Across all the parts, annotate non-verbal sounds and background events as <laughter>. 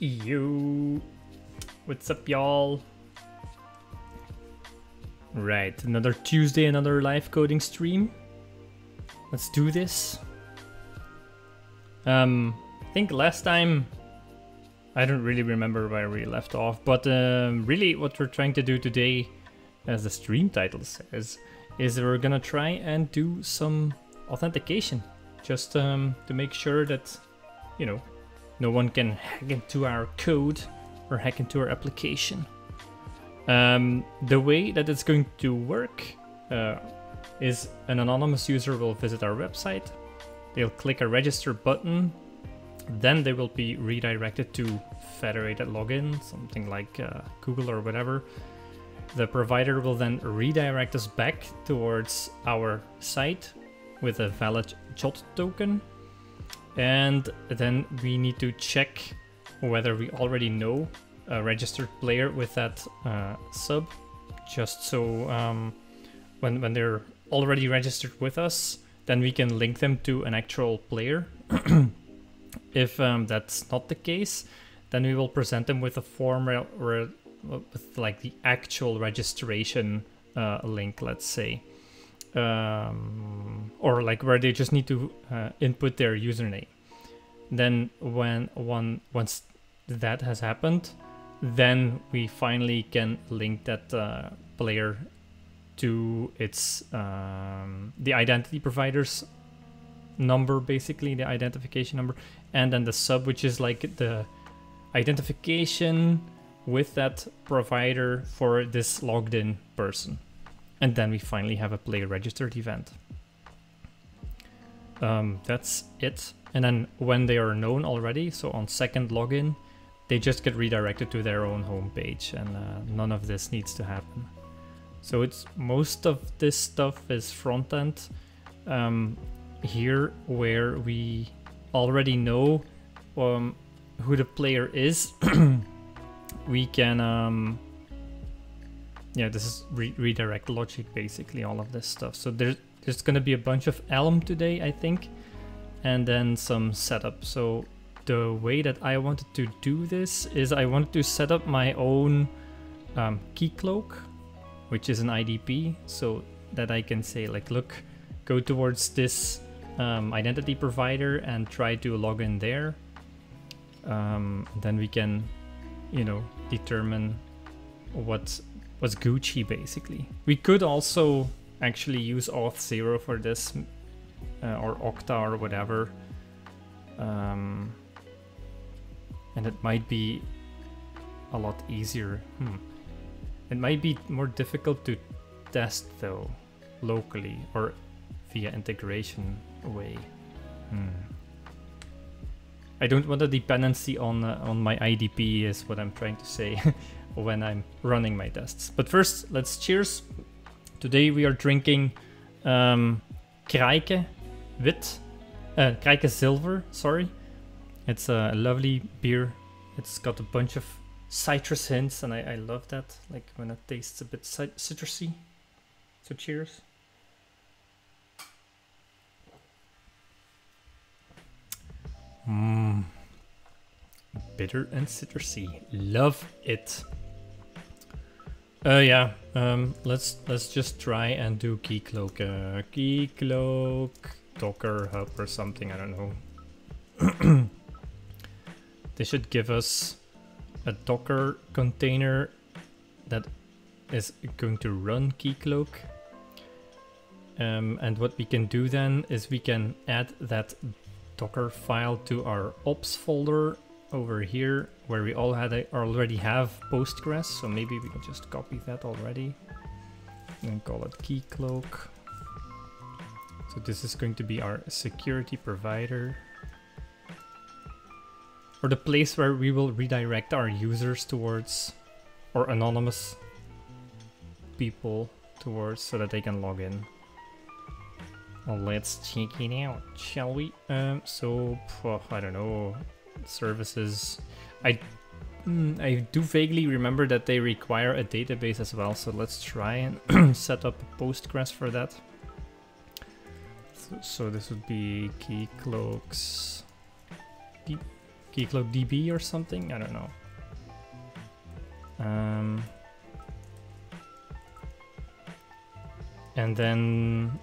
Yo, what's up, y'all? Right, another Tuesday, another live coding stream. Let's do this. Um, I think last time I don't really remember where we left off, but um, really what we're trying to do today, as the stream title says, is we're gonna try and do some authentication, just um, to make sure that, you know, no one can hack into our code or hack into our application. Um, the way that it's going to work uh, is an anonymous user will visit our website, they'll click a register button, then they will be redirected to federated login, something like uh, Google or whatever. The provider will then redirect us back towards our site with a valid JWT token and then we need to check whether we already know a registered player with that uh, sub, just so um, when, when they're already registered with us, then we can link them to an actual player. <clears throat> if um, that's not the case, then we will present them with a form with like the actual registration uh, link, let's say um, or like where they just need to uh, input their username. Then when one once that has happened, then we finally can link that uh, player to its um, the identity provider's number, basically the identification number, and then the sub, which is like the identification with that provider for this logged in person. And then we finally have a player registered event. Um, that's it. And then when they are known already, so on second login, they just get redirected to their own homepage and uh, none of this needs to happen. So it's most of this stuff is front end. Um, here where we already know um, who the player is, <clears throat> we can um, yeah, this is re redirect logic, basically, all of this stuff. So there's, there's going to be a bunch of Elm today, I think, and then some setup. So the way that I wanted to do this is I wanted to set up my own um, Keycloak, which is an IDP, so that I can say like, look, go towards this um, identity provider and try to log in there. Um, then we can, you know, determine what was Gucci basically. We could also actually use Auth0 for this, uh, or Okta or whatever. Um, and it might be a lot easier. Hmm. It might be more difficult to test though, locally or via integration way. Hmm. I don't want a dependency on uh, on my IDP is what I'm trying to say. <laughs> when I'm running my tests. But first, let's cheers. Today we are drinking um, Kraike Wit, uh, Kraike Silver, sorry. It's a lovely beer. It's got a bunch of citrus hints and I, I love that, like when it tastes a bit citrusy. So cheers. Mmm. Bitter and citrusy. Love it. Uh, yeah. Um, let's let's just try and do Keycloak. Uh, Keycloak, Docker Hub or something. I don't know. <clears throat> they should give us a Docker container that is going to run Keycloak. Um, and what we can do then is we can add that Docker file to our ops folder over here where we all had a, already have Postgres, so maybe we can just copy that already and call it keycloak. So this is going to be our security provider or the place where we will redirect our users towards or anonymous people towards so that they can log in. Well, let's check it out, shall we? Um, so, I don't know, services. I mm, I do vaguely remember that they require a database as well, so let's try and <clears throat> set up a Postgres for that. So, so this would be Keycloaks, D, Keycloak DB or something. I don't know. Um, and then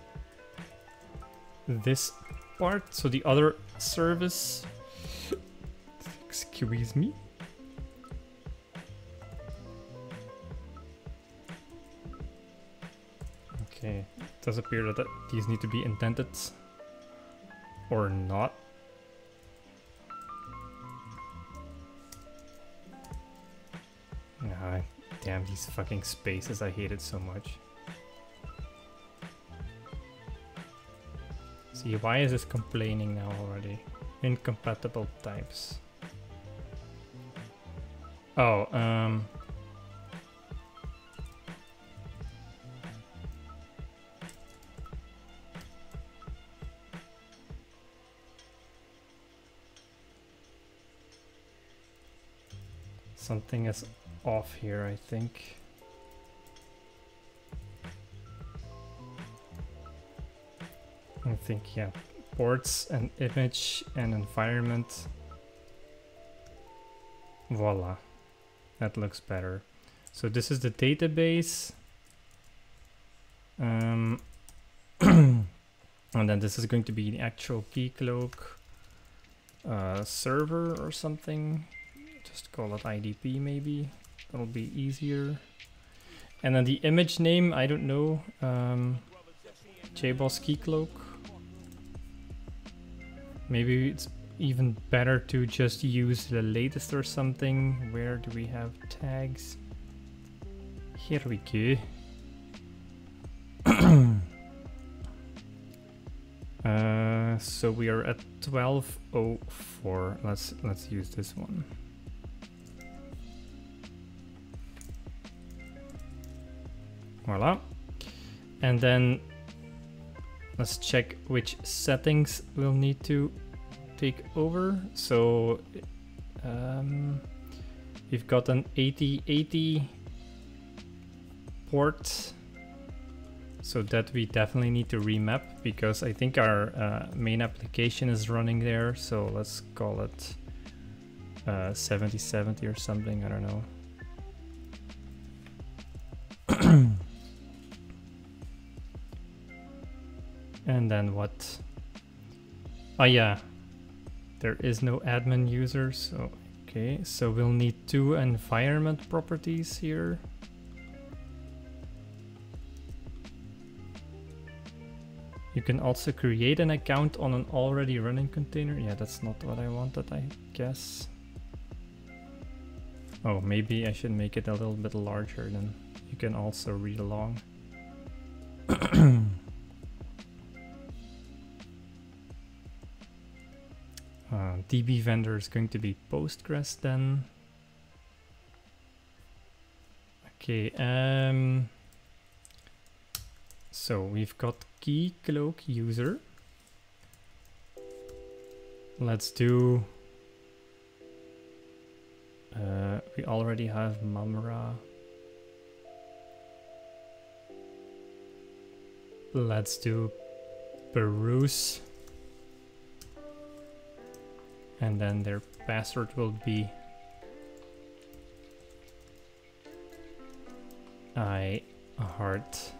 this part, so the other service Excuse me? Okay, it does appear that these need to be indented or not. Ah, damn these fucking spaces, I hate it so much. See, why is this complaining now already? Incompatible types. Oh, um... Something is off here, I think. I think, yeah. Ports and image and environment. Voila. That looks better. So this is the database. Um, <clears throat> and then this is going to be the actual keycloak uh, server or something. Just call it IDP maybe. That'll be easier. And then the image name, I don't know. Um, JBoss keycloak. Maybe it's even better to just use the latest or something. Where do we have tags? Here we go. <clears throat> uh, so we are at 1204. Let's let's use this one. Voila. And then let's check which settings we'll need to take over. So um, we've got an 8080 port so that we definitely need to remap because I think our uh, main application is running there. So let's call it uh, 7070 or something. I don't know. <clears throat> and then what? Oh yeah, there is no admin user, so okay, so we'll need two environment properties here. You can also create an account on an already running container. Yeah, that's not what I wanted, I guess. Oh, maybe I should make it a little bit larger, then you can also read along. <clears throat> Uh, DB vendor is going to be Postgres then. Okay, um, so we've got keycloak user. Let's do, uh, we already have Mumra. Let's do peruse and then their password will be I heart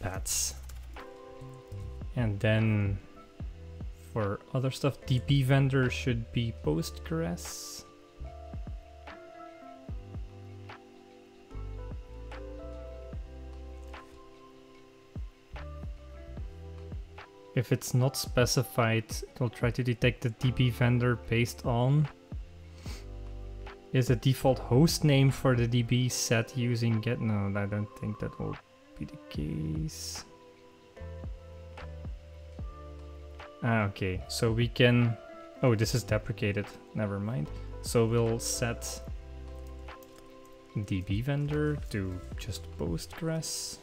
bats. And then for other stuff DB vendor should be Postgres If it's not specified, it'll try to detect the DB vendor based on is the default host name for the DB set using get? No, I don't think that will be the case. Ah, okay, so we can, oh, this is deprecated, never mind. So we'll set DB vendor to just Postgres.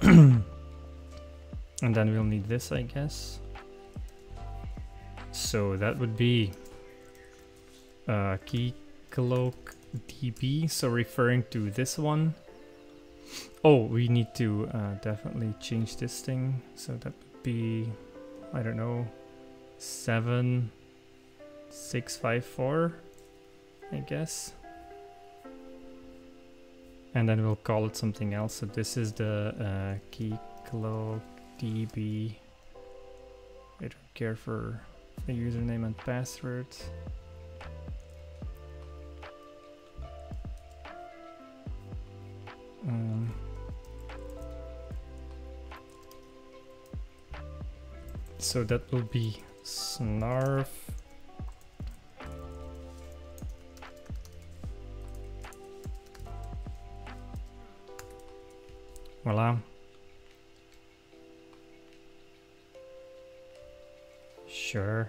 <clears throat> and then we'll need this, I guess. So that would be uh, keycloak db, so referring to this one. Oh, we need to uh, definitely change this thing. So that would be, I don't know, 7654, I guess. And then we'll call it something else. So this is the uh, keycloak db. I don't care for the username and password. Um, so that will be snarf voila sure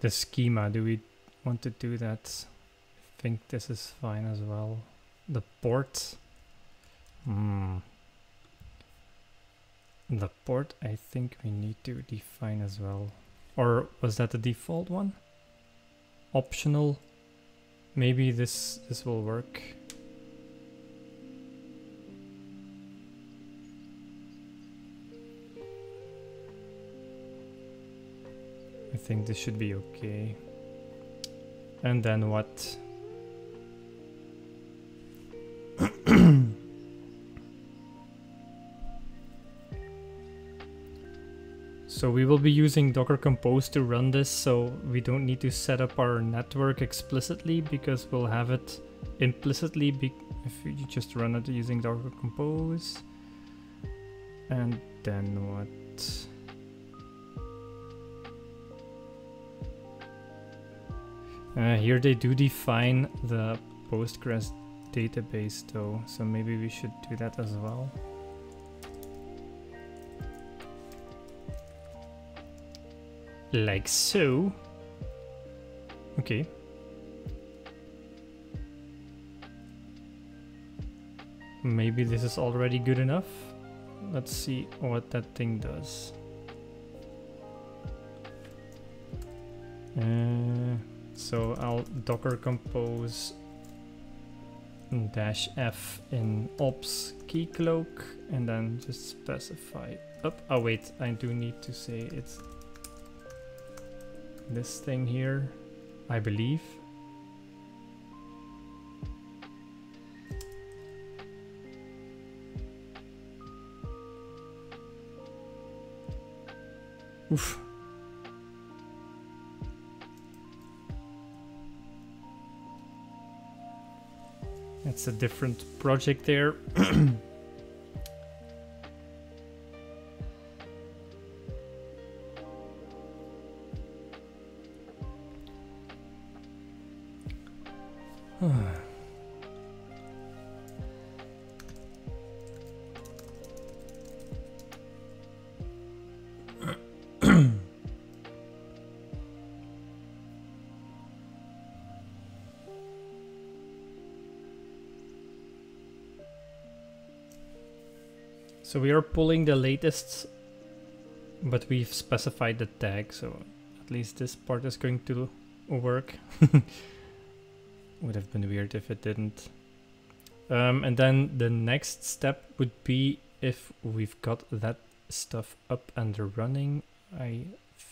the schema, do we want to do that? I think this is fine as well. The port. Hmm. The port I think we need to define as well. Or was that the default one? Optional. Maybe this this will work. I think this should be okay. And then what? <coughs> so we will be using Docker Compose to run this, so we don't need to set up our network explicitly because we'll have it implicitly if you just run it using Docker Compose. And then what? Uh, here they do define the Postgres database though, so maybe we should do that as well. Like so. Okay. Maybe this is already good enough. Let's see what that thing does. Uh, so I'll docker compose dash f in ops keycloak and then just specify up. Oh wait, I do need to say it's this thing here, I believe. It's a different project there. <clears throat> are pulling the latest, but we've specified the tag, so at least this part is going to work. <laughs> would have been weird if it didn't. Um, and then the next step would be if we've got that stuff up and running. I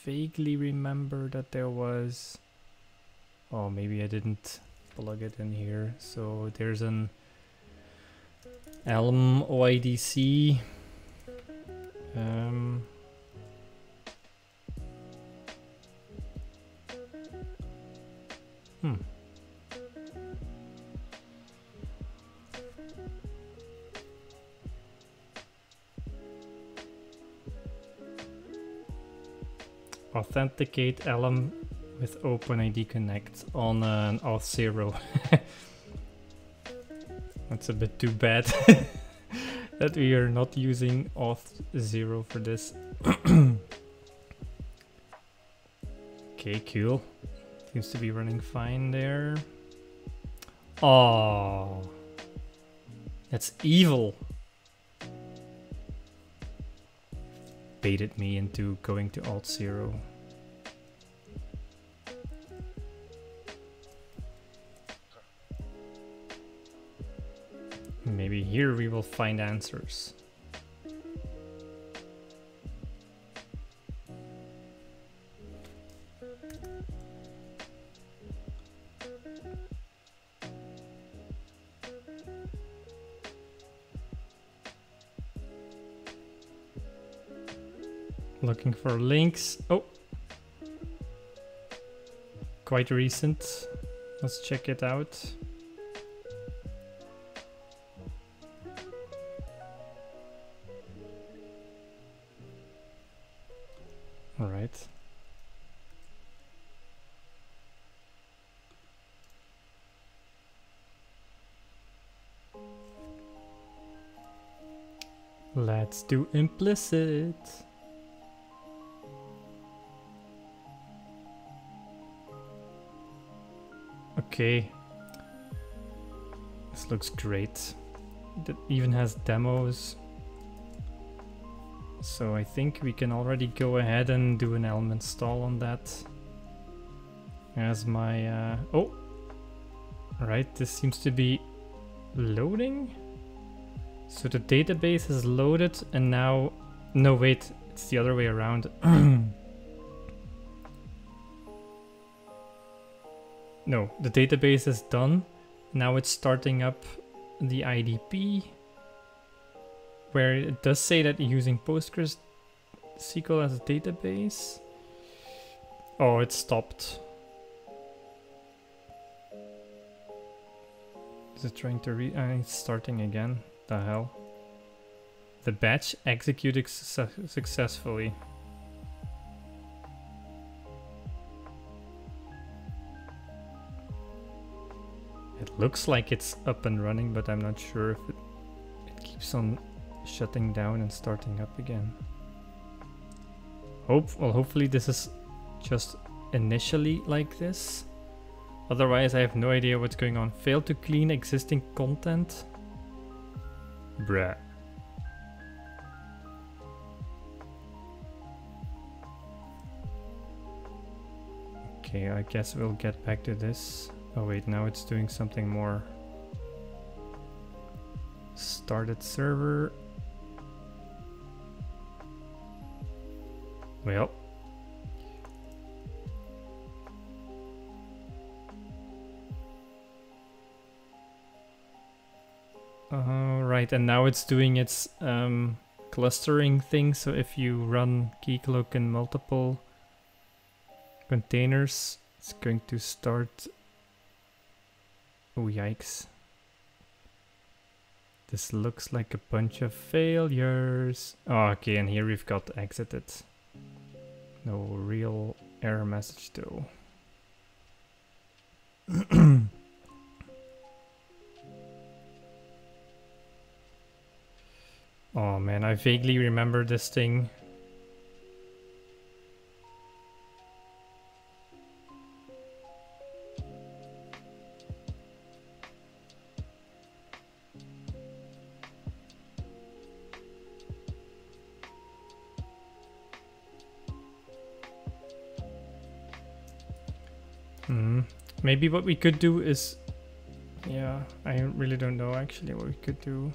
vaguely remember that there was... Oh, maybe I didn't plug it in here. So there's an Elm OIDC. Um, hmm. Authenticate Elm with OpenID Connect on an Auth0. <laughs> That's a bit too bad. <laughs> that we are not using Auth0 for this. <coughs> okay, cool. Seems to be running fine there. Oh, that's evil. Baited me into going to Auth0. Maybe here we will find answers. Looking for links. Oh! Quite recent. Let's check it out. Let's do implicit. Okay. This looks great. It even has demos. So I think we can already go ahead and do an Elm install on that. As my... Uh, oh! Right, this seems to be loading? So the database is loaded and now... No, wait, it's the other way around. <clears throat> no, the database is done. Now it's starting up the IDP where it does say that using Postgres SQL as a database. Oh, it stopped. Is it trying to read? Uh, it's starting again. The hell? The batch executed su successfully. It looks like it's up and running, but I'm not sure if it, it keeps on shutting down and starting up again. Hope well hopefully this is just initially like this. Otherwise I have no idea what's going on. Fail to clean existing content. Bruh. Okay, I guess we'll get back to this. Oh wait, now it's doing something more. Started server. Well. Uh, right, and now it's doing its um, clustering thing. So if you run keycloak in multiple containers, it's going to start. Oh, yikes. This looks like a bunch of failures. Oh, okay, and here we've got exited. No real error message though. <clears throat> oh man, I vaguely remember this thing. Hmm, maybe what we could do is... Yeah, I really don't know actually what we could do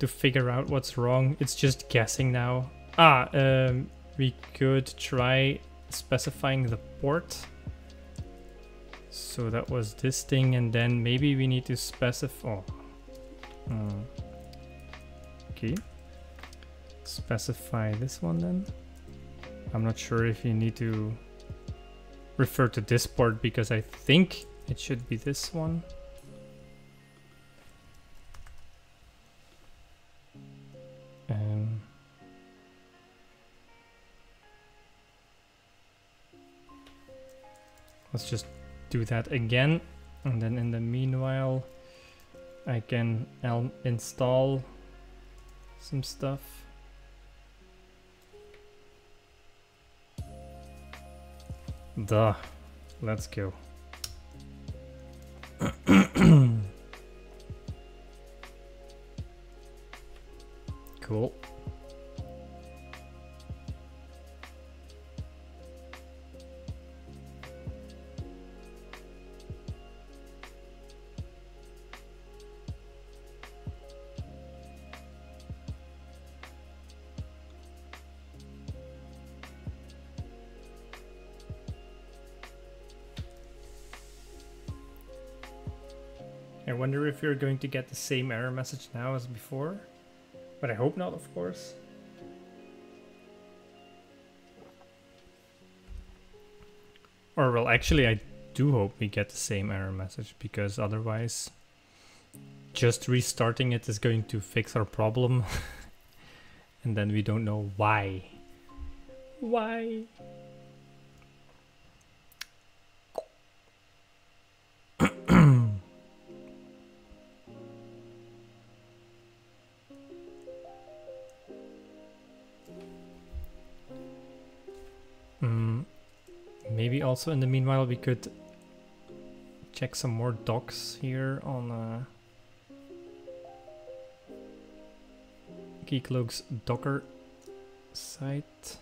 to figure out what's wrong. It's just guessing now. Ah, um, we could try specifying the port. So that was this thing and then maybe we need to specify... Oh. Hmm. Okay. Specify this one then. I'm not sure if you need to refer to this port because I think it should be this one. Let's just do that again. And then in the meanwhile, I can install some stuff. Duh. Let's go. Going to get the same error message now as before. But I hope not, of course. Or, well, actually, I do hope we get the same error message, because otherwise, just restarting it is going to fix our problem. <laughs> and then we don't know why. Why? Also in the meanwhile we could check some more docs here on uh, Keycloak's Docker site.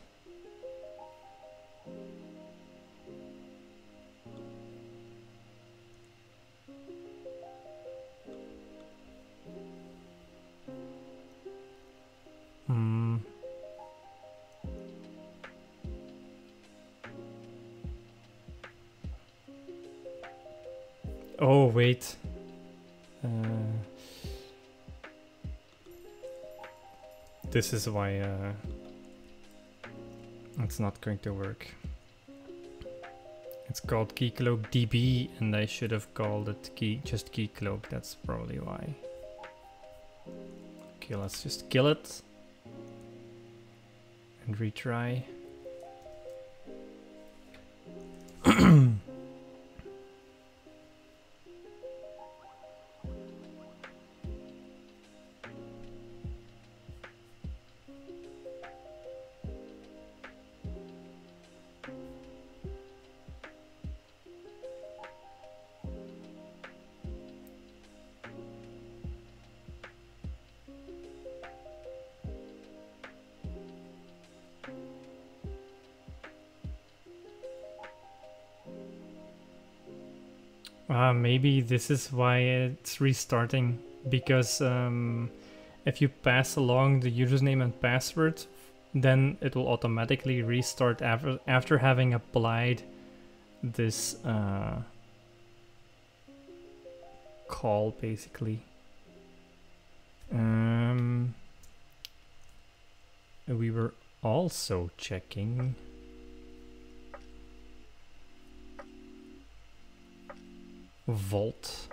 This is why uh, it's not going to work. It's called Keycloak DB and I should have called it key just Keycloak, that's probably why. Okay, let's just kill it and retry. Maybe this is why it's restarting because um, if you pass along the username and password then it will automatically restart after after having applied this uh, call basically. Um, we were also checking Vault.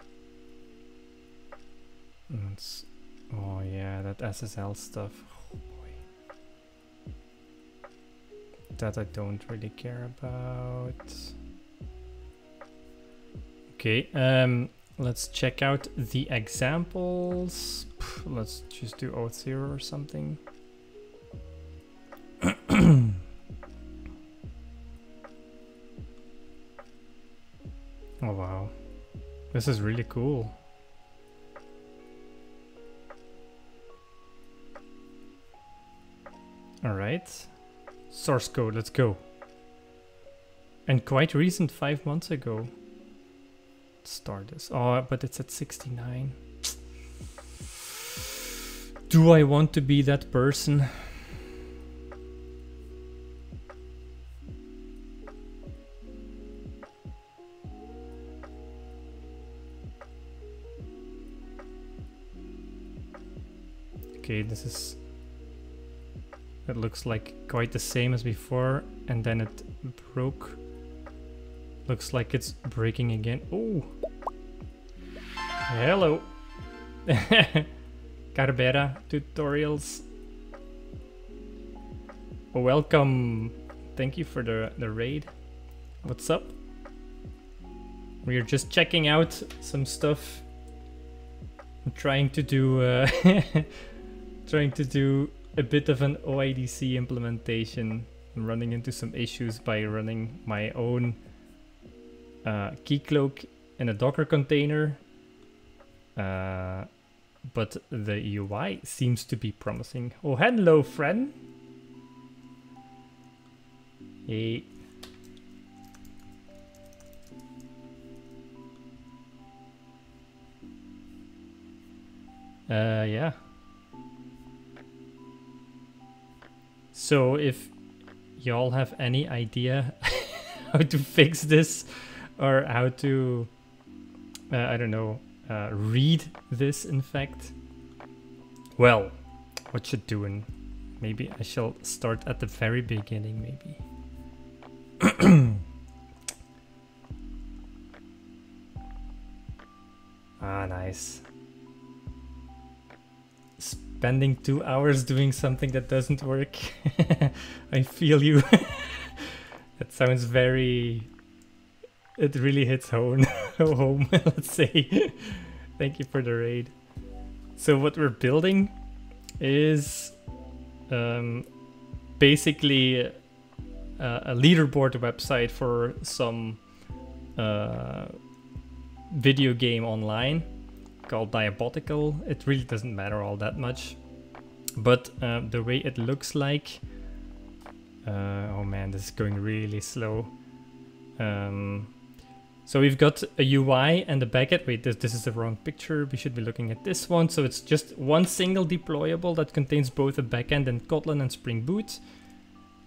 That's, oh yeah, that SSL stuff. Oh boy. That I don't really care about. Okay, um, let's check out the examples. Let's just do Auth0 or something. This is really cool. Alright. Source code, let's go. And quite recent, five months ago. Let's start this. Oh, but it's at 69. Do I want to be that person? Okay, this is... It looks like quite the same as before, and then it broke. Looks like it's breaking again. Oh! Hello! <laughs> Carbera tutorials. Welcome! Thank you for the, the raid. What's up? we're just checking out some stuff. I'm trying to do uh, <laughs> trying to do a bit of an OIDC implementation. I'm running into some issues by running my own uh, Keycloak in a Docker container. Uh, but the UI seems to be promising. Oh, hello, friend. Hey. Uh, yeah. So if y'all have any idea <laughs> how to fix this or how to, uh, I don't know, uh, read this in fact, well, what you doing? Maybe I shall start at the very beginning, maybe. <clears throat> ah, nice spending two hours doing something that doesn't work. <laughs> I feel you. <laughs> that sounds very. It really hits home. <laughs> home, let's say. Thank you for the raid. So what we're building is um, basically a, a, leaderboard website for some uh, video game online called Diabotical. It really doesn't matter all that much. But uh, the way it looks like... Uh, oh man, this is going really slow. Um, so we've got a UI and a backend. Wait, this, this is the wrong picture. We should be looking at this one. So it's just one single deployable that contains both a backend and Kotlin and Spring Boot.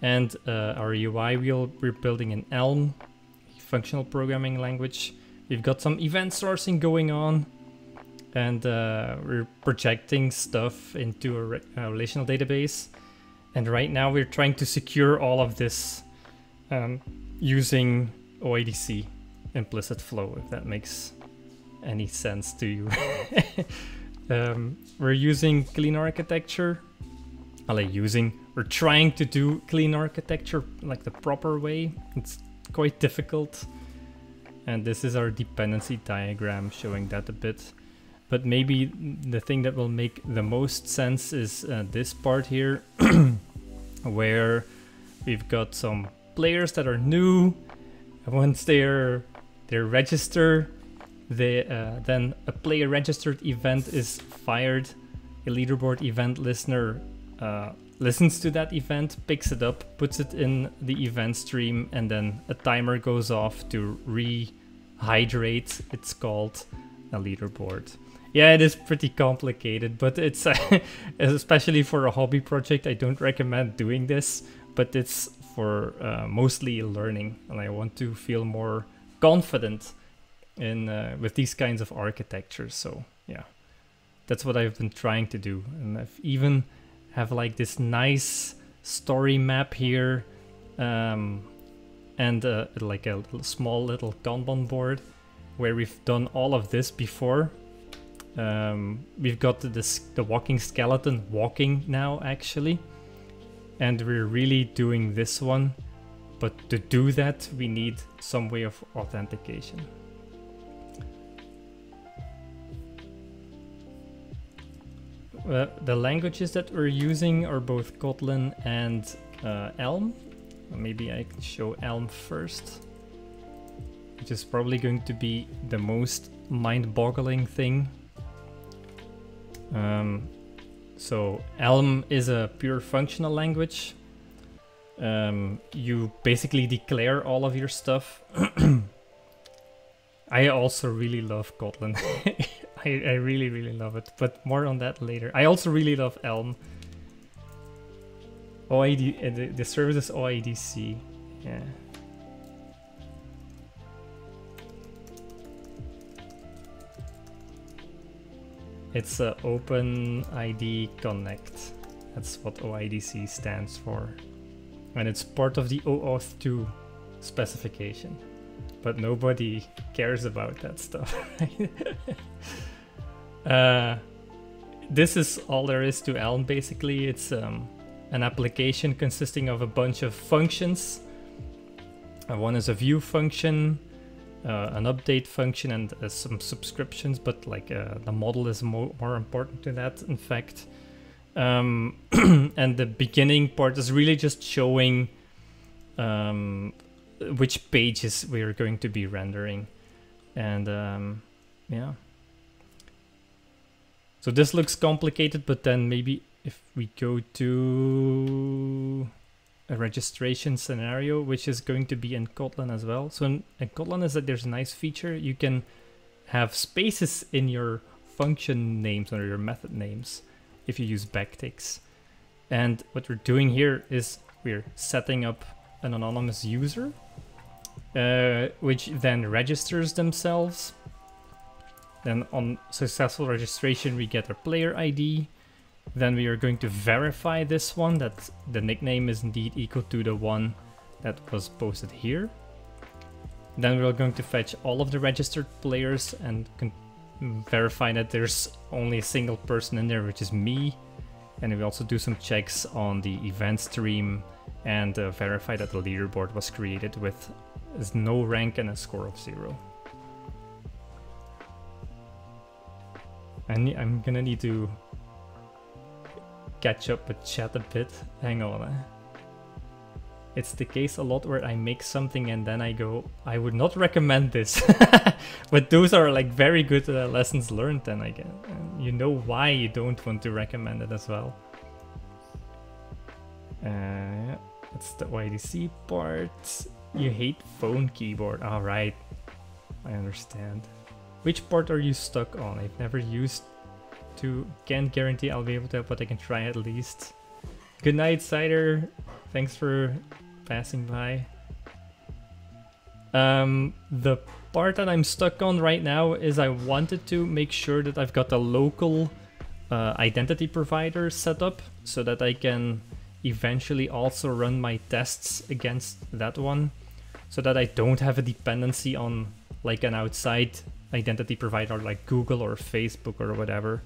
And uh, our UI, we'll, we're building an Elm functional programming language. We've got some event sourcing going on and uh, we're projecting stuff into a, re a, relational database. And right now we're trying to secure all of this um, using OIDC implicit flow, if that makes any sense to you. <laughs> um, we're using clean architecture. Well, using, we're trying to do clean architecture like the proper way. It's quite difficult. And this is our dependency diagram showing that a bit. But maybe the thing that will make the most sense is uh, this part here, <clears throat> where we've got some players that are new. Once they're they're registered, they, uh, then a player registered event is fired. A leaderboard event listener uh, listens to that event, picks it up, puts it in the event stream, and then a timer goes off to rehydrate. It's called a leaderboard. Yeah, it is pretty complicated, but it's <laughs> especially for a hobby project. I don't recommend doing this, but it's for uh, mostly learning, and I want to feel more confident in uh, with these kinds of architectures. So yeah, that's what I've been trying to do, and I've even have like this nice story map here, um, and uh, like a small little Kanban board where we've done all of this before um, we've got the, the walking skeleton walking now, actually. And we're really doing this one. But to do that, we need some way of authentication. Uh, the languages that we're using are both Kotlin and uh, Elm. Maybe I can show Elm first. Which is probably going to be the most mind-boggling thing um, so Elm is a pure functional language. Um, you basically declare all of your stuff. <clears throat> I also really love Kotlin. <laughs> I, I really, really love it, but more on that later. I also really love Elm. OID, uh, the, the service is OIDC. Yeah. It's Open ID Connect. That's what OIDC stands for. And it's part of the OAuth 2 specification. But nobody cares about that stuff. <laughs> uh, this is all there is to Elm basically. It's um, an application consisting of a bunch of functions. Uh, one is a view function, uh, an update function and uh, some subscriptions, but like uh, the model is mo more important to that, in fact. Um, <clears throat> and the beginning part is really just showing um, which pages we're going to be rendering. And um, yeah. So this looks complicated, but then maybe if we go to a registration scenario, which is going to be in Kotlin as well. So in, in Kotlin is that there's a nice feature. You can have spaces in your function names or your method names if you use backticks. And what we're doing here is we're setting up an anonymous user, uh, which then registers themselves. Then on successful registration, we get a player ID. Then we are going to verify this one, that the nickname is indeed equal to the one that was posted here. Then we're going to fetch all of the registered players and verify that there's only a single person in there, which is me. And we also do some checks on the event stream and uh, verify that the leaderboard was created with no rank and a score of zero. I I'm gonna need to catch up with chat a bit. Hang on. Eh? It's the case a lot where I make something and then I go, I would not recommend this. <laughs> but those are like very good uh, lessons learned then I guess. And you know why you don't want to recommend it as well. Uh, that's the OIDC part. You hate phone keyboard. Alright. I understand. Which part are you stuck on? I've never used Can't guarantee I'll be able to, but I can try at least. Good night, Cider. Thanks for passing by. Um, the part that I'm stuck on right now is I wanted to make sure that I've got a local uh, identity provider set up so that I can eventually also run my tests against that one so that I don't have a dependency on like an outside identity provider like Google or Facebook or whatever.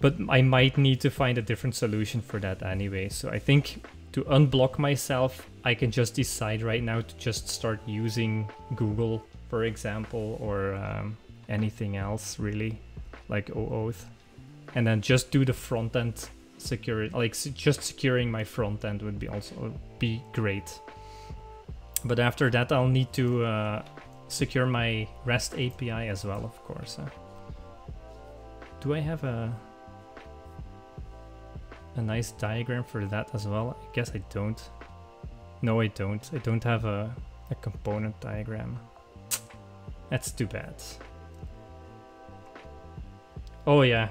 But I might need to find a different solution for that anyway. So I think to unblock myself, I can just decide right now to just start using Google, for example, or um, anything else really, like OAuth. And then just do the front end security, like just securing my front end would be also be great. But after that, I'll need to uh, secure my REST API as well, of course. Uh, do I have a a nice diagram for that as well? I guess I don't. No, I don't. I don't have a, a component diagram. That's too bad. Oh yeah.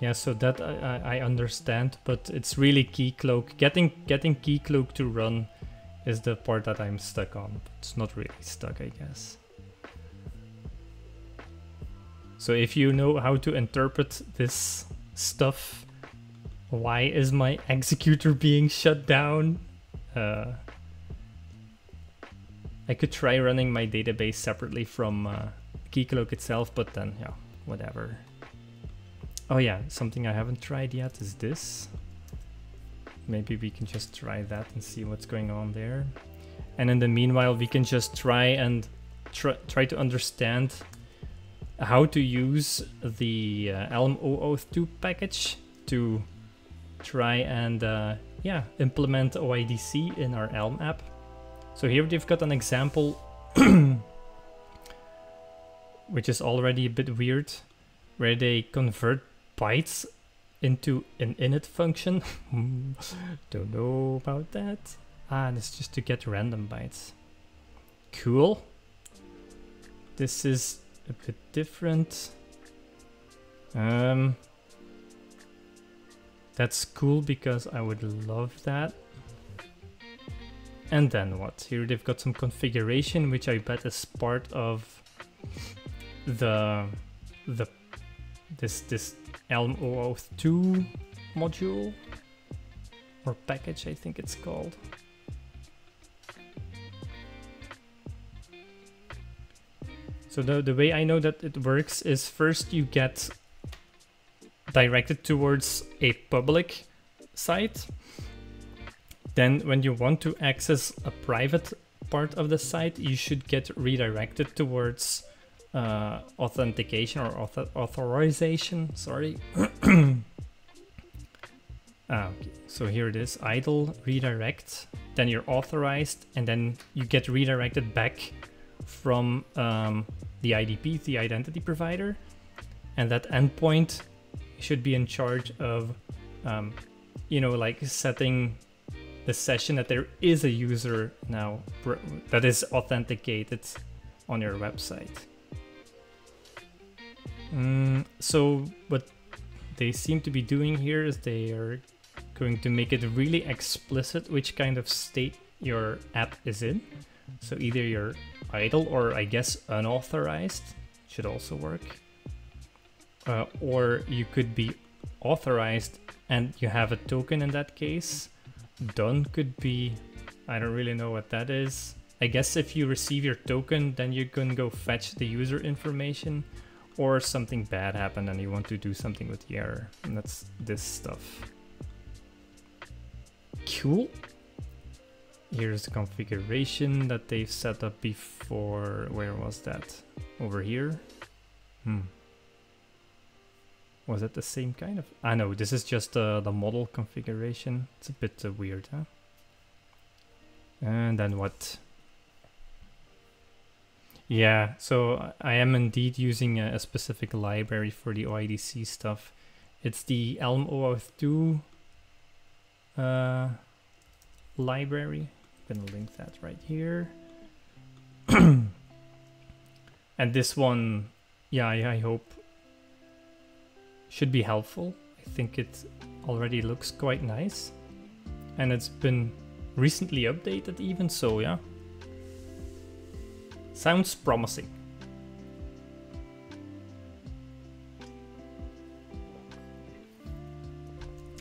Yeah, so that I, I understand, but it's really Keycloak. Getting getting Keycloak to run is the part that I'm stuck on. It's not really stuck, I guess. So if you know how to interpret this stuff, why is my executor being shut down? Uh, I could try running my database separately from uh, Keycloak itself, but then, yeah, whatever. Oh yeah, something I haven't tried yet is this. Maybe we can just try that and see what's going on there. And in the meanwhile, we can just try and tr try to understand how to use the uh, Elm OAuth 2 package to try and uh, yeah implement OIDC in our Elm app. So here they've got an example <coughs> which is already a bit weird where they convert bytes into an init function. <laughs> Don't know about that. Ah, and it's just to get random bytes. Cool. This is a bit different. Um, that's cool because I would love that. And then what? Here they've got some configuration, which I bet is part of the the this this Elm OAuth 2 module or package, I think it's called. So the, the way I know that it works is first you get directed towards a public site. Then when you want to access a private part of the site, you should get redirected towards uh, authentication or author authorization. Sorry. <clears throat> ah. So here it is: idle redirect. Then you're authorized, and then you get redirected back from um, the IDP, the identity provider, and that endpoint should be in charge of, um, you know, like setting the session that there is a user now that is authenticated on your website. Mm, so what they seem to be doing here is they are going to make it really explicit which kind of state your app is in. So either you're idle or I guess unauthorized should also work. Uh, or you could be authorized and you have a token in that case. Done could be, I don't really know what that is. I guess if you receive your token, then you can go fetch the user information or something bad happened and you want to do something with the error. And that's this stuff. Cool. Here's the configuration that they've set up before. Where was that? Over here? Hmm. Was it the same kind of? I know, this is just uh, the model configuration. It's a bit uh, weird, huh? And then what? Yeah, so I am indeed using a, a specific library for the OIDC stuff. It's the Elm OAuth 2 uh, library. I'm gonna link that right here. <clears throat> and this one, yeah, I, I hope should be helpful. I think it already looks quite nice. And it's been recently updated even, so yeah. Sounds promising.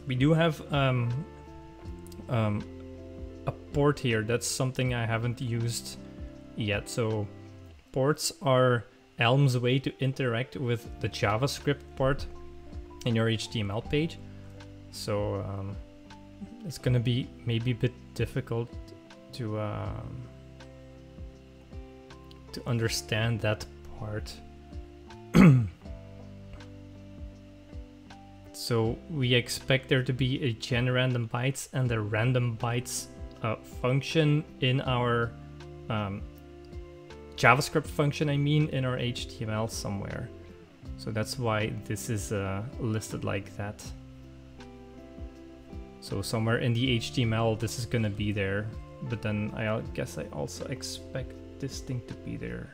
We do have um, um, a port here. That's something I haven't used yet. So ports are Elm's way to interact with the JavaScript part in your HTML page. So um, it's gonna be maybe a bit difficult to um, to understand that part. <clears throat> so we expect there to be a gen random bytes and a random bytes uh, function in our um, JavaScript function, I mean, in our HTML somewhere. So that's why this is uh, listed like that. So somewhere in the HTML, this is gonna be there, but then I guess I also expect this thing to be there.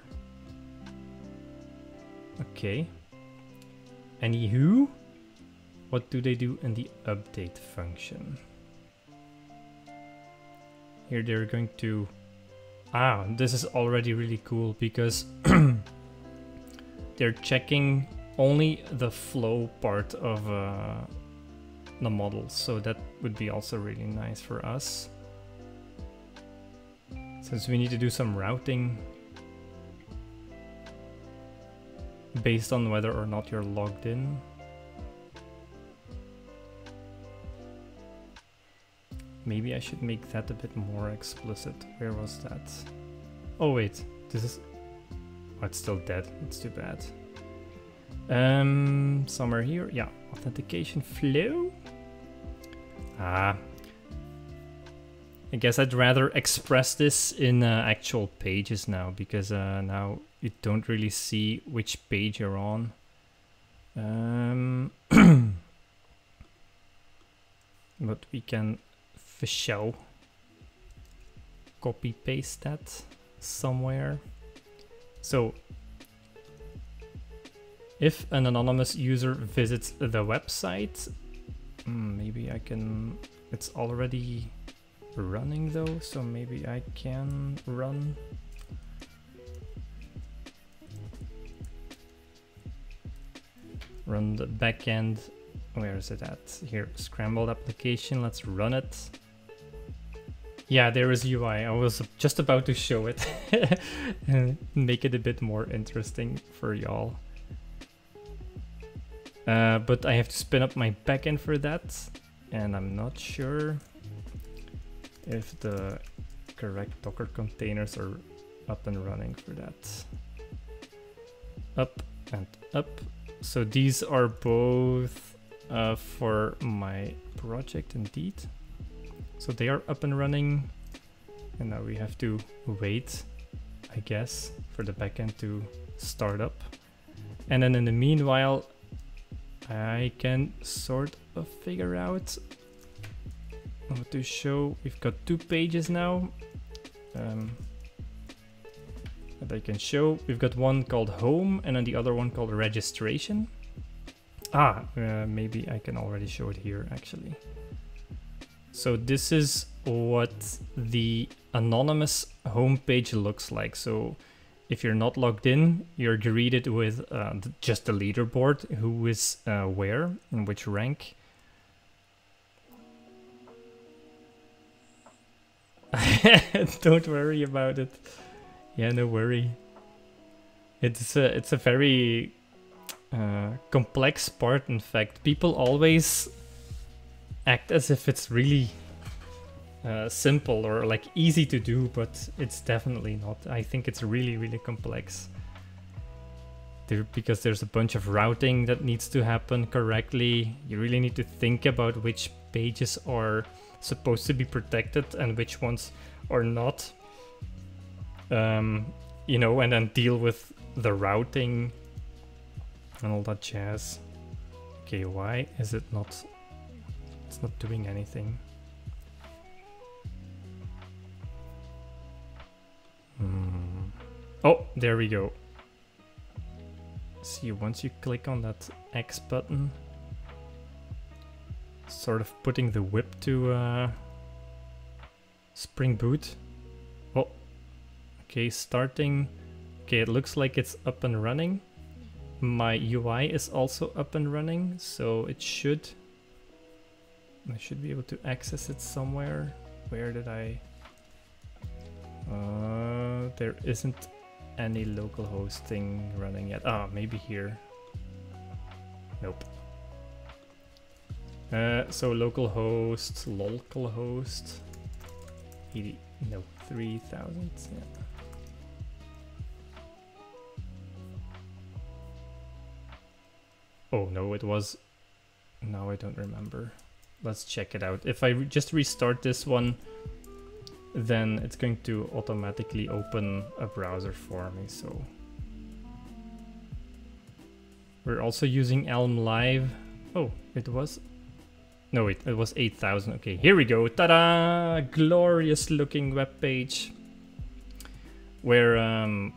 Okay. Anywho, what do they do in the update function? Here they're going to... Ah, this is already really cool because <clears throat> they're checking only the flow part of uh, the model, so that would be also really nice for us. Since we need to do some routing based on whether or not you're logged in. Maybe I should make that a bit more explicit. Where was that? Oh wait, this is... Oh, it's still dead. It's too bad. Um, somewhere here. Yeah, authentication flow. Ah. I guess I'd rather express this in uh, actual pages now because uh, now you don't really see which page you're on. Um, <clears throat> but we can for show copy paste that somewhere. So if an anonymous user visits the website, hmm, maybe I can, it's already running though, so maybe I can run. Run the backend, where is it at? Here, scrambled application, let's run it. Yeah, there is UI. I was just about to show it and <laughs> make it a bit more interesting for y'all. Uh, but I have to spin up my backend for that. And I'm not sure if the correct Docker containers are up and running for that. Up and up. So these are both uh, for my project indeed. So they are up and running. And now we have to wait, I guess, for the backend to start up. And then in the meanwhile, I can sort of figure out what to show. We've got two pages now um, that I can show. We've got one called home and then the other one called registration. Ah, uh, maybe I can already show it here actually. So this is what the anonymous homepage looks like. So if you're not logged in, you're greeted with uh, just the leaderboard, who is uh, where and which rank. <laughs> Don't worry about it. Yeah, no worry. It's a, it's a very uh, complex part, in fact. People always act as if it's really uh, simple or like easy to do, but it's definitely not. I think it's really, really complex. There, because there's a bunch of routing that needs to happen correctly. You really need to think about which pages are supposed to be protected and which ones are not. Um, you know, and then deal with the routing and all that jazz. Okay, why is it not? It's not doing anything. Hmm. Oh, there we go. See, once you click on that X button, sort of putting the whip to uh, Spring Boot. Oh, okay, starting. Okay, it looks like it's up and running. My UI is also up and running, so it should... I should be able to access it somewhere. Where did I... Uh, there isn't any local hosting running yet. Ah, maybe here. Nope. Uh, so localhost, localhost, 80, no, 3000, yeah. Oh no, it was, now I don't remember. Let's check it out. If I re just restart this one, then it's going to automatically open a browser for me. So we're also using Elm Live. Oh, it was. No, wait, it was 8,000. Okay, here we go. Ta-da! Glorious looking web page where um,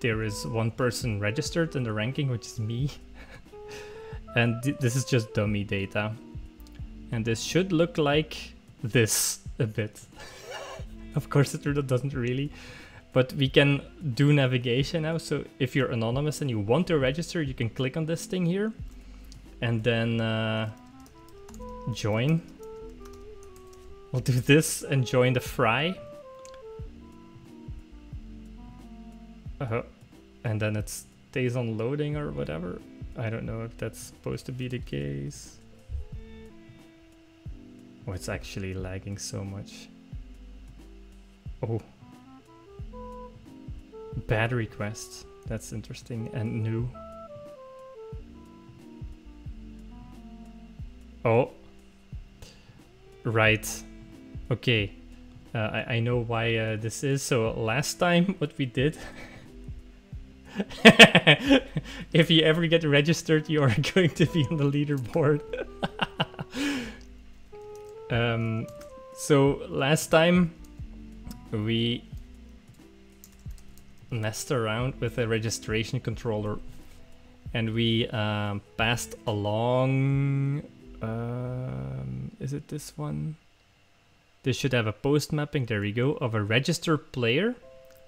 there is one person registered in the ranking, which is me. <laughs> and th this is just dummy data. And this should look like this a bit. <laughs> <laughs> of course it doesn't really. But we can do navigation now. So if you're anonymous and you want to register, you can click on this thing here. And then uh, join. We'll do this and join the fry. Uh -huh. And then it stays on loading or whatever. I don't know if that's supposed to be the case. Oh, it's actually lagging so much. Oh. Bad requests. That's interesting and new. Oh. Right. Okay. Uh, I, I know why uh, this is. So last time what we did... <laughs> if you ever get registered, you are <laughs> going to be on the leaderboard. <laughs> um, so last time we messed around with a registration controller and we um, passed along um, is it this one? This should have a post mapping there we go of a register player.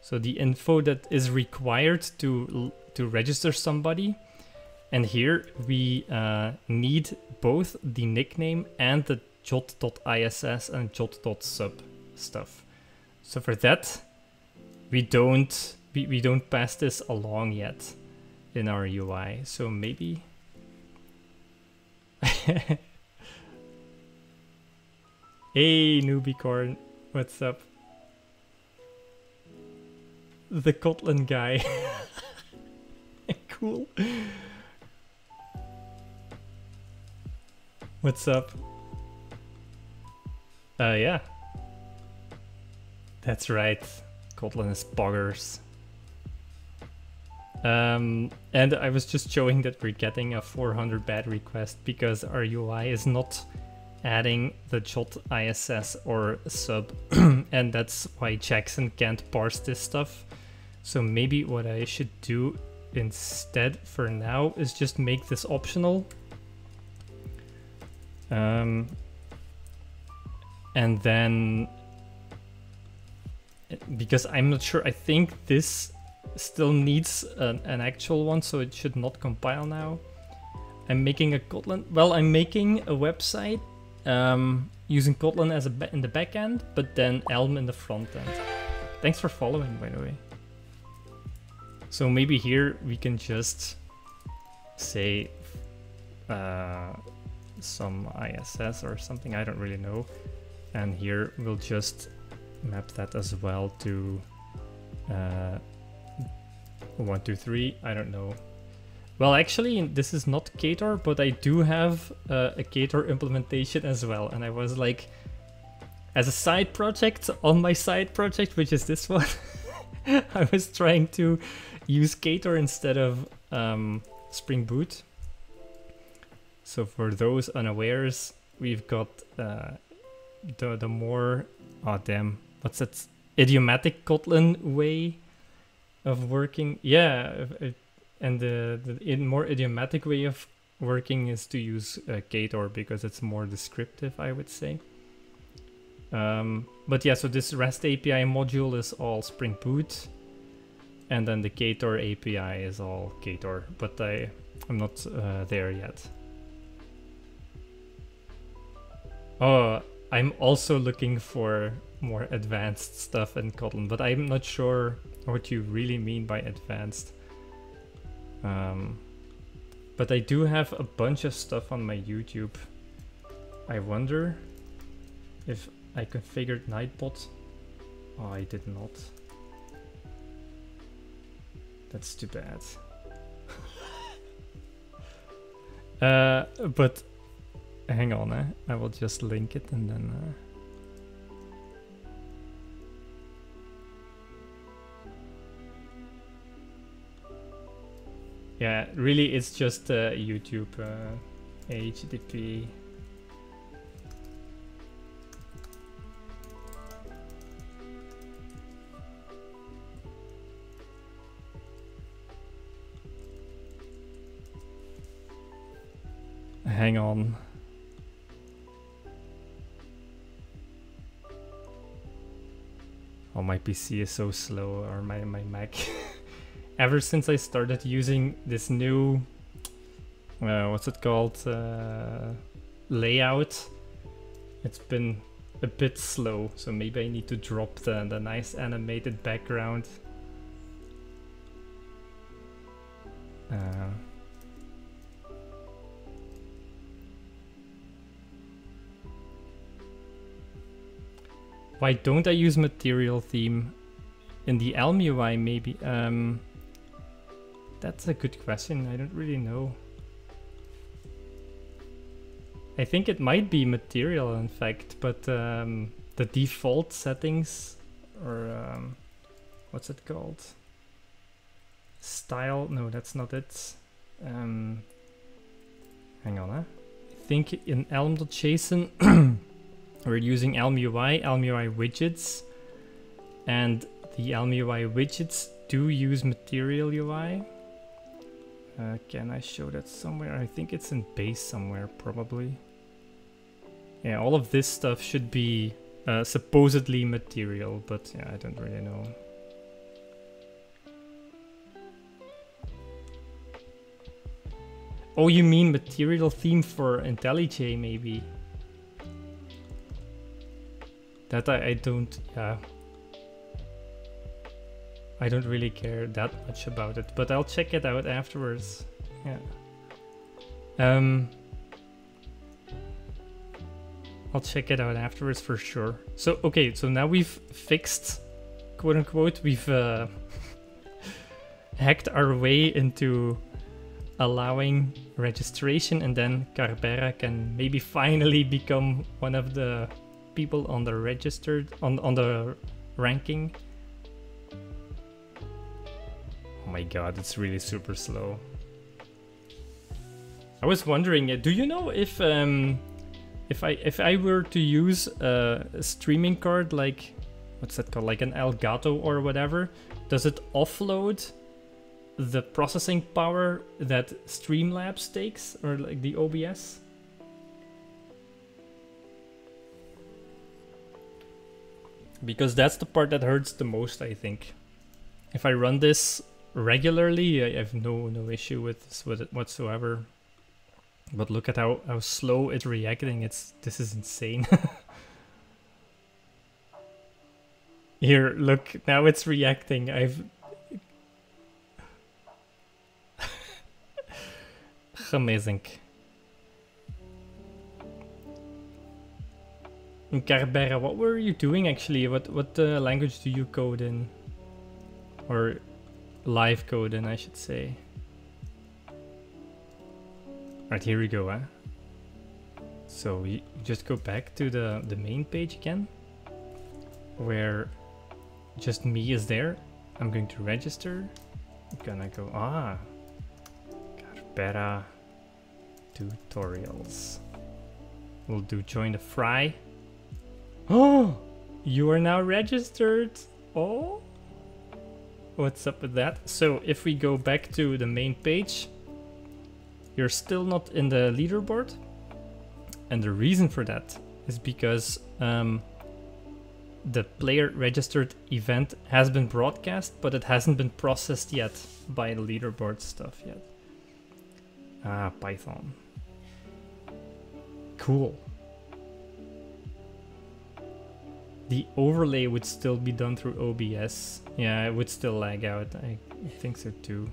So the info that is required to to register somebody. And here we uh, need both the nickname and the jot.iss and jot.sub stuff so for that, we don't we, we don't pass this along yet in our UI. So maybe <laughs> Hey newbiecorn, what's up? the Kotlin guy. <laughs> cool. What's up? Uh, yeah. That's right. Kotlin is boggers. Um, and I was just showing that we're getting a 400 bad request because our UI is not adding the jot ISS or sub, <clears throat> and that's why Jackson can't parse this stuff. So maybe what I should do instead for now is just make this optional. Um, and then because I'm not sure, I think this still needs an, an, actual one, so it should not compile now. I'm making a Kotlin, well, I'm making a website um, using Kotlin as a in the back end, but then Elm in the front end. Thanks for following, by the way. So maybe here we can just say uh, some ISS or something, I don't really know. And here we'll just map that as well to uh, one, two, three, I don't know. Well, actually, this is not Ktor, but I do have uh, a Ktor implementation as well. And I was like, as a side project on my side project, which is this one, <laughs> I was trying to use Ktor instead of um, Spring Boot. So for those unawares, we've got uh, the, the more, oh damn, what's that, idiomatic Kotlin way of working. Yeah, and the, the more idiomatic way of working is to use uh, Ktor because it's more descriptive, I would say. Um, but yeah, so this REST API module is all Spring Boot, and then the Ktor API is all Ktor, but I, I'm not uh, there yet. Oh, I'm also looking for more advanced stuff in Kotlin, but I'm not sure what you really mean by advanced. Um, but I do have a bunch of stuff on my YouTube. I wonder if I configured Nightbot. Oh, I did not. That's too bad. <laughs> uh, but hang on, eh? I will just link it and then... Uh Yeah, really it's just uh, YouTube uh, HTTP. Hang on. Oh, my PC is so slow, or my, my Mac. <laughs> ever since I started using this new, uh, what's it called, uh, layout, it's been a bit slow. So maybe I need to drop the, the nice animated background. Uh, why don't I use material theme in the Elm UI maybe? Um, that's a good question. I don't really know. I think it might be material, in fact, but um, the default settings, or um, what's it called? Style? No, that's not it. Um, hang on, huh? I think in Elm.json <coughs> we're using Elm UI, Elm UI widgets, and the Elm UI widgets do use Material UI. Uh, can I show that somewhere? I think it's in base somewhere, probably. Yeah, all of this stuff should be uh, supposedly material, but yeah, I don't really know. Oh, you mean material theme for IntelliJ, maybe? That I, I don't, yeah. I don't really care that much about it, but I'll check it out afterwards. Yeah. Um, I'll check it out afterwards for sure. So, okay, so now we've fixed quote unquote, we've uh, <laughs> hacked our way into allowing registration, and then Carbera can maybe finally become one of the people on the registered on on the ranking. Oh my god, it's really super slow. I was wondering, uh, do you know if um, if I if I were to use a streaming card like what's that called, like an Elgato or whatever, does it offload the processing power that Streamlabs takes or like the OBS? Because that's the part that hurts the most, I think. If I run this regularly, I have no no issue with this with it whatsoever. But look at how, how slow it's reacting. It's this is insane. <laughs> Here, look, now it's reacting. I've <laughs> amazing. Carbera, what were you doing actually? What what uh, language do you code in? Or live code I should say. Alright, here we go, huh? So we just go back to the, the main page again, where just me is there. I'm going to register. I'm gonna go, ah, Carbera tutorials. We'll do join the fry. Oh, <gasps> you are now registered. Oh, what's up with that? So if we go back to the main page, you're still not in the leaderboard. And the reason for that is because um, the player registered event has been broadcast, but it hasn't been processed yet by the leaderboard stuff yet. Ah, Python. Cool. The overlay would still be done through OBS. Yeah, it would still lag out. I think so too.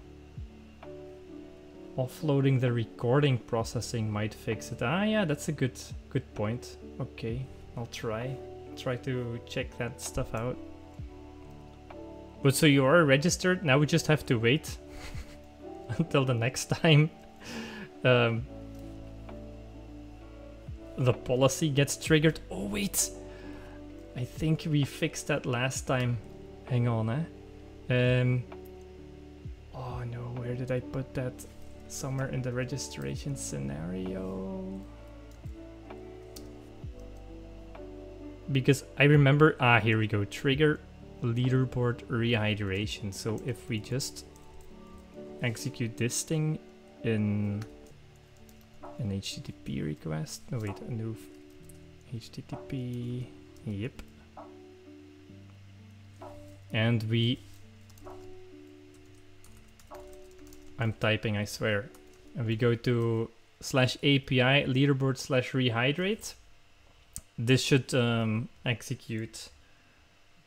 Offloading the recording processing might fix it. Ah, yeah, that's a good good point. Okay, I'll try. Try to check that stuff out. But so you are registered, now we just have to wait <laughs> until the next time <laughs> um, the policy gets triggered. Oh wait, I think we fixed that last time. Hang on, eh? Um, oh no, where did I put that? somewhere in the registration scenario. Because I remember, ah, here we go, trigger leaderboard rehydration. So if we just execute this thing in an HTTP request, no wait, a new HTTP, yep. And we I'm typing, I swear. And we go to slash API leaderboard slash rehydrate. This should um, execute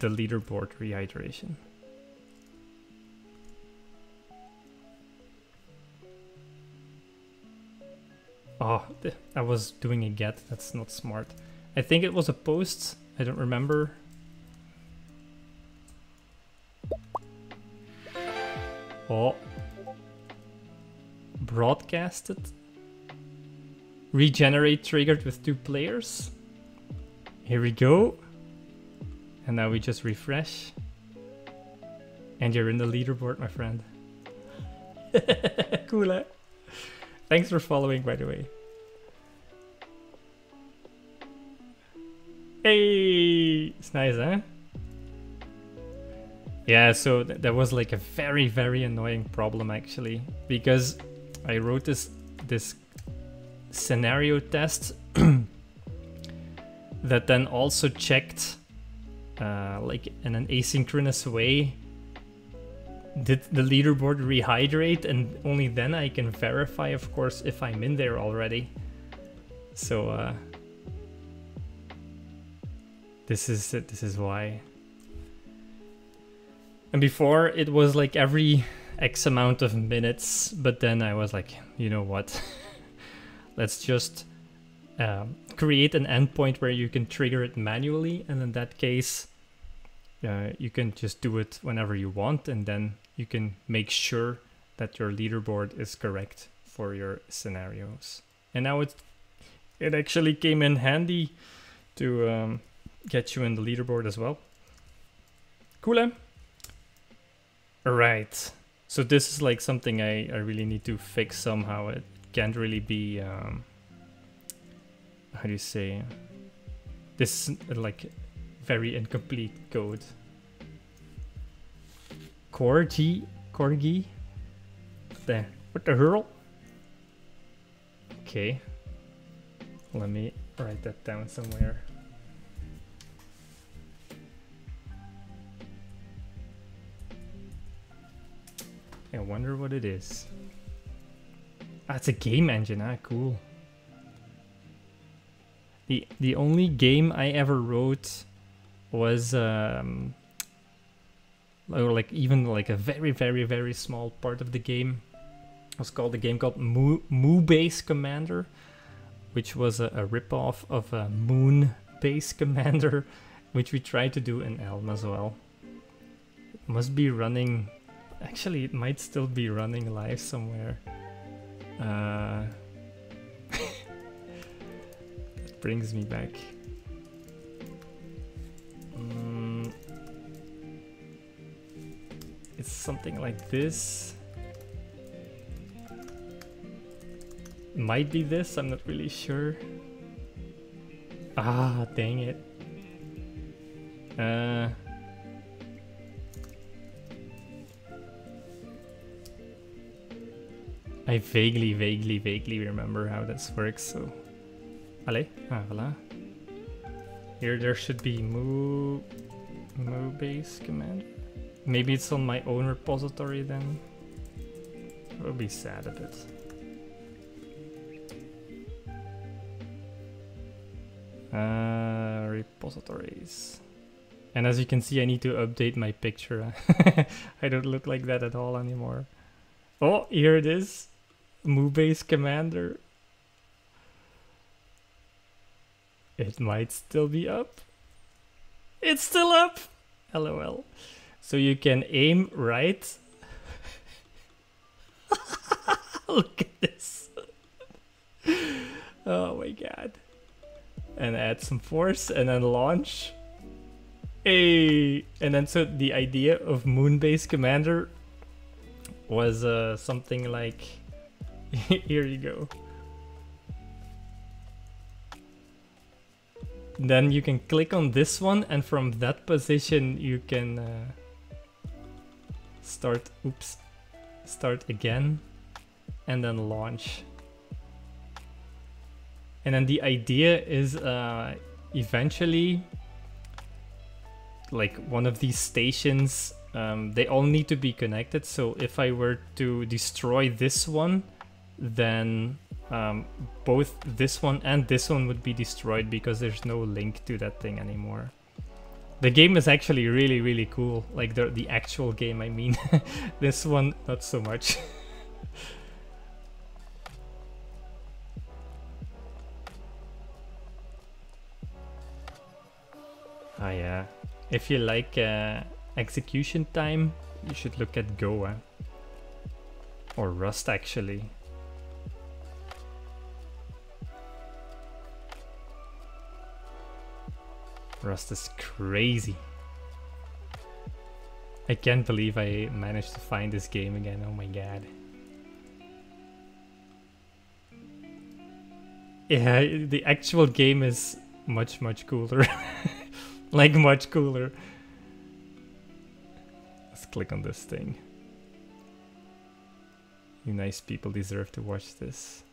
the leaderboard rehydration. Oh, I was doing a get. That's not smart. I think it was a post. I don't remember. Oh, broadcasted. Regenerate triggered with two players. Here we go. And now we just refresh. And you're in the leaderboard, my friend. <laughs> cool, eh? Thanks for following, by the way. Hey! It's nice, huh? Yeah, so th that was like a very, very annoying problem, actually. Because I wrote this this scenario test <clears throat> that then also checked uh, like in an asynchronous way did the leaderboard rehydrate and only then I can verify of course if I'm in there already so uh, this is it. this is why and before it was like every X amount of minutes, but then I was like, you know what? <laughs> Let's just um, create an endpoint where you can trigger it manually, and in that case, uh, you can just do it whenever you want, and then you can make sure that your leaderboard is correct for your scenarios. And now it it actually came in handy to um, get you in the leaderboard as well. Cool, eh? Alright. So this is like something I, I really need to fix somehow. It can't really be um, how do you say this is like very incomplete code. Corgi Corgi? There. What the hurl? Okay. Let me write that down somewhere. I wonder what it is. It's a game engine. Ah, cool. The the only game I ever wrote was um or like even like a very very very small part of the game it was called a game called Moo, Moo Base Commander which was a, a rip-off of a Moon Base <laughs> Commander which we tried to do in Elm as well it must be running actually it might still be running live somewhere uh <laughs> brings me back. Mm, it's something like this. Might be this, I'm not really sure. Ah, dang it. Uh... I vaguely, vaguely, vaguely remember how this works, so Allez, ah, voilà. Here there should be moo, moo base command. Maybe it's on my own repository then. It would be sad a bit. Uh, repositories. And as you can see, I need to update my picture. <laughs> I don't look like that at all anymore. Oh, here it is. Moonbase Commander. It might still be up. It's still up! LOL. So you can aim right. <laughs> Look at this. <laughs> oh my god. And add some force and then launch. Hey! And then so the idea of Moonbase Commander was uh, something like <laughs> here you go. Then you can click on this one and from that position you can uh, start, oops, start again and then launch. And then the idea is uh, eventually like one of these stations, um, they all need to be connected. So if I were to destroy this one, then um, both this one and this one would be destroyed because there's no link to that thing anymore. The game is actually really, really cool. Like the, the actual game, I mean. <laughs> this one, not so much. <laughs> Ah yeah. If you like uh, execution time, you should look at Go. Eh? Or Rust actually. Rust is crazy. I can't believe I managed to find this game again, oh my god. Yeah, the actual game is much, much cooler. <laughs> like, much cooler. Let's click on this thing. You nice people deserve to watch this.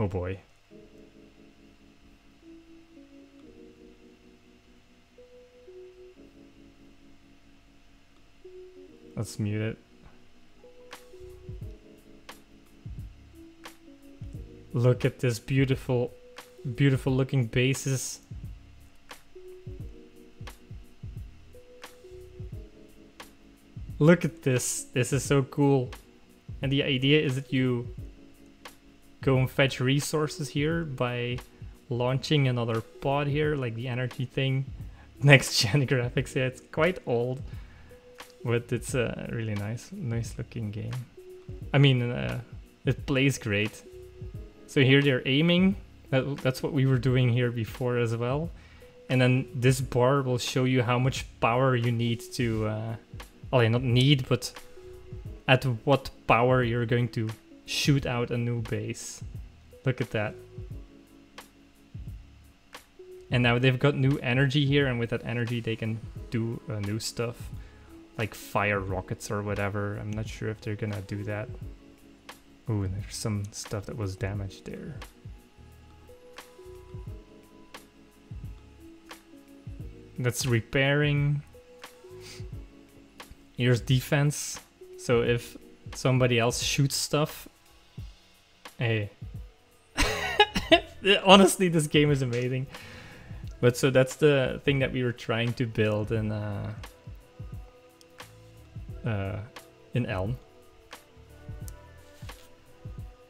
Oh boy. Let's mute it. Look at this beautiful, beautiful looking bases. Look at this. This is so cool. And the idea is that you go and fetch resources here by launching another pod here, like the energy thing. <laughs> Next gen <laughs> graphics, yeah, it's quite old, but it's a really nice, nice looking game. I mean, uh, it plays great. So here they're aiming. That, that's what we were doing here before as well. And then this bar will show you how much power you need to, uh, well, not need, but at what power you're going to shoot out a new base. Look at that. And now they've got new energy here, and with that energy they can do uh, new stuff. Like fire rockets or whatever. I'm not sure if they're gonna do that. Ooh, there's some stuff that was damaged there. That's repairing. Here's defense. So if somebody else shoots stuff, hey. <laughs> Honestly, this game is amazing. But so that's the thing that we were trying to build in uh, uh, in Elm.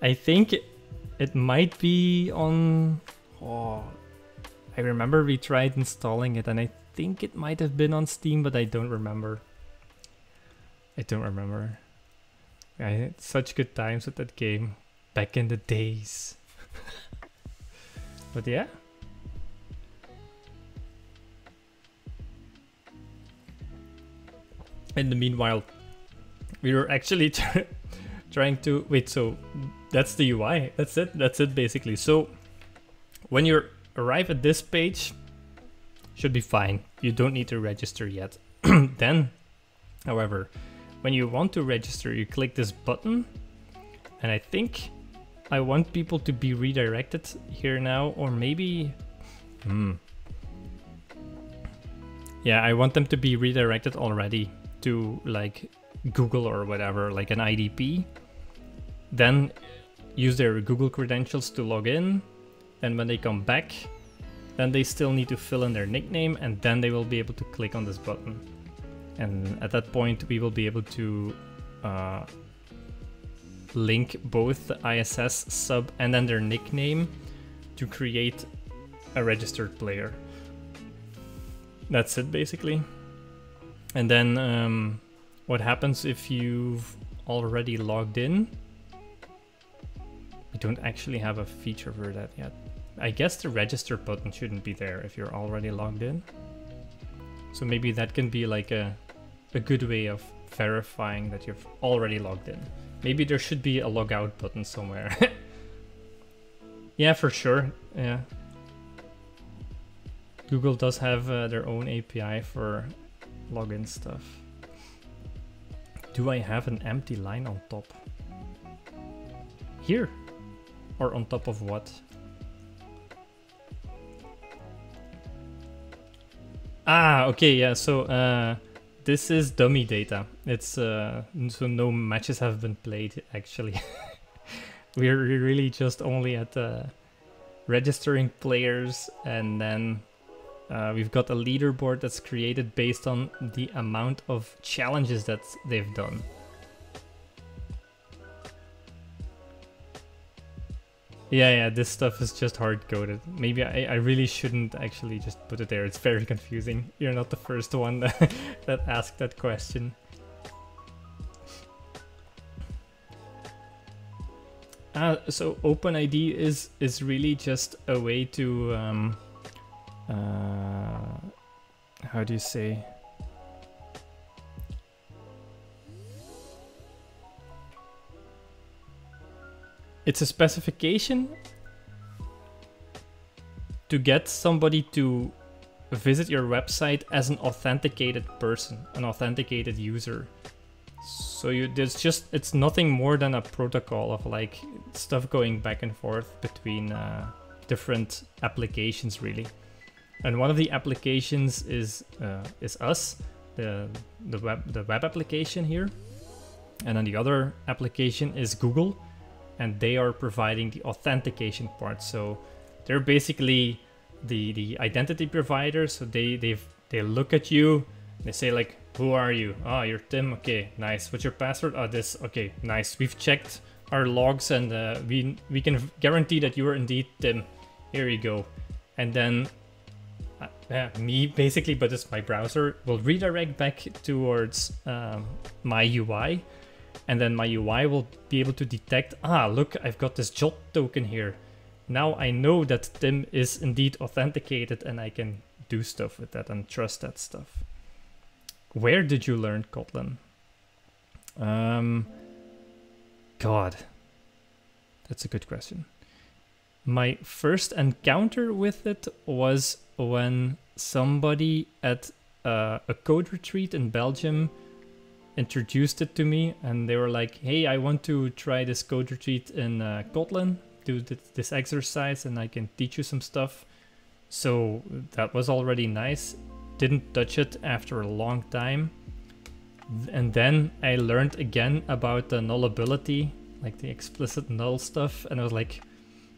I think it, it might be on. Oh, I remember we tried installing it, and I think it might have been on Steam, but I don't remember. I don't remember. I had such good times with that game back in the days. <laughs> but yeah. In the meanwhile, we were actually <laughs> trying to wait. So that's the UI. That's it. That's it basically. So when you arrive at this page, should be fine. You don't need to register yet. <clears throat> then, however, when you want to register, you click this button, and I think I want people to be redirected here now, or maybe, hmm. Yeah, I want them to be redirected already to like Google or whatever, like an IDP, then use their Google credentials to log in. And when they come back, then they still need to fill in their nickname and then they will be able to click on this button. And at that point, we will be able to uh, link both the ISS sub and then their nickname to create a registered player. That's it basically. And then um, what happens if you've already logged in? We don't actually have a feature for that yet. I guess the register button shouldn't be there if you're already logged in. So maybe that can be like a, a good way of verifying that you've already logged in. Maybe there should be a logout button somewhere. <laughs> yeah, for sure. Yeah. Google does have uh, their own API for login stuff. Do I have an empty line on top? Here? Or on top of what? Ah, okay, yeah, so uh, this is dummy data. It's uh, so no matches have been played actually. <laughs> We're really just only at uh, registering players and then uh, we've got a leaderboard that's created based on the amount of challenges that they've done. Yeah, yeah, this stuff is just hard-coded. Maybe I, I really shouldn't actually just put it there. It's very <laughs> confusing. You're not the first one that, <laughs> that asked that question. Uh, so OpenID is, is really just a way to... Um, uh, how do you say? It's a specification to get somebody to visit your website as an authenticated person, an authenticated user. So you there's just it's nothing more than a protocol of like stuff going back and forth between uh, different applications really. And one of the applications is uh, is us, the the web the web application here, and then the other application is Google, and they are providing the authentication part. So they're basically the the identity provider. So they they they look at you, they say like, who are you? Oh, you're Tim. Okay, nice. What's your password? Oh, this. Okay, nice. We've checked our logs and uh, we we can guarantee that you are indeed Tim here you go. And then uh, uh, me basically, but it's my browser, will redirect back towards um, my UI. And then my UI will be able to detect, ah, look, I've got this JWT token here. Now I know that Tim is indeed authenticated and I can do stuff with that and trust that stuff. Where did you learn Kotlin? Um, God, that's a good question. My first encounter with it was when somebody at uh, a code retreat in Belgium introduced it to me and they were like, hey, I want to try this code retreat in uh, Kotlin, do th this exercise and I can teach you some stuff. So that was already nice. Didn't touch it after a long time. And then I learned again about the nullability, like the explicit null stuff, and I was like,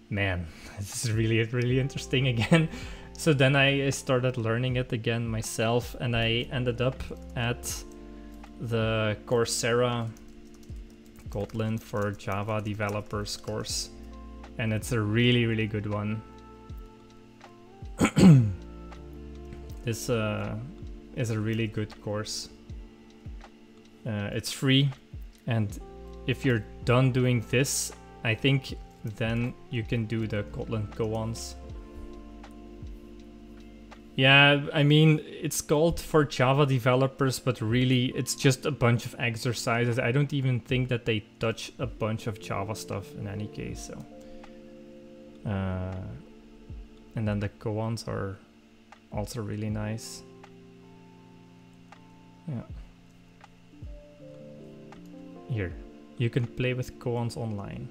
man, <laughs> this is really, really interesting <laughs> again. So then I started learning it again myself, and I ended up at the Coursera Kotlin for Java developers course. And it's a really, really good one. <clears throat> this uh, is a really good course. Uh, it's free, and if you're done doing this, I think then you can do the Kotlin koans. Yeah, I mean, it's called for Java developers, but really it's just a bunch of exercises. I don't even think that they touch a bunch of Java stuff in any case, so. Uh, and then the koans are also really nice. Yeah. Here, you can play with koans online.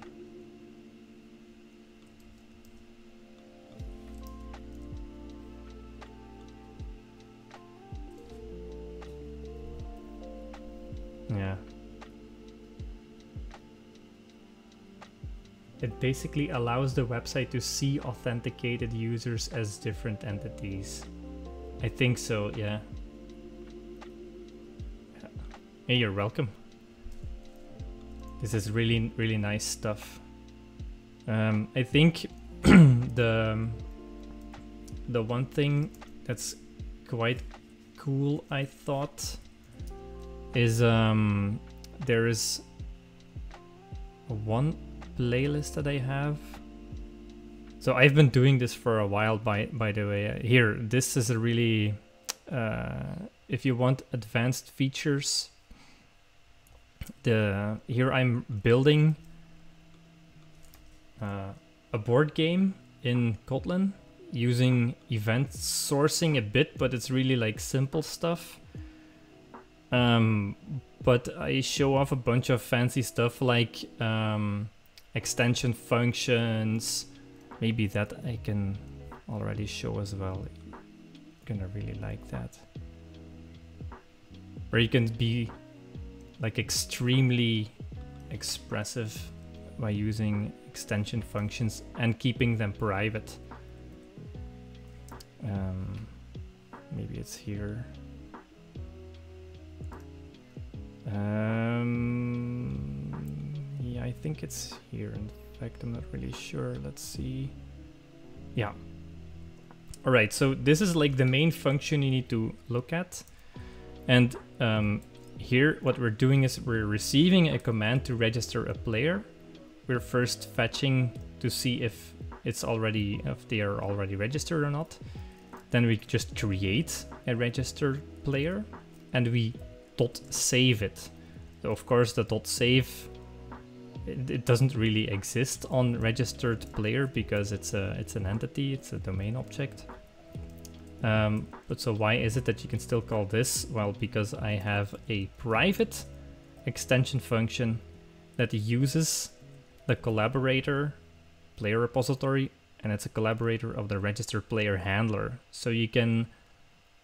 Yeah. It basically allows the website to see authenticated users as different entities. I think so, yeah. Hey, you're welcome. This is really, really nice stuff. Um, I think <clears throat> the the one thing that's quite cool, I thought, is um, there is one playlist that I have. So I've been doing this for a while, by by the way. Here, this is a really, uh, if you want advanced features, the here I'm building uh, a board game in Kotlin using event sourcing a bit, but it's really like simple stuff. Um, but I show off a bunch of fancy stuff like um, extension functions. Maybe that I can already show as well. You're gonna really like that. Where you can be like extremely expressive by using extension functions and keeping them private. Um, maybe it's here. Um, yeah, I think it's here. In fact, I'm not really sure. Let's see. Yeah. All right, so this is like the main function you need to look at. And um, here, what we're doing is we're receiving a command to register a player. We're first fetching to see if it's already, if they are already registered or not. Then we just create a registered player and we save it. Of course the dot save it, it, doesn't really exist on registered player because it's a it's an entity, it's a domain object. Um, but so why is it that you can still call this? Well, because I have a private extension function that uses the collaborator player repository and it's a collaborator of the registered player handler. So you can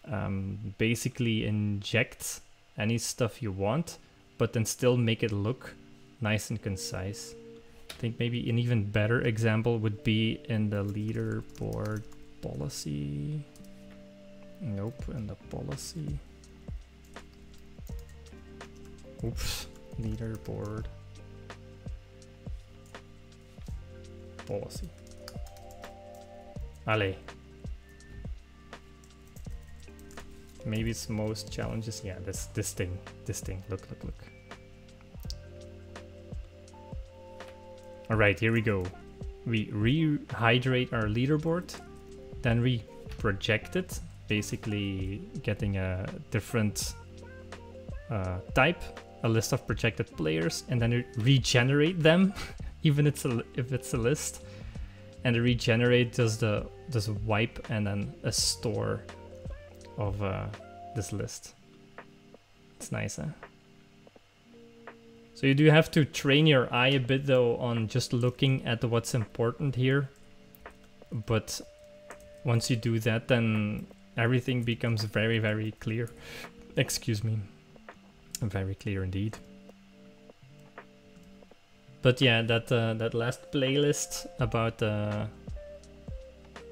um, basically inject any stuff you want, but then still make it look nice and concise. I think maybe an even better example would be in the leaderboard policy. Nope, in the policy. Oops, leaderboard policy. Ale. Maybe it's most challenges. Yeah, this this thing, this thing. Look, look, look. All right, here we go. We rehydrate our leaderboard, then we project it, basically getting a different uh, type, a list of projected players, and then regenerate them, <laughs> even it's a, if it's a list. And the regenerate does the does a wipe and then a store of uh, this list. It's nice, huh? So you do have to train your eye a bit though on just looking at what's important here. But once you do that, then everything becomes very, very clear. Excuse me. Very clear indeed. But yeah, that uh, that last playlist about uh,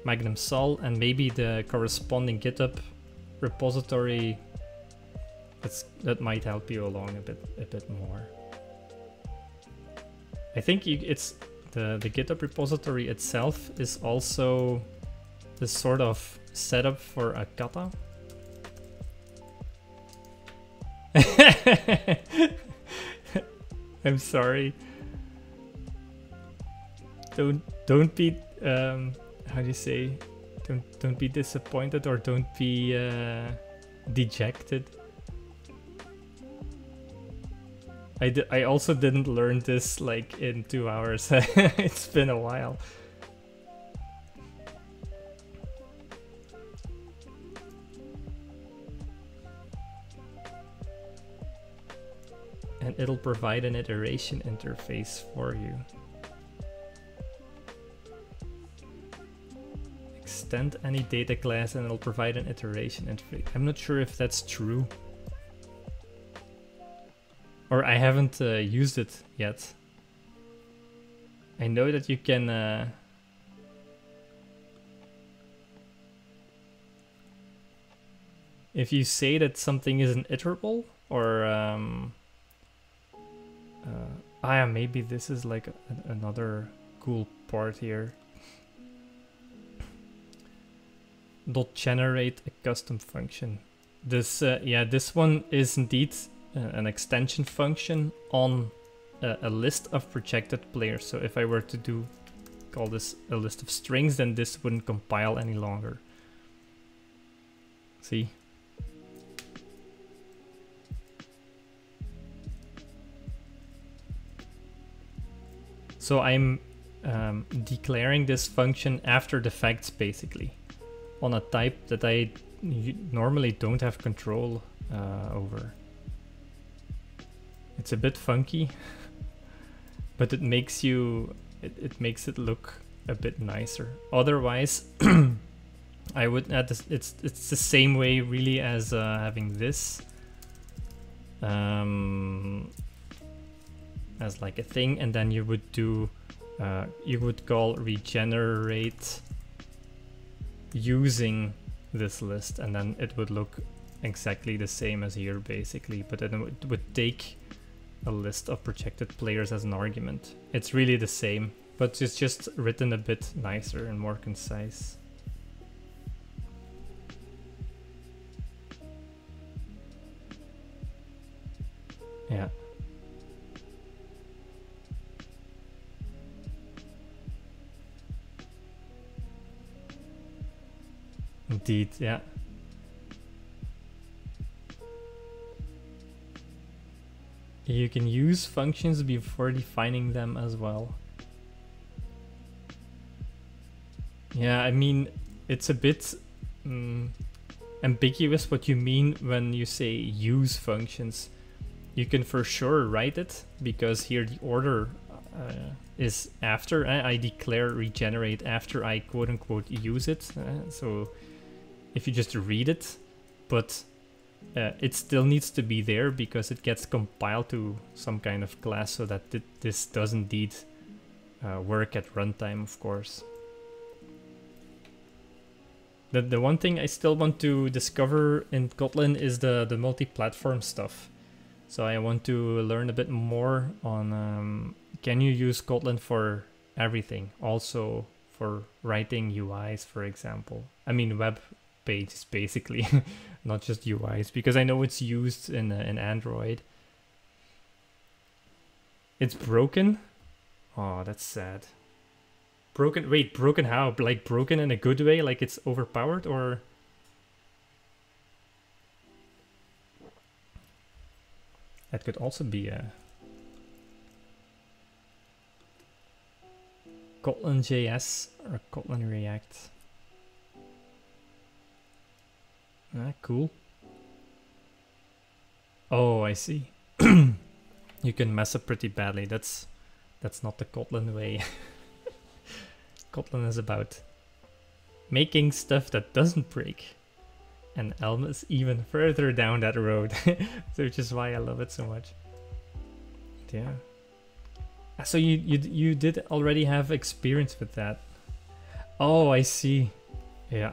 Magnum Sal and maybe the corresponding GitHub repository that's, that might help you along a bit a bit more. I think you, it's the the GitHub repository itself is also the sort of setup for a kata. <laughs> I'm sorry. Don't don't be um how do you say don't don't be disappointed or don't be uh, dejected. I, I also didn't learn this like in two hours. <laughs> it's been a while. And it'll provide an iteration interface for you. Extend any data class and it'll provide an iteration interface. I'm not sure if that's true. Or I haven't uh, used it yet. I know that you can... Uh, if you say that something is an iterable, or... Um, uh, ah, maybe this is like a, another cool part here. Dot generate a custom function. This uh, yeah, this one is indeed uh, an extension function on a, a, list of projected players. So if I were to do call this a list of strings, then this wouldn't compile any longer. See? So I'm um, declaring this function after the facts basically on a type that I normally don't have control uh, over. It's a bit funky, <laughs> but it makes you, it, it makes it look a bit nicer. Otherwise, <clears throat> I would add this, it's, it's the same way really as uh, having this um, as like a thing and then you would do, uh, you would call regenerate using this list and then it would look exactly the same as here basically. But then it would take a list of projected players as an argument. It's really the same but it's just written a bit nicer and more concise. Yeah Indeed, yeah. You can use functions before defining them as well. Yeah, I mean, it's a bit um, ambiguous what you mean when you say use functions. You can for sure write it because here the order uh, is after. I, I declare regenerate after I quote unquote use it. Uh, so if you just read it, but uh, it still needs to be there because it gets compiled to some kind of class so that th this does indeed uh, work at runtime, of course. The, the one thing I still want to discover in Kotlin is the, the multi-platform stuff. So I want to learn a bit more on um, can you use Kotlin for everything, also for writing UIs, for example. I mean, web pages basically, <laughs> not just UIs, because I know it's used in uh, in Android. It's broken. Oh, that's sad. Broken. Wait, broken how? Like broken in a good way? Like it's overpowered or? That could also be a Kotlin JS or Kotlin React. Ah, cool. Oh, I see. <clears throat> you can mess up pretty badly. That's that's not the Kotlin way. <laughs> Kotlin is about making stuff that doesn't break. And Elm is even further down that road, <laughs> which is why I love it so much. Yeah. Ah, so you you you did already have experience with that. Oh, I see. Yeah.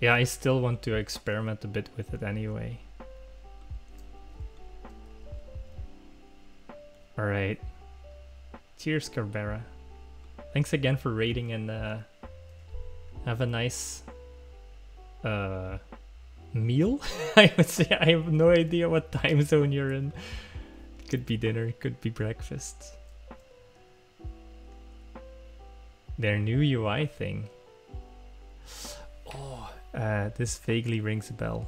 Yeah, I still want to experiment a bit with it anyway. Alright. Cheers, Carbera. Thanks again for rating and uh, have a nice uh, meal, <laughs> I would say. I have no idea what time zone you're in. Could be dinner, could be breakfast. Their new UI thing. Oh, uh, this vaguely rings a bell.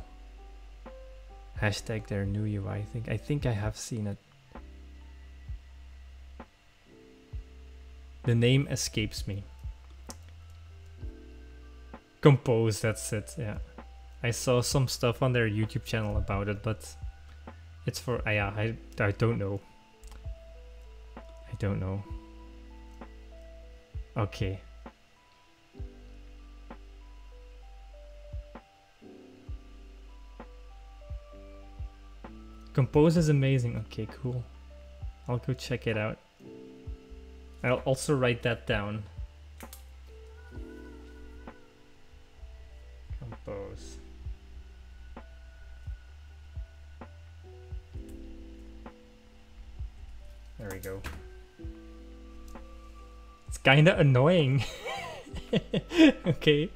Hashtag their new UI I think I think I have seen it. The name escapes me. Compose, that's it, yeah. I saw some stuff on their YouTube channel about it, but it's for, uh, yeah, I, I don't know. I don't know. Okay. Compose is amazing. Okay, cool. I'll go check it out. I'll also write that down. Compose. There we go. It's kinda annoying. <laughs> okay.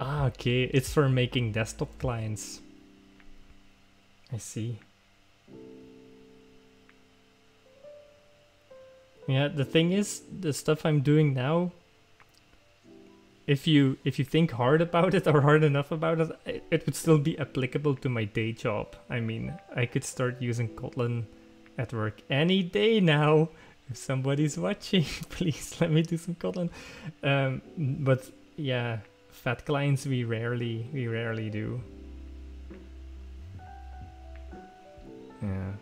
Ah, okay. It's for making desktop clients. I see. Yeah, the thing is, the stuff I'm doing now, if you if you think hard about it or hard enough about it, it, would still be applicable to my day job. I mean, I could start using Kotlin at work any day now. If somebody's <laughs> watching, <laughs> please let me do some Kotlin. Um, but yeah, fat clients we rarely we rarely do. Yeah.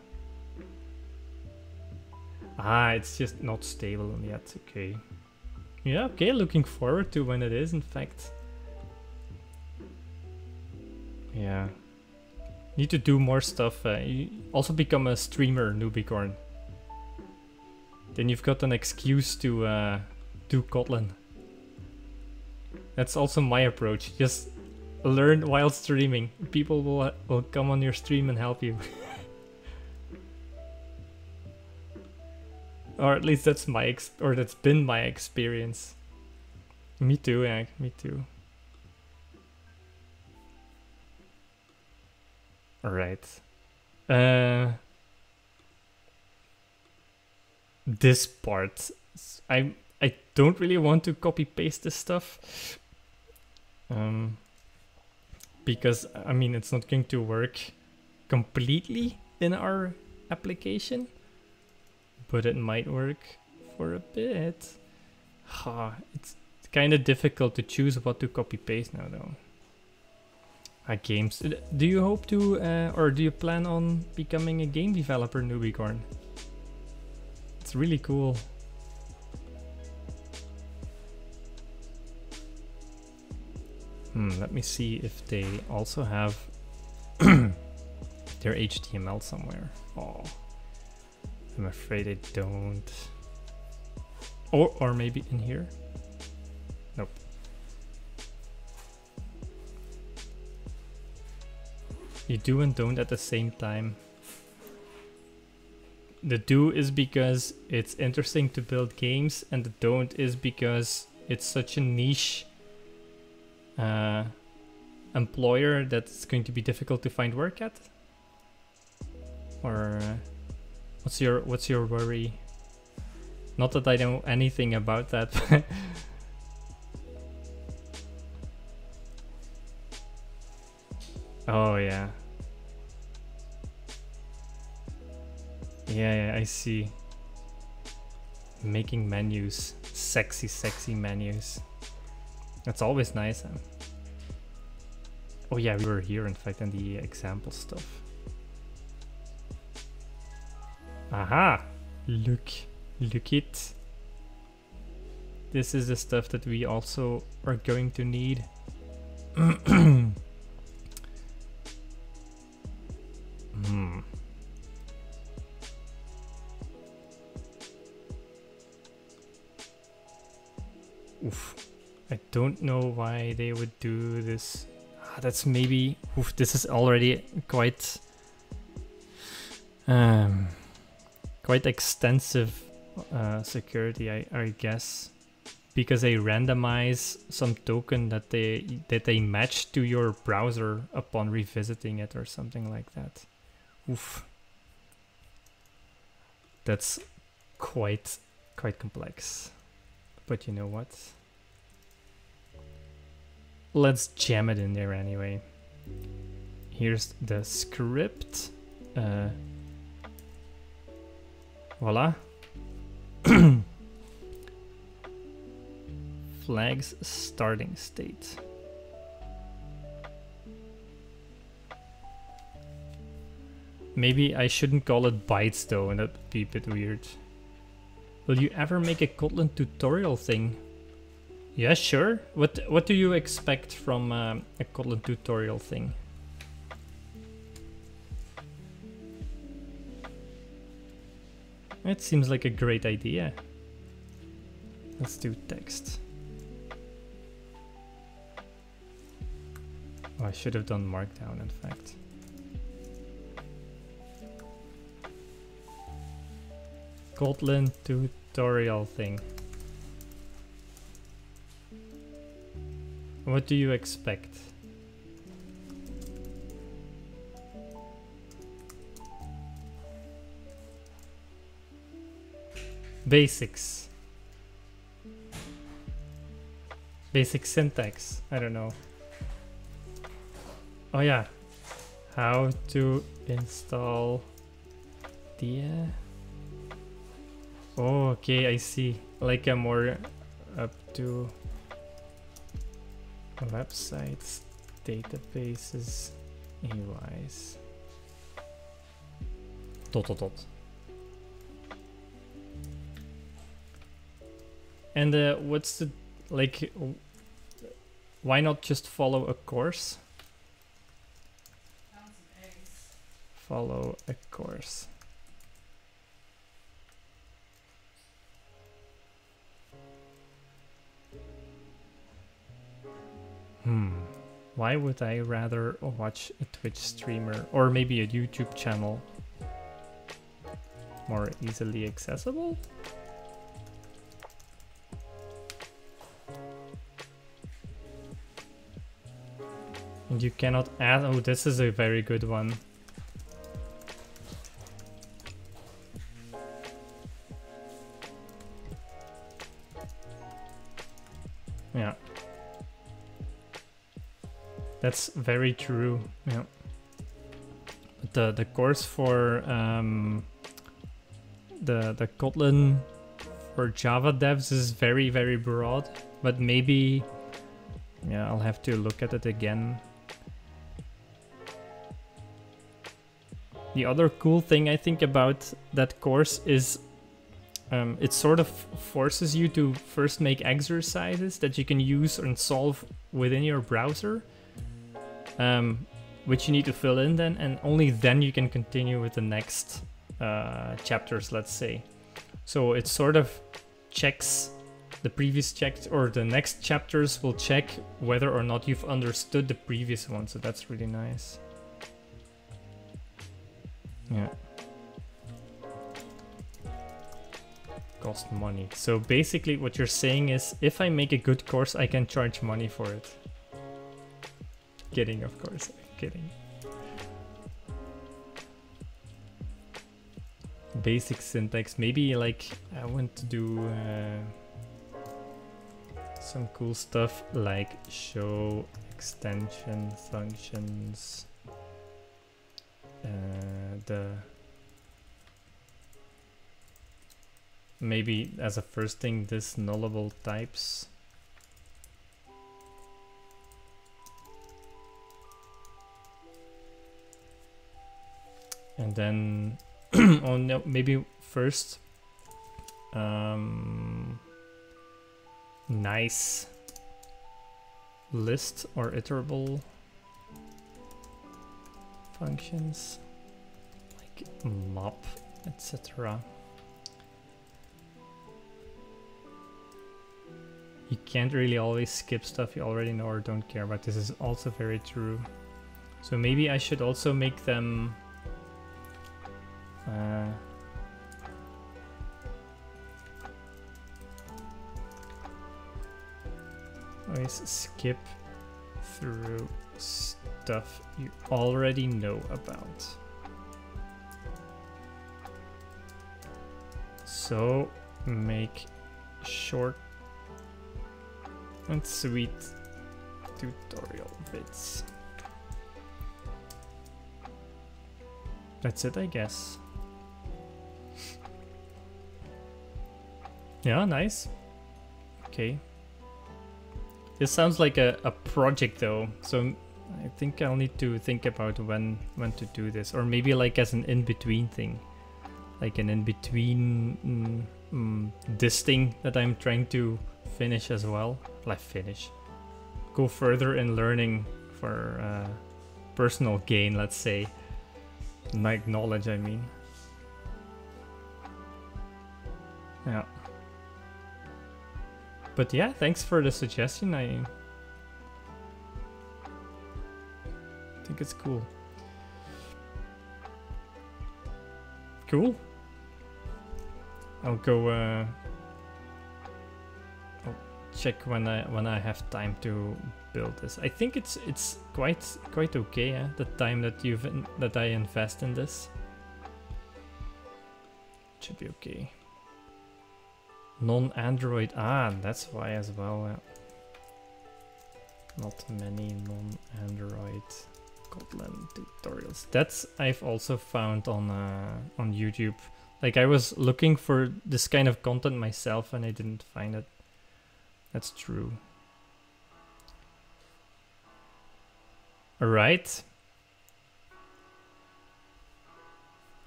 Ah, it's just not stable yet. Okay. Yeah, okay, looking forward to when it is, in fact. Yeah. Need to do more stuff. Uh, also become a streamer, Newbicorn. Then you've got an excuse to uh, do Kotlin. That's also my approach. Just learn while streaming. People will, will come on your stream and help you. <laughs> Or at least that's my ex or that's been my experience. Me too, yeah, me too. Alright. Uh this part. I I don't really want to copy paste this stuff. Um because I mean it's not going to work completely in our application but it might work for a bit. Ha, it's kind of difficult to choose what to copy paste now though. Uh, games. Do you hope to, uh, or do you plan on becoming a game developer, Newbicorn? It's really cool. Hmm, let me see if they also have <clears throat> their HTML somewhere. Oh. I'm afraid I don't. Or, or maybe in here? Nope. You do and don't at the same time. the do is because it's interesting to build games, and the don't is because it's such a niche uh, employer that's going to be difficult to find work at. Or uh, what's your what's your worry? Not that I know anything about that. <laughs> oh yeah. Yeah, yeah, I see. Making menus. Sexy, sexy menus. That's always nice. Huh? Oh yeah, we were here in fact in the example stuff. Aha! Look, look it. This is the stuff that we also are going to need. <clears throat> hmm. Oof. I don't know why they would do this. Ah, that's maybe... Oof, this is already quite... Um, quite extensive uh, security, I, I guess. Because they randomize some token that they that they match to your browser upon revisiting it or something like that. Oof. That's quite quite complex. But you know what? Let's jam it in there anyway. Here's the script. Uh, voila. <clears throat> Flags starting state. Maybe I shouldn't call it bytes though, and that'd be a bit weird. Will you ever make a Kotlin tutorial thing? Yeah, sure. What what do you expect from uh, a Kotlin tutorial thing? It seems like a great idea. Let's do text. Oh, I should have done markdown in fact. Kotlin tutorial thing. What do you expect? Basics. Basic syntax. I don't know. Oh yeah. How to install the... Uh, oh, okay, I see. Like a more up to websites, databases, UIs. Dot dot dot. And uh, what's the like? Why not just follow a course? Follow a course. Hmm. Why would I rather watch a Twitch streamer or maybe a YouTube channel? More easily accessible? And you cannot add... Oh, this is a very good one. That's very true. Yeah. But the the course for um, the the Kotlin for Java devs is very very broad, but maybe yeah I'll have to look at it again. The other cool thing I think about that course is um, it sort of forces you to first make exercises that you can use and solve within your browser um, which you need to fill in then, and only then you can continue with the next uh, chapters, let's say. So it sort of checks the previous checked or the next chapters will check whether or not you've understood the previous one. So that's really nice. Yeah. cost money. So basically what you're saying is if I make a good course, I can charge money for it. Kidding, of course, kidding. Basic syntax, maybe like I want to do uh, some cool stuff like show extension functions, uh, the maybe as a first thing this nullable types and then <clears throat> oh no maybe first um, nice list or iterable functions like mop etc you can't really always skip stuff you already know or don't care about. This is also very true. So maybe I should also make them... Uh, always skip through stuff you already know about. So make short and sweet tutorial bits. That's it, I guess. Yeah, nice. Okay. This sounds like a, a project though, so I think I'll need to think about when when to do this, or maybe like as an in-between thing, like an in-between mm, mm, this thing that I'm trying to finish as well. Like finish. Go further in learning for uh, personal gain, let's say. Like knowledge, I mean. Yeah. But yeah, thanks for the suggestion. I think it's cool. Cool. I'll go uh, check when I when I have time to build this. I think it's it's quite quite okay. Eh? The time that you've in, that I invest in this should be okay. Non-Android. Ah, that's why as well. Not many non-Android Kotlin tutorials. That's I've also found on uh, on YouTube. Like I was looking for this kind of content myself and I didn't find it. That's true. All right.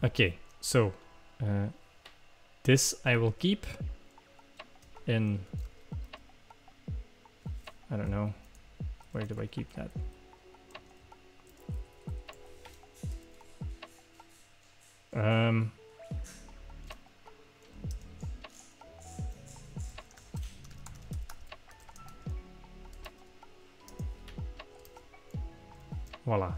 Okay, so uh, this I will keep in, I don't know, where do I keep that? Um, Voila.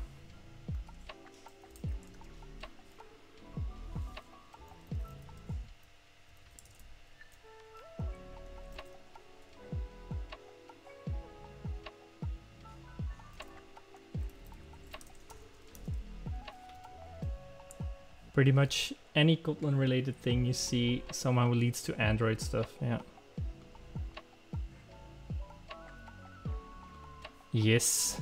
Pretty much any Kotlin related thing you see somehow leads to Android stuff, yeah. Yes.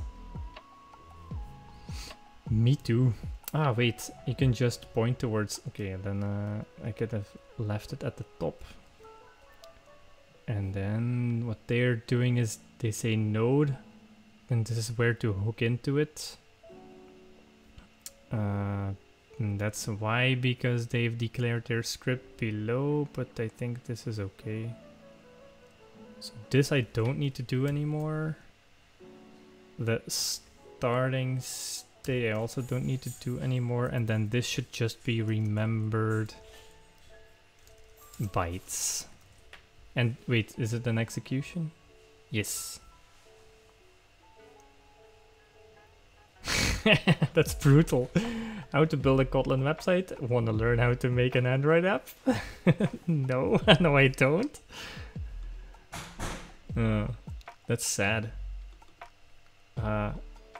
Me too. Ah, wait, you can just point towards... Okay, then uh, I could have left it at the top. And then what they're doing is they say node, and this is where to hook into it. Uh, Mm, that's why, because they've declared their script below, but I think this is okay. So this I don't need to do anymore. The starting state I also don't need to do anymore and then this should just be remembered. Bytes. And wait is it an execution? Yes. <laughs> That's brutal how to build a Kotlin website? Want to learn how to make an Android app? <laughs> no, <laughs> no, I don't. Uh, that's sad. Uh,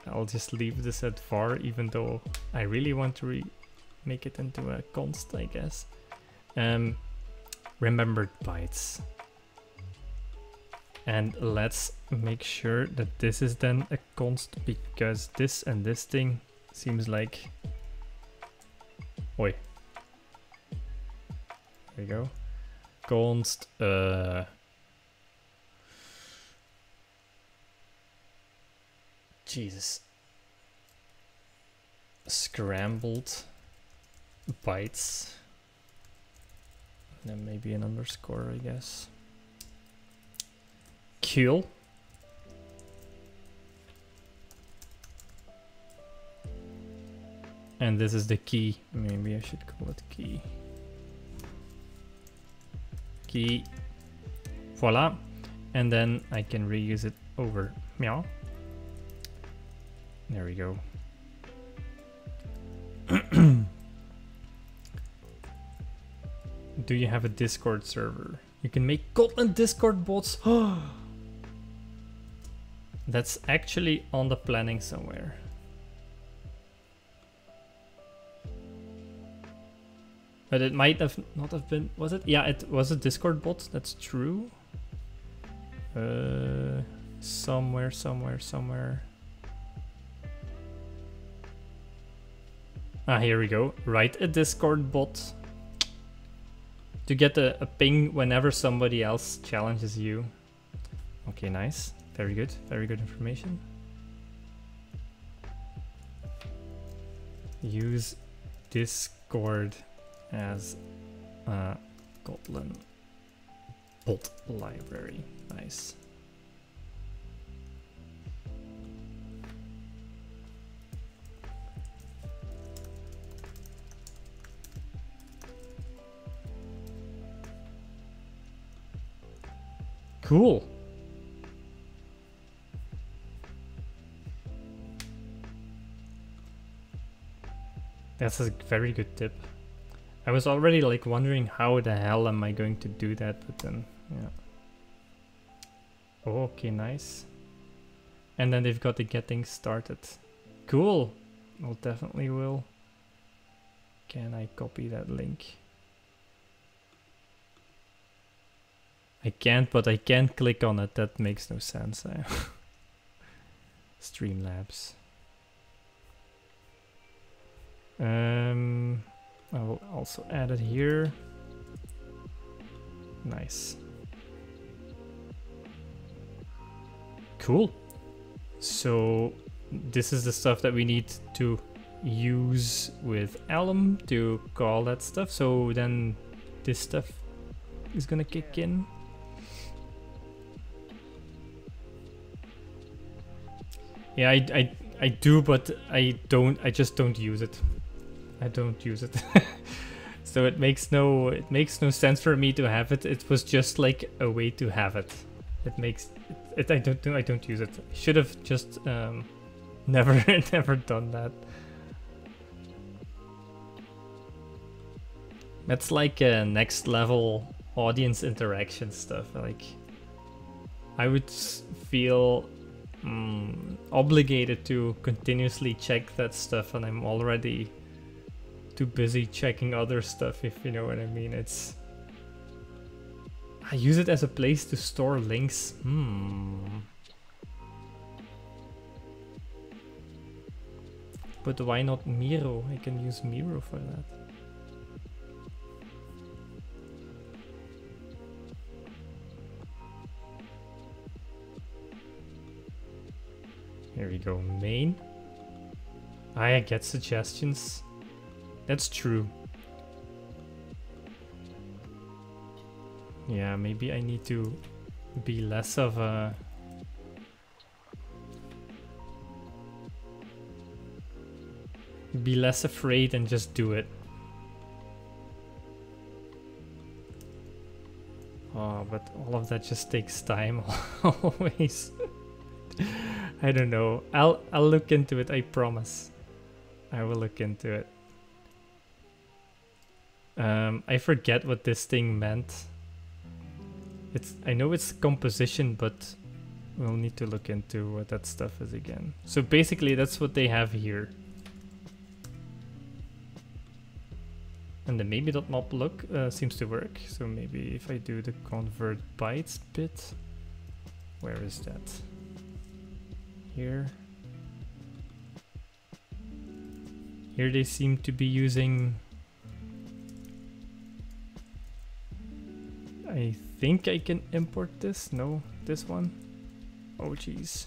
I'll just leave this at var, even though I really want to make it into a const, I guess. Um, remembered bytes. And let's make sure that this is then a const because this and this thing seems like... Oi. There we go. Const, uh... Jesus. Scrambled bytes. then maybe an underscore, I guess. Cool. And this is the key. Maybe I should call it key. Key. Voila. And then I can reuse it over meow. There we go. <clears throat> Do you have a Discord server? You can make Kotlin Discord bots. <gasps> That's actually on the planning somewhere. But it might have not have been, was it? Yeah, it was a Discord bot, that's true. Uh, somewhere, somewhere, somewhere. Ah, here we go. Write a Discord bot to get a, a ping whenever somebody else challenges you. Okay, nice. Very good. Very good information. Use Discord as uh, a Kotlin bot library. Nice. Cool. That's a very good tip. I was already like wondering how the hell am I going to do that, but then, yeah. Oh, okay, nice. And then they've got the getting started. Cool. Well, definitely will. Can I copy that link? I can't, but I can't click on it. That makes no sense. <laughs> Streamlabs. Um, I will also add it here. Nice. Cool. So this is the stuff that we need to use with Elm to call that stuff. So then this stuff is gonna kick in. Yeah, I, I, I do, but I don't, I just don't use it. I don't use it. <laughs> so it makes no it makes no sense for me to have it. It was just like a way to have it. It makes it, it I don't do I don't use it. Should have just um, <laughs> never never done that. That's like a next level audience interaction stuff. Like I would feel um, obligated to continuously check that stuff, and I'm already too busy checking other stuff, if you know what I mean. It's... I use it as a place to store links. Hmm. But why not Miro? I can use Miro for that. Here we go, main. I get suggestions. That's true. Yeah, maybe I need to be less of a... Be less afraid and just do it. Oh, but all of that just takes time <laughs> always. <laughs> I don't know. I'll I'll look into it, I promise. I will look into it. Um, I forget what this thing meant. It's I know it's composition, but we'll need to look into what that stuff is again. So basically that's what they have here. And the Maybe.map look uh, seems to work. So maybe if I do the convert bytes bit, where is that? Here. Here they seem to be using... I think I can import this. No, this one. Oh jeez.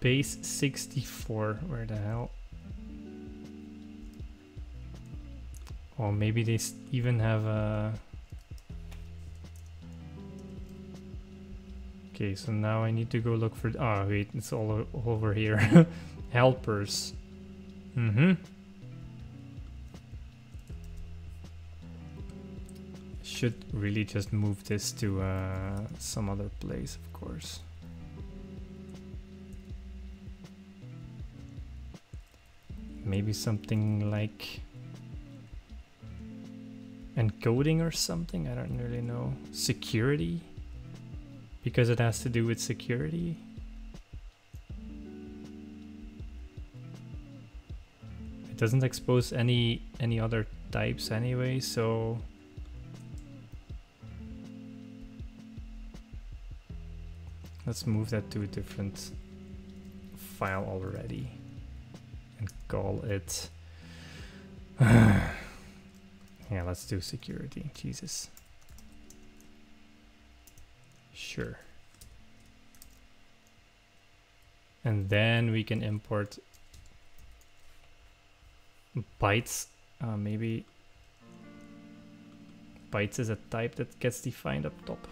Base 64, where the hell? Oh, maybe they even have a... Okay, so now I need to go look for... Oh, wait, it's all over here. <laughs> Helpers. Mm-hmm. Should really just move this to uh, some other place, of course. Maybe something like encoding or something. I don't really know. Security? Because it has to do with security? It doesn't expose any any other types anyway, so let's move that to a different file already and call it <sighs> Yeah, let's do security. Jesus. Sure. And then we can import bytes. Uh, maybe bytes is a type that gets defined up top.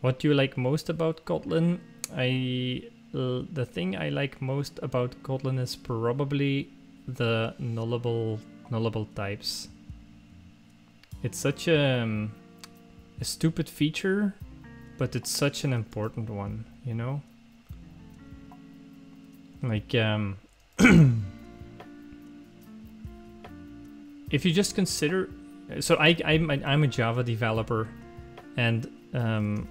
What do you like most about Kotlin? I the thing I like most about Kotlin is probably the nullable nullable types. It's such a, um, a stupid feature, but it's such an important one, you know? Like, um, <clears throat> if you just consider, so I, I'm, I'm a Java developer, and um,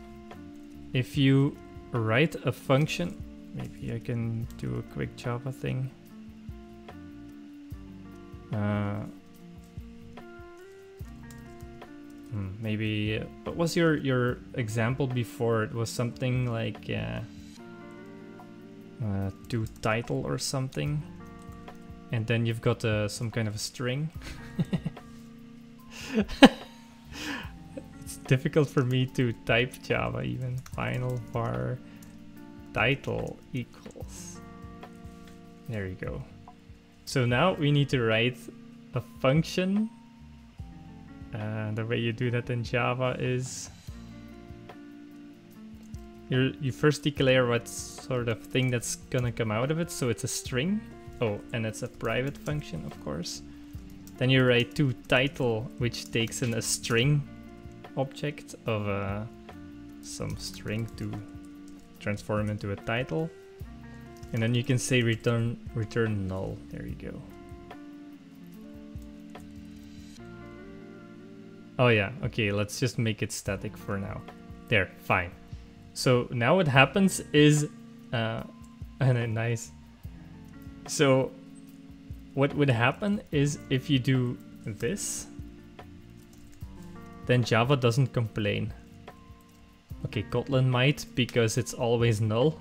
if you write a function, maybe I can do a quick Java thing. Uh, Hmm, maybe. Uh, what was your your example before? It was something like uh, uh, do title or something, and then you've got uh, some kind of a string. <laughs> difficult for me to type Java even. Final var title equals. There you go. So now we need to write a function uh, the way you do that in Java is you you first declare what sort of thing that's gonna come out of it. So it's a string. Oh, and it's a private function, of course. Then you write to title, which takes in a string object of uh, some string to transform into a title. And then you can say return return null. There you go. Oh yeah, okay, let's just make it static for now. There, fine. So now what happens is, uh, <laughs> and nice. So what would happen is if you do this, then Java doesn't complain. Okay, Kotlin might because it's always null.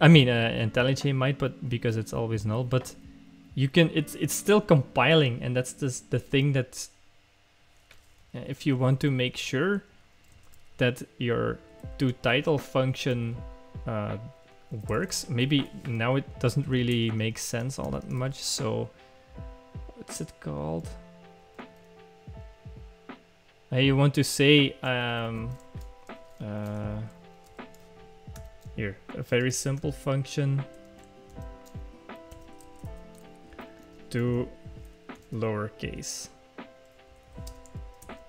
I mean, uh, IntelliJ might, but because it's always null. But you can, it's it's still compiling, and that's just the thing that if you want to make sure that your to title function uh, works, maybe now it doesn't really make sense all that much. So what's it called? Uh, you want to say um, uh, here a very simple function to lowercase.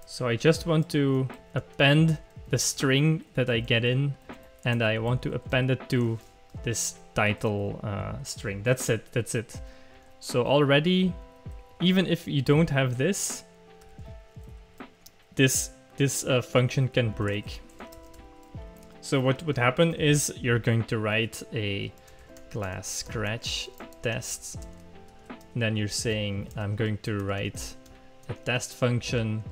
So I just want to append the string that I get in and I want to append it to this title uh, string. That's it, that's it. So already, even if you don't have this, this this uh, function can break. So what would happen is you're going to write a class scratch test. Then you're saying I'm going to write a test function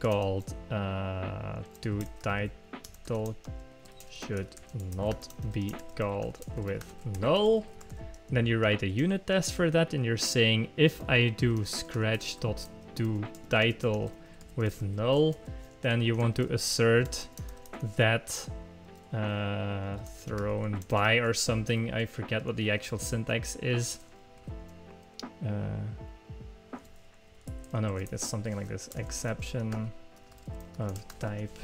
called uh, to title should not be called with null. Then you write a unit test for that and you're saying if I do scratch dot do title with null, then you want to assert that uh, thrown by or something. I forget what the actual syntax is. Uh, oh no, wait, it's something like this. Exception of type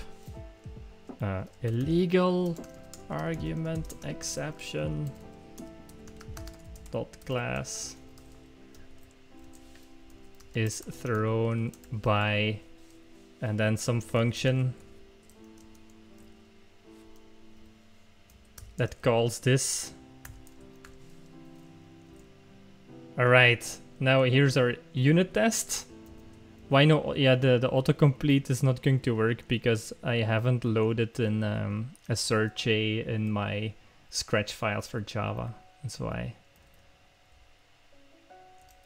uh, illegal argument exception dot class is thrown by and then some function that calls this. Alright, now here's our unit test. Why no? Yeah, the, the autocomplete is not going to work because I haven't loaded in um, a search in my Scratch files for Java. That's why.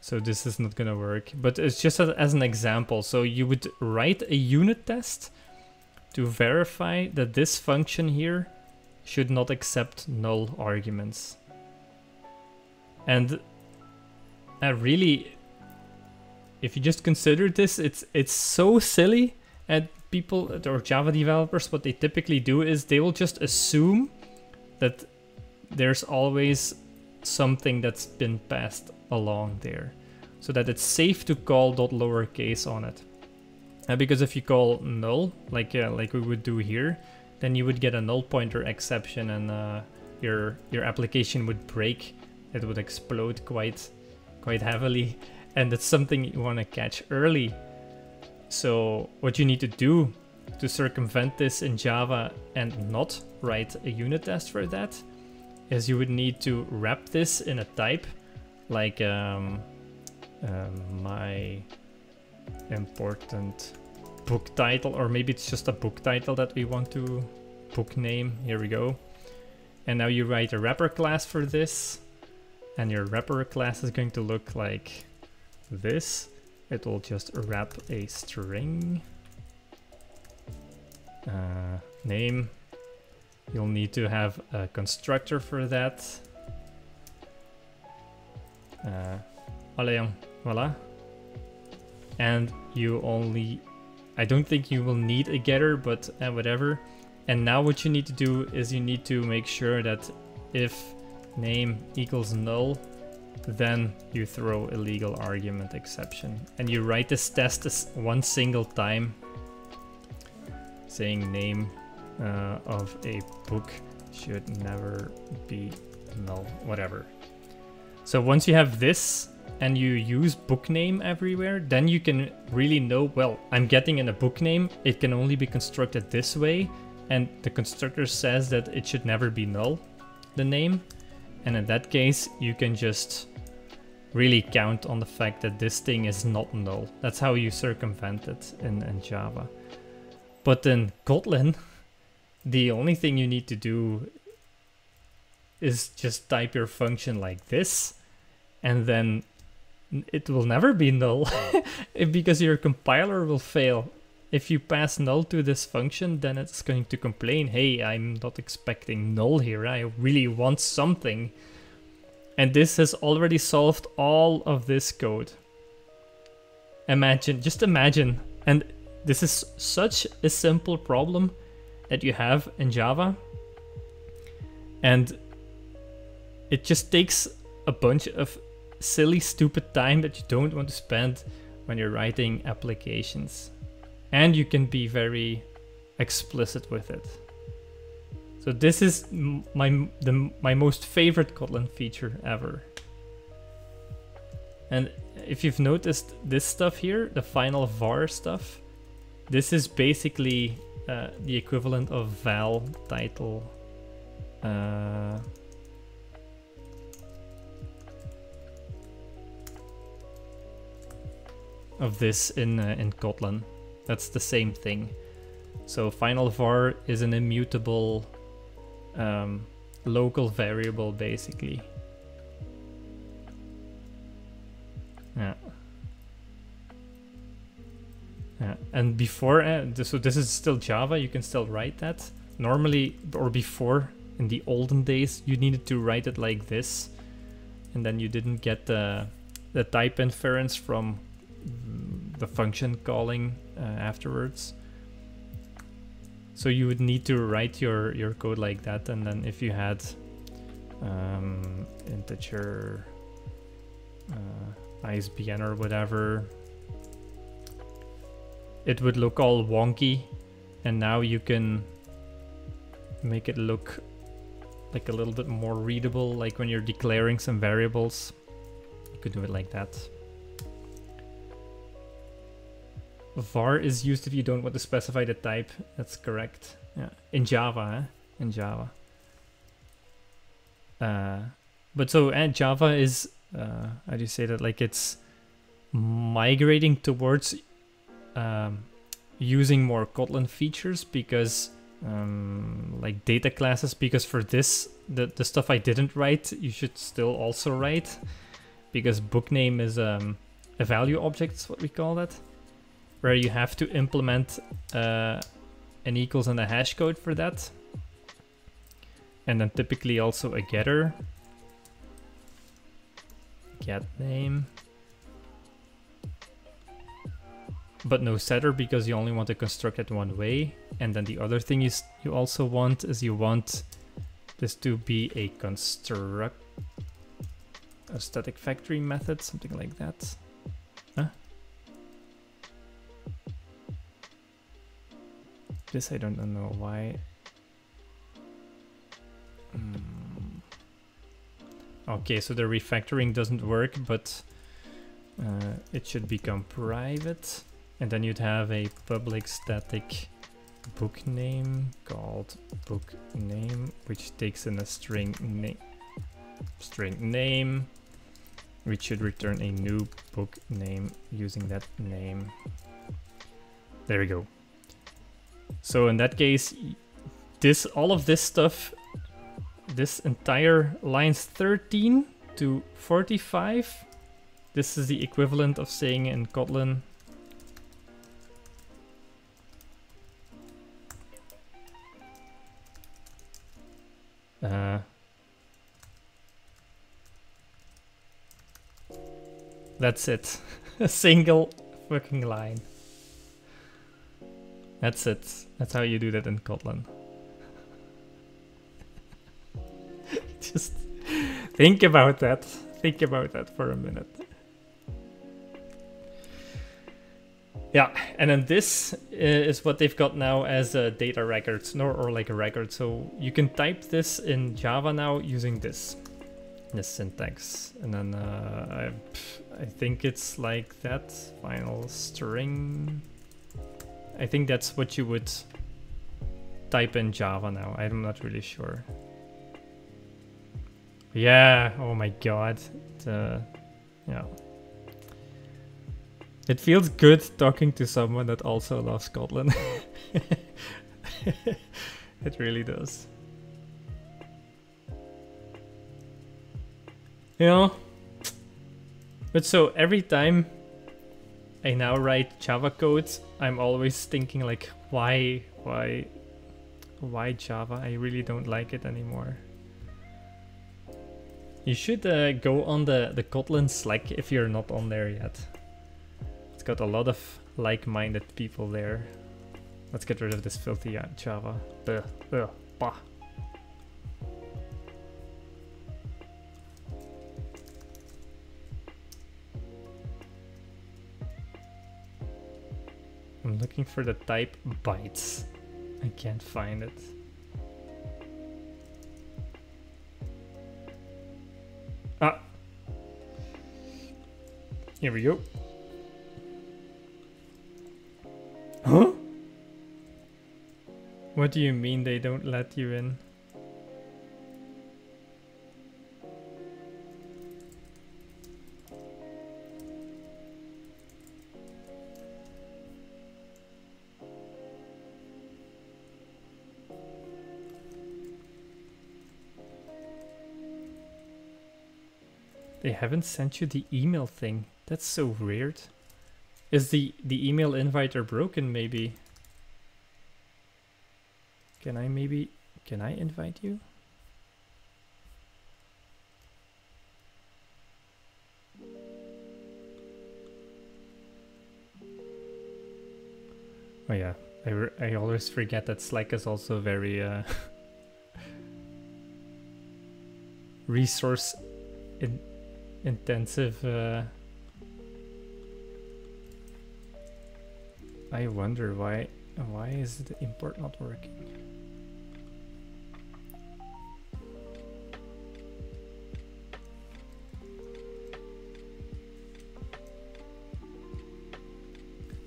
So this is not gonna work, but it's just as an example. So you would write a unit test to verify that this function here should not accept null arguments. And uh, really, if you just consider this, it's it's so silly. And people or Java developers, what they typically do is they will just assume that there's always something that's been passed along there, so that it's safe to call dot lowercase on it. Uh, because if you call null, like uh, like we would do here, then you would get a null pointer exception and uh, your your application would break. It would explode quite quite heavily, and that's something you want to catch early. So what you need to do to circumvent this in Java and not write a unit test for that is you would need to wrap this in a type like um, um, my important book title, or maybe it's just a book title that we want to book name. Here we go. And now you write a wrapper class for this. And your wrapper class is going to look like this. It will just wrap a string. Uh, name. You'll need to have a constructor for that. Uh, voila. And you only I don't think you will need a getter, but uh, whatever. And now what you need to do is you need to make sure that if name equals null, then you throw illegal argument exception. And you write this test one single time, saying name uh, of a book should never be null, whatever. So once you have this, and you use book name everywhere, then you can really know, well, I'm getting in a book name, it can only be constructed this way, and the constructor says that it should never be null, the name. And in that case, you can just really count on the fact that this thing is not null. That's how you circumvent it in, in Java. But in Kotlin, <laughs> the only thing you need to do is just type your function like this, and then it will never be null <laughs> because your compiler will fail. If you pass null to this function, then it's going to complain, hey, I'm not expecting null here, I really want something. And this has already solved all of this code. Imagine, just imagine, and this is such a simple problem that you have in Java. And it just takes a bunch of silly, stupid time that you don't want to spend when you're writing applications. And you can be very explicit with it. So this is my the, my most favorite Kotlin feature ever. And if you've noticed this stuff here, the final var stuff, this is basically uh, the equivalent of val title. Uh, of this in uh, in Kotlin. That's the same thing. So final var is an immutable um, local variable basically. Yeah. Yeah, and before, uh, so this is still Java, you can still write that. Normally, or before, in the olden days, you needed to write it like this, and then you didn't get the, the type inference from the function calling uh, afterwards. So you would need to write your, your code like that, and then if you had um, integer uh, ISBN or whatever, it would look all wonky and now you can make it look like a little bit more readable like when you're declaring some variables you could do it like that var is used if you don't want to specify the type. That's correct. Yeah. In java eh? in java. Uh, but so and java is uh, how do you say that? Like it's migrating towards um, using more Kotlin features because um, like data classes because for this the, the stuff I didn't write you should still also write because book name is um, a value object is what we call that where you have to implement uh, an equals and a hash code for that and then typically also a getter get name but no setter because you only want to construct it one way. And then the other thing is you also want is you want this to be a construct a static factory method, something like that. This I don't know why. Mm. Okay, so the refactoring doesn't work, but uh, it should become private. And then you'd have a public static book name called book name, which takes in a string name string name, which should return a new book name using that name. There we go. So in that case, this all of this stuff, this entire lines 13 to 45, this is the equivalent of saying in Kotlin Uh, that's it. A <laughs> single fucking line. That's it. That's how you do that in Kotlin. <laughs> Just think about that. Think about that for a minute. Yeah, and then this uh, is what they've got now as a data record, or, or like a record. So you can type this in Java now using this, this syntax. And then uh, I, I think it's like that, final string. I think that's what you would type in Java now. I'm not really sure. Yeah, oh my god. The, uh, yeah. It feels good talking to someone that also loves Kotlin. <laughs> it really does. You know? But so every time I now write Java codes, I'm always thinking like, why, why, why Java? I really don't like it anymore. You should uh, go on the, the Kotlin Slack if you're not on there yet It's got a lot of like-minded people there. Let's get rid of this filthy Java. Ugh, ugh, bah. I'm looking for the type bytes. I can't find it. Ah! Here we go. Huh? What do you mean they don't let you in? They haven't sent you the email thing. That's so weird. Is the, the email inviter broken maybe? Can I maybe, can I invite you? Oh yeah, I, I always forget that Slack is also very uh, <laughs> resource in intensive. Uh, I wonder why why is the import not working?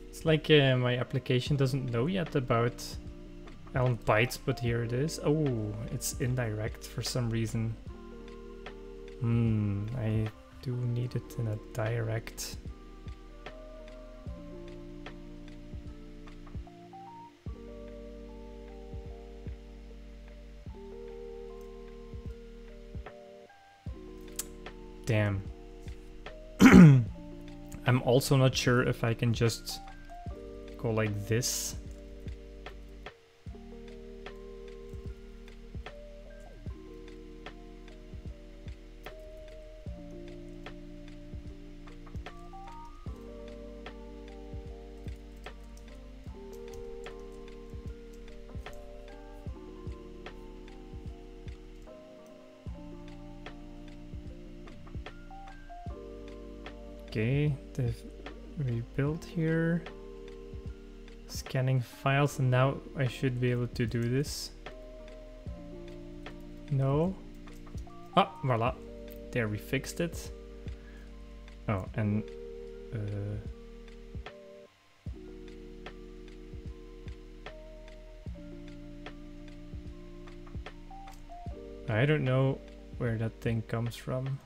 It's like uh, my application doesn't know yet about Elm Bytes, but here it is. Oh, it's indirect for some reason. Hmm, I do need it in a direct. Damn. <clears throat> I'm also not sure if I can just go like this. Okay, they've rebuilt here scanning files and now I should be able to do this. No. Ah, voila. There we fixed it. Oh, and uh, I don't know where that thing comes from.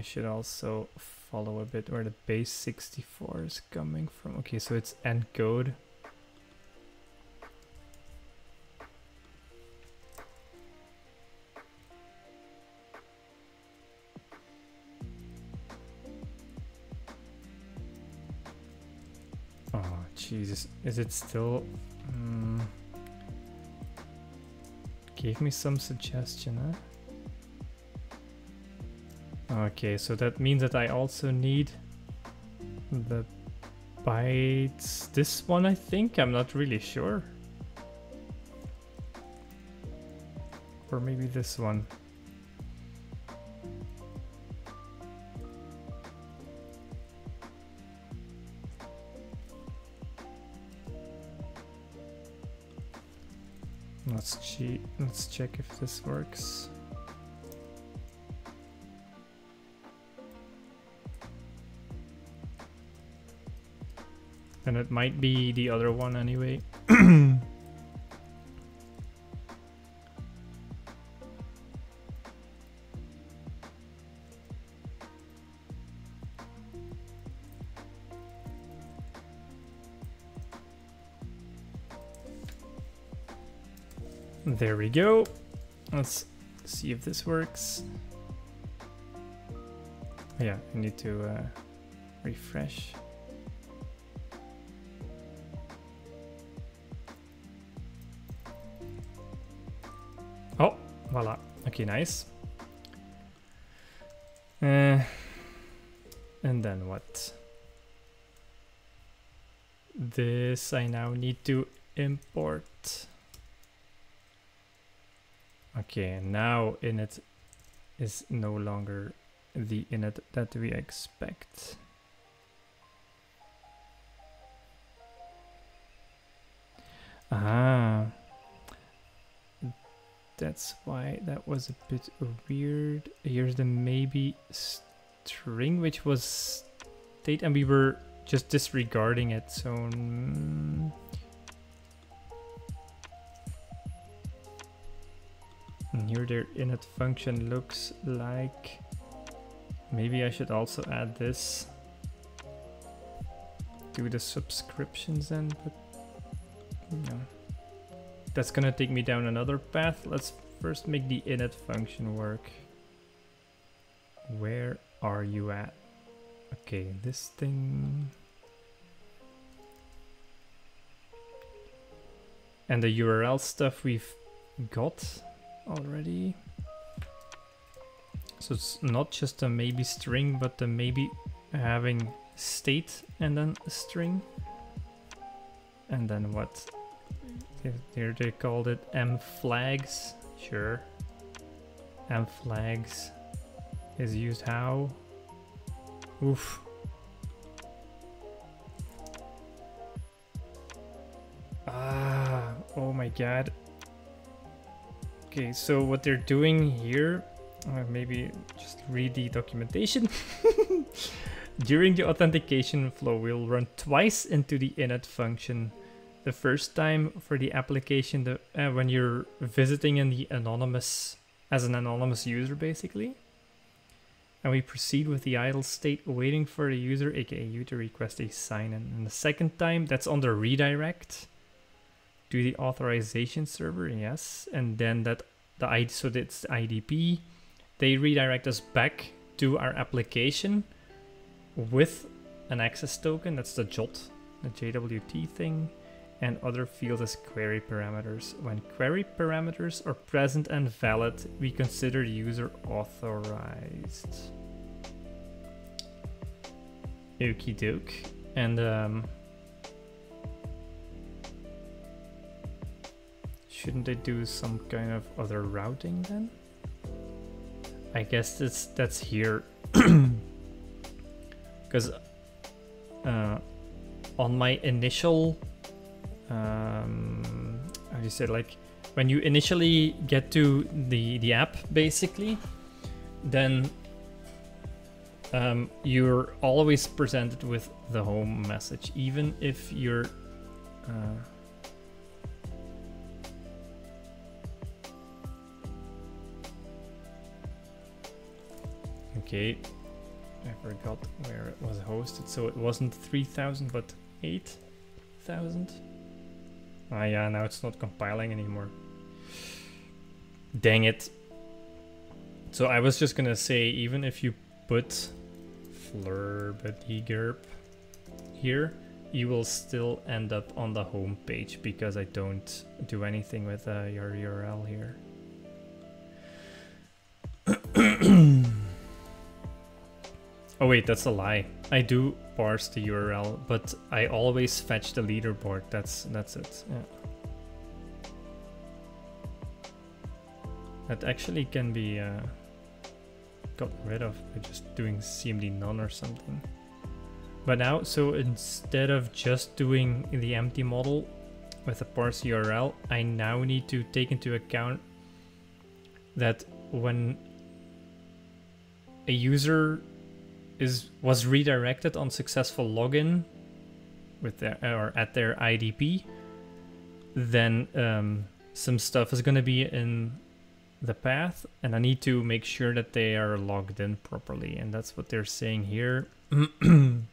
I should also follow a bit where the base 64 is coming from. Okay, so it's encode. Oh, Jesus. Is it still... Um, gave me some suggestion, huh? Okay, so that means that I also need the bytes. This one, I think? I'm not really sure. Or maybe this one. Let's. Let's check if this works. And it might be the other one anyway. <clears throat> There we go. Let's see if this works. Yeah, I need to uh, refresh. Okay, nice. Uh, and then what? This I now need to import. Okay, now init is no longer the init that we expect. That was a bit weird. Here's the maybe string, which was state, and we were just disregarding it. So. Mm, and here their init function looks like. Maybe I should also add this to the subscriptions then, but no. That's gonna take me down another path. Let's first make the init function work. Where are you at? Okay, this thing... And the URL stuff we've got already. So it's not just a maybe string, but the maybe having state and then a string. And then what? Mm. Here they called it M flags. Sure. And flags is used how? Oof. Ah, oh my god. Okay, so what they're doing here, uh, maybe just read the documentation. <laughs> During the authentication flow, we'll run twice into the init function. The first time for the application the, uh, when you're visiting in the anonymous, as an anonymous user basically. And we proceed with the idle state waiting for the user, aka you, to request a sign in. And the second time, that's on the redirect to the authorization server, yes. And then that the ID, so that's the IDP, they redirect us back to our application with an access token, that's the JWT, the JWT thing, and other fields as query parameters. When query parameters are present and valid, we consider user authorized. Okie doke. And um, shouldn't they do some kind of other routing then? I guess that's that's here <clears throat> because uh, on my initial um, how do you say like when you initially get to the the app basically then um, you're always presented with the home message even if you're uh, okay I forgot where it was hosted so it wasn't 3000 but 8000 Ah yeah, now it's not compiling anymore. Dang it. So I was just gonna say, even if you put flurbidygerp here, you will still end up on the home page because I don't do anything with uh, your URL here. Oh wait, that's a lie. I do parse the URL, but I always fetch the leaderboard. That's that's it. Yeah. That actually can be uh, got rid of by just doing cmd none or something. But now, so instead of just doing the empty model with a parse URL, I now need to take into account that when a user is was redirected on successful login with their or at their IDP, then um, some stuff is going to be in the path, and I need to make sure that they are logged in properly, and that's what they're saying here. <clears throat> um,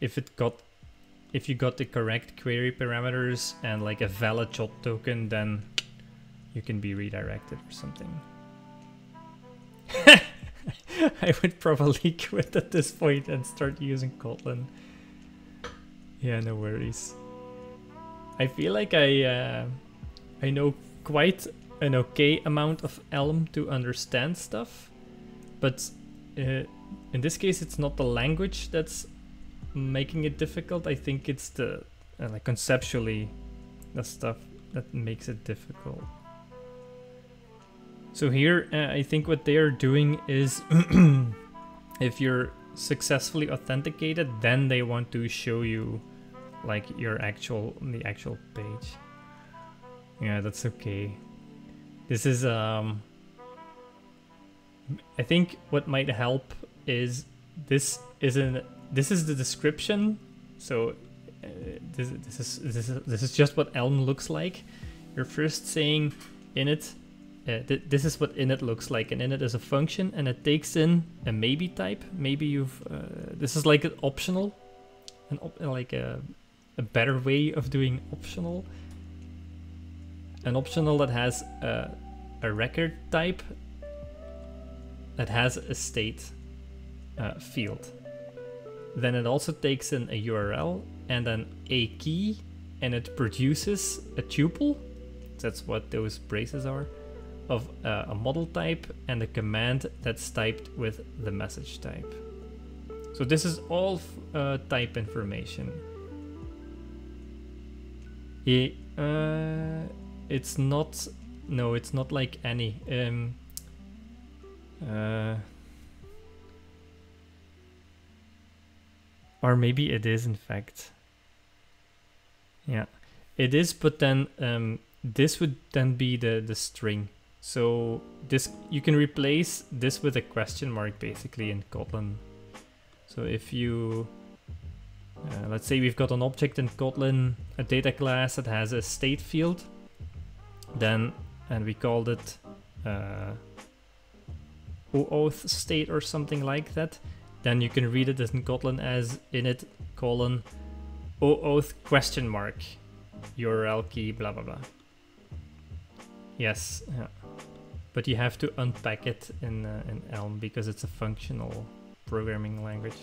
if it got if you got the correct query parameters and like a valid JWT token, then you can be redirected or something. <laughs> <laughs> I would probably <laughs> quit at this point and start using Kotlin. Yeah, no worries. I feel like I uh, I know quite an okay amount of Elm to understand stuff, but uh, in this case, it's not the language that's making it difficult. I think it's the uh, like conceptually the stuff that makes it difficult. So here, uh, I think what they are doing is <clears throat> if you're successfully authenticated, then they want to show you like your actual, the actual page. Yeah, that's okay. This is, um, I think what might help is this isn't, this is the description. So uh, this, this is, this is, this is just what Elm looks like. You're first saying init uh, th this is what init looks like. And init is a function and it takes in a maybe type. Maybe you've, uh, this is like an optional, an op like a, a better way of doing optional. An optional that has a, a record type that has a state uh, field. Then it also takes in a URL and then a key and it produces a tuple. That's what those braces are of uh, a model type and a command that's typed with the message type. So this is all uh, type information. Yeah, uh, it's not, no, it's not like any. Um, uh, or maybe it is in fact. Yeah, it is, but then um, this would then be the, the string. So this you can replace this with a question mark basically in Kotlin. So if you, uh, let's say we've got an object in Kotlin, a data class that has a state field, then, and we called it uh, OAuth state or something like that, then you can read it in Kotlin as init colon OAuth question mark URL key blah blah blah. Yes, yeah. But you have to unpack it in uh, in Elm because it's a functional programming language.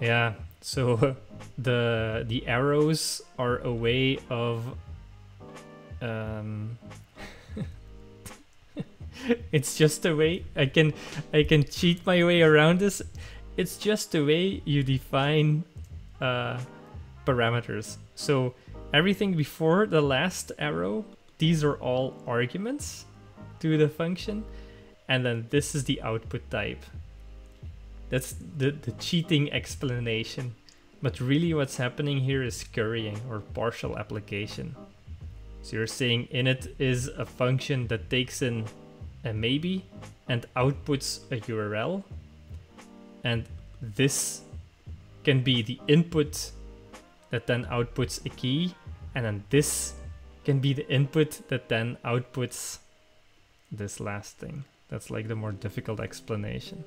Yeah, so <laughs> the the arrows are a way of um <laughs> it's just a way I can I can cheat my way around this. It's just a way you define uh, parameters. So everything before the last arrow, these are all arguments to the function, and then this is the output type. That's the, the cheating explanation. But really what's happening here is currying or partial application. So you're saying init is a function that takes in a maybe and outputs a URL. And this can be the input that then outputs a key. And then this can be the input that then outputs this last thing. That's like the more difficult explanation.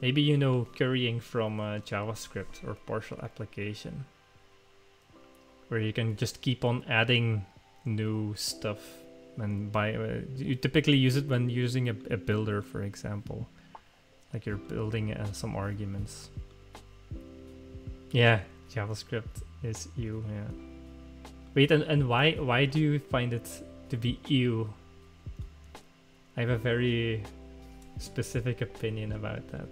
Maybe you know currying from uh, JavaScript or partial application. Where you can just keep on adding new stuff and by uh, you typically use it when using a, a builder for example like you're building uh, some arguments yeah javascript is you yeah. Wait and, and why why do you find it to be you? I have a very specific opinion about that.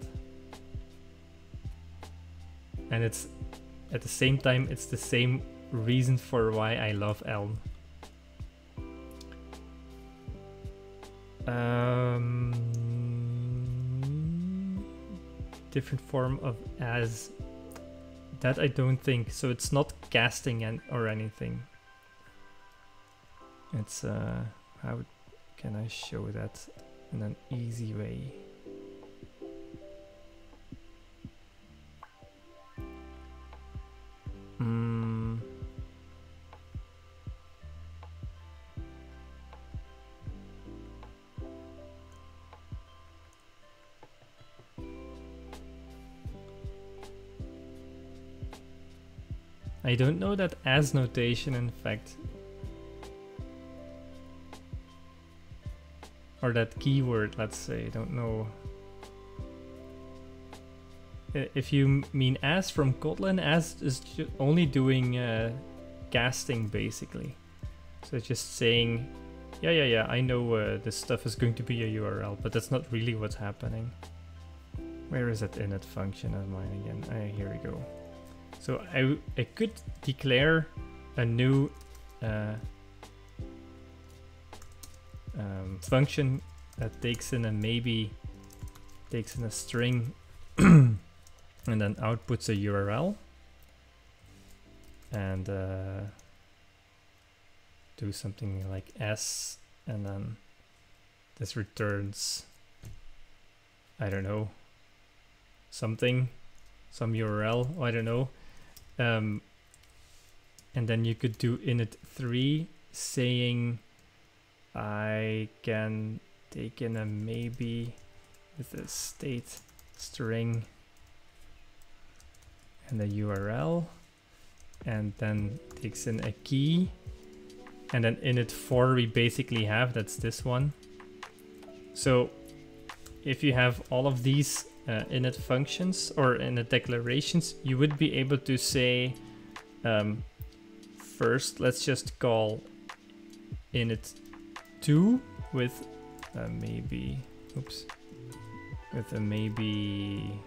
And it's at the same time it's the same reason for why i love elm. Um, different form of as. That I don't think. So it's not casting and or anything. It's uh, how can I show that in an easy way? Hmm. I don't know that as notation in fact. Or that keyword, let's say, I don't know. If you mean as from Kotlin, as is only doing uh, casting basically. So it's just saying, yeah, yeah, yeah, I know uh, this stuff is going to be a URL, but that's not really what's happening. Where is that init function of mine again? Uh, here we go. So I, I could declare a new uh, um, function that takes in a maybe takes in a string <clears throat> and then outputs a URL and uh, do something like s and then this returns I don't know something some URL I don't know um, and then you could do init 3 saying I can take in a maybe with a state string and a URL and then takes in a key and then init 4 we basically have that's this one. So if you have all of these uh, init functions or init declarations you would be able to say um, first let's just call init 2 with uh, maybe oops with a maybe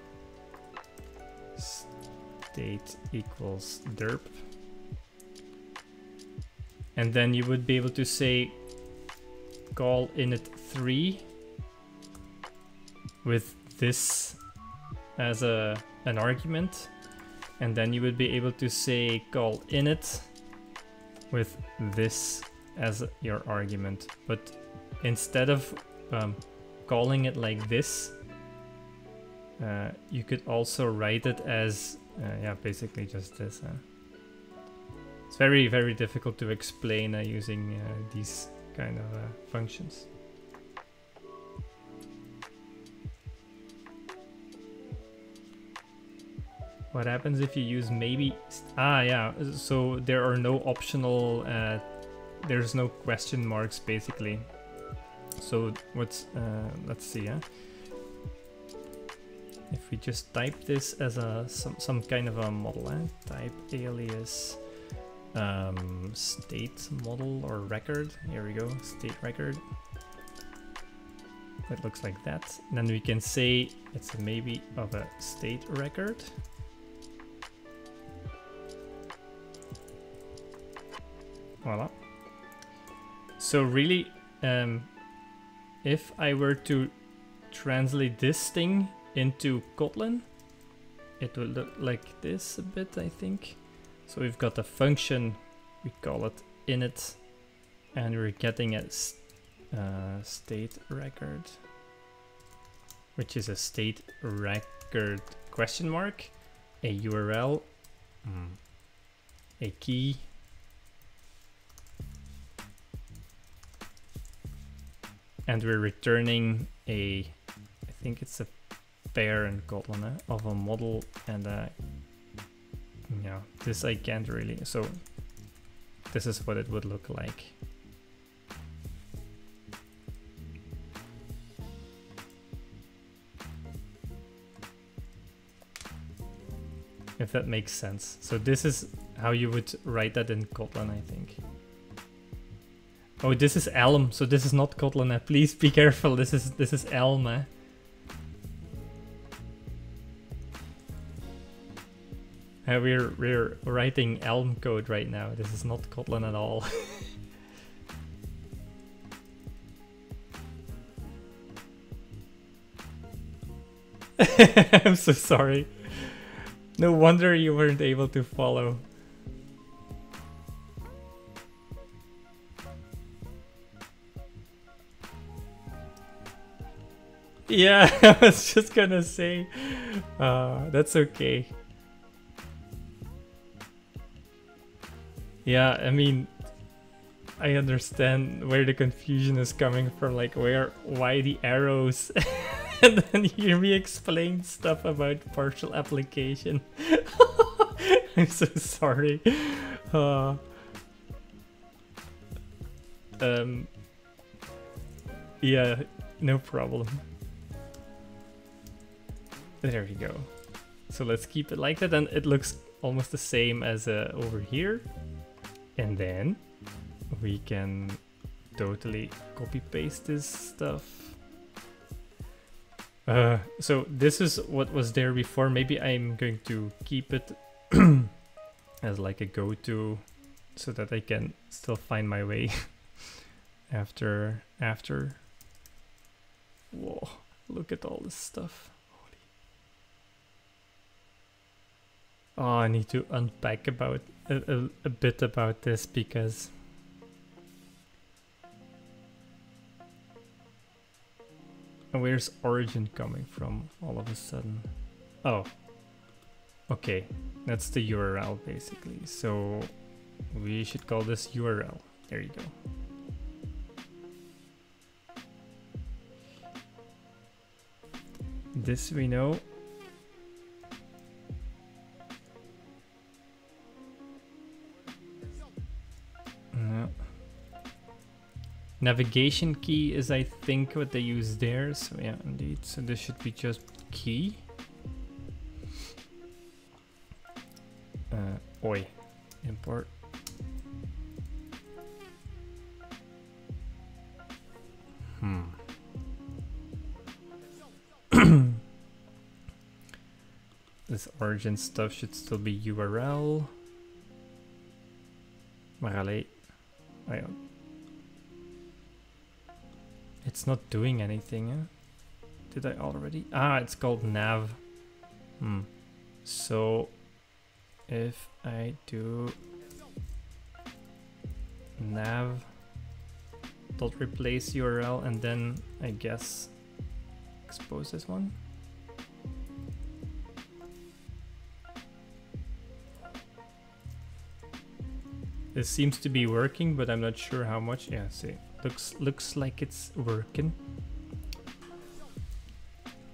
state equals derp. And then you would be able to say call init 3 with this as a an argument and then you would be able to say call init with this as your argument but instead of um, calling it like this uh, you could also write it as uh, yeah, basically just this. It's very, very difficult to explain uh, using uh, these kind of uh, functions. What happens if you use maybe? Ah, yeah. So there are no optional. Uh, there's no question marks basically. So what's? let's see. Yeah if we just type this as a some, some kind of a model, eh? type alias um, state model or record. Here we go, state record. It looks like that. And then we can say it's a maybe of a state record. Voila. So really, um, if I were to translate this thing into Kotlin, it will look like this a bit, I think. So we've got a function, we call it init, and we're getting a uh, state record, which is a state record question mark, a URL, mm. a key, and we're returning a, I think it's a pair in Kotlin of a model and uh, yeah, this I can't really, so this is what it would look like. If that makes sense. So this is how you would write that in Kotlin, I think. Oh, this is Elm, so this is not Kotlin. Eh? Please be careful. This is this is Elm. Eh? Uh, we're we're writing Elm code right now. This is not Kotlin at all. <laughs> <laughs> I'm so sorry. No wonder you weren't able to follow. Yeah, <laughs> I was just gonna say, uh, that's okay. Yeah, I mean, I understand where the confusion is coming from, like where, why the arrows, <laughs> and then you hear me explain stuff about partial application. <laughs> I'm so sorry. Uh, um, yeah, no problem. There we go. So let's keep it like that, and it looks almost the same as uh, over here. And then we can totally copy paste this stuff. Uh, so this is what was there before. Maybe I'm going to keep it <clears throat> as like a go-to so that I can still find my way <laughs> after after. Whoa, look at all this stuff. Oh, I need to unpack about a, a, a bit about this because oh, where's origin coming from all of a sudden? Oh, okay, that's the URL basically. So we should call this URL. There you go. This we know. Navigation key is, I think, what they use there. So yeah, indeed. So this should be just key. Uh, oi, import. Hmm. <coughs> this origin stuff should still be URL. Maar. It's not doing anything, eh? Did I already? Ah, it's called nav. Hmm. So, if I do nav dot replace URL and then I guess expose this one. This seems to be working, but I'm not sure how much. Yeah, see, looks looks like it's working.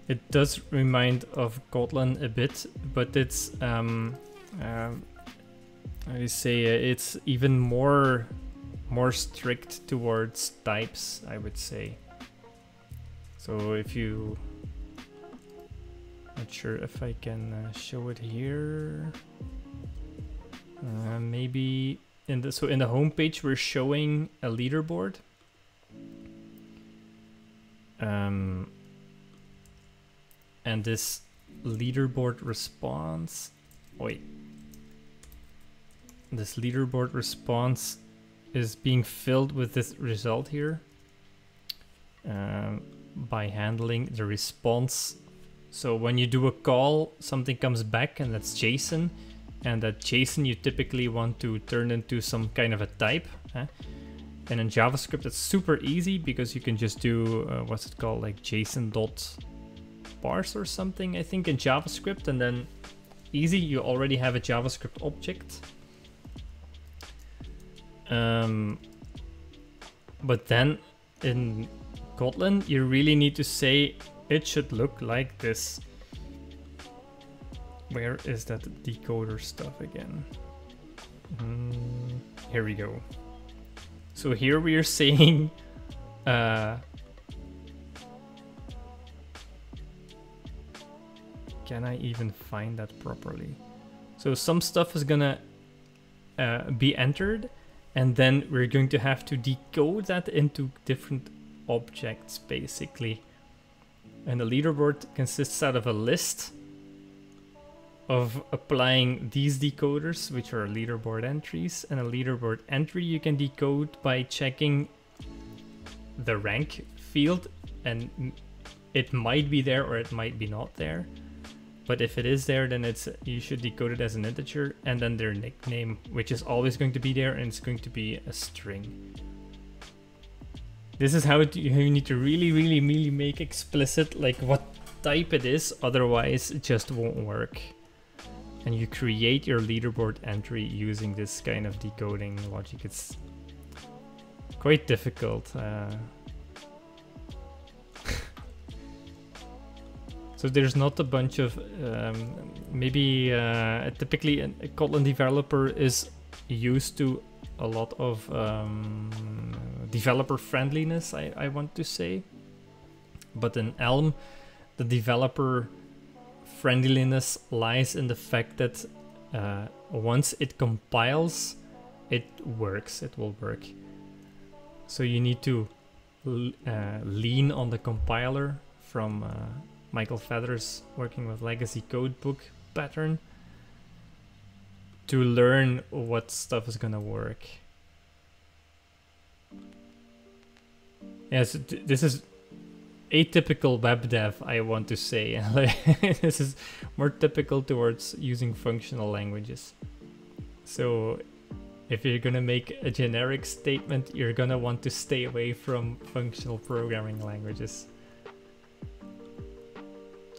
It does remind of Kotlin a bit, but it's um, um I say uh, it's even more more strict towards types, I would say. So if you not sure if I can uh, show it here. Uh, maybe in the so in the homepage we're showing a leaderboard. Um, and this leaderboard response. Wait. This leaderboard response is being filled with this result here um, by handling the response. So when you do a call, something comes back and that's JSON. And that JSON you typically want to turn into some kind of a type. Eh? And in JavaScript, it's super easy because you can just do, uh, what's it called, like JSON dot parse or something, I think, in JavaScript. And then easy, you already have a JavaScript object um, but then in Kotlin, you really need to say it should look like this. Where is that decoder stuff again? Mm, here we go. So here we are saying <laughs> uh, can I even find that properly? So some stuff is gonna uh, be entered and then we're going to have to decode that into different objects, basically. And the leaderboard consists out of a list of applying these decoders, which are leaderboard entries. And a leaderboard entry you can decode by checking the rank field, and it might be there or it might be not there. But if it is there, then it's you should decode it as an integer and then their nickname, which is always going to be there and it's going to be a string. This is how, how you need to really, really, really make explicit like what type it is, otherwise it just won't work. And you create your leaderboard entry using this kind of decoding logic. It's quite difficult. Uh, <laughs> So there's not a bunch of um, maybe uh, typically a Kotlin developer is used to a lot of um, developer friendliness. I, I want to say, but in Elm, the developer friendliness lies in the fact that uh, once it compiles, it works. It will work. So you need to uh, lean on the compiler from uh, Michael Feathers working with Legacy Code book pattern to learn what stuff is gonna work. Yes, this is atypical web dev, I want to say. <laughs> this is more typical towards using functional languages. So if you're gonna make a generic statement, you're gonna want to stay away from functional programming languages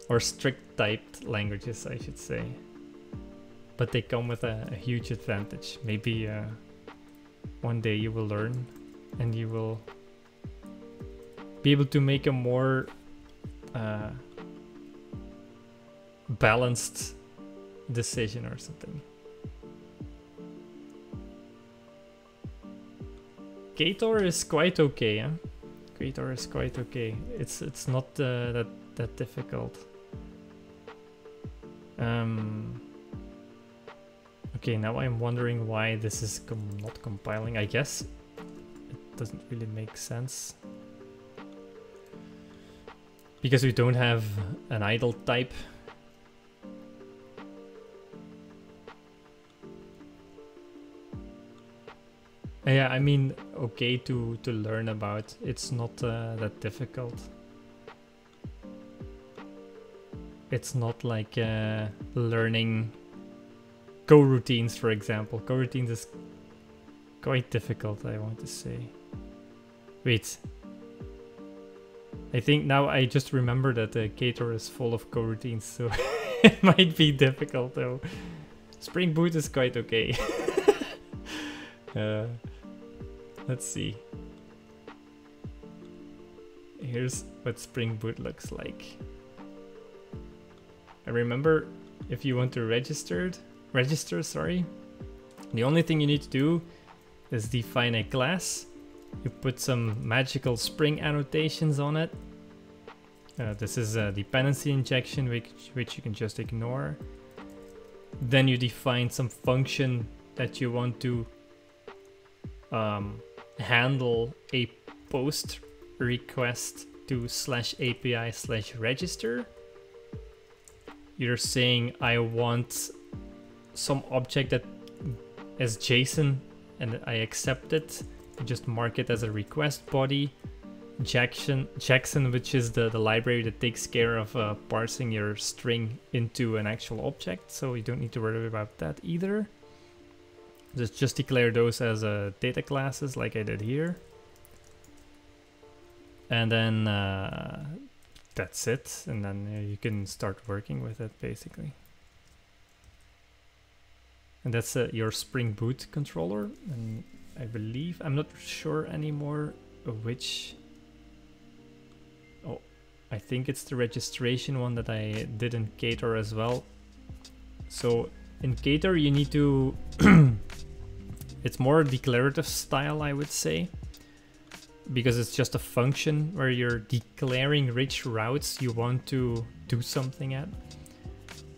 or strict typed languages, I should say. But they come with a, a huge advantage. Maybe uh, one day you will learn and you will be able to make a more uh, balanced decision or something. Ktor is quite okay, yeah. Ktor is quite okay. It's it's not uh, that that difficult. Um. Okay, now I'm wondering why this is com not compiling. I guess it doesn't really make sense. Because we don't have an idle type Yeah, I mean, okay to to learn about. It's not uh, that difficult. It's not like uh, learning coroutines, for example. Coroutines is quite difficult, I want to say. Wait. I think now I just remember that the Ktor is full of coroutines, so <laughs> it might be difficult though. Spring Boot is quite okay. <laughs> uh, Let's see. Here's what Spring Boot looks like. I remember if you want to register, register, sorry, the only thing you need to do is define a class. You put some magical Spring annotations on it. Uh, this is a dependency injection, which, which you can just ignore. Then you define some function that you want to um, handle a post request to slash API slash register, you're saying I want some object that is JSON and I accept it. Just mark it as a request body. Jackson, Jackson which is the, the library that takes care of uh, parsing your string into an actual object, so you don't need to worry about that either. Just, just declare those as uh, data classes like I did here. And then uh, that's it. And then uh, you can start working with it basically. And that's uh, your Spring Boot controller. And I believe, I'm not sure anymore which. Oh, I think it's the registration one that I did in Ktor as well. So in Ktor you need to <clears throat> it's more declarative style I would say because it's just a function where you're declaring which routes you want to do something at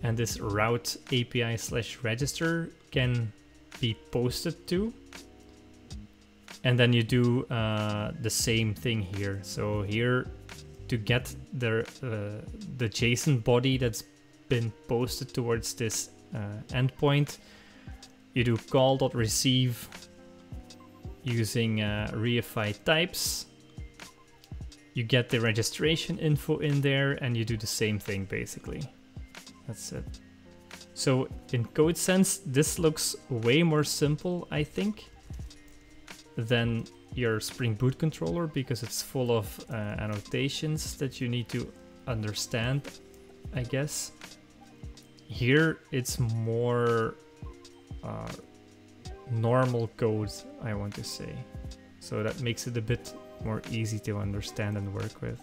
and this route API slash register can be posted to and then you do uh, the same thing here so here to get the uh, the JSON body that's been posted towards this uh, endpoint. You do call.receive using uh, reify types. You get the registration info in there and you do the same thing basically. That's it. So in code sense, this looks way more simple, I think, than your Spring Boot controller because it's full of uh, annotations that you need to understand, I guess. Here it's more uh, normal code, I want to say. So that makes it a bit more easy to understand and work with.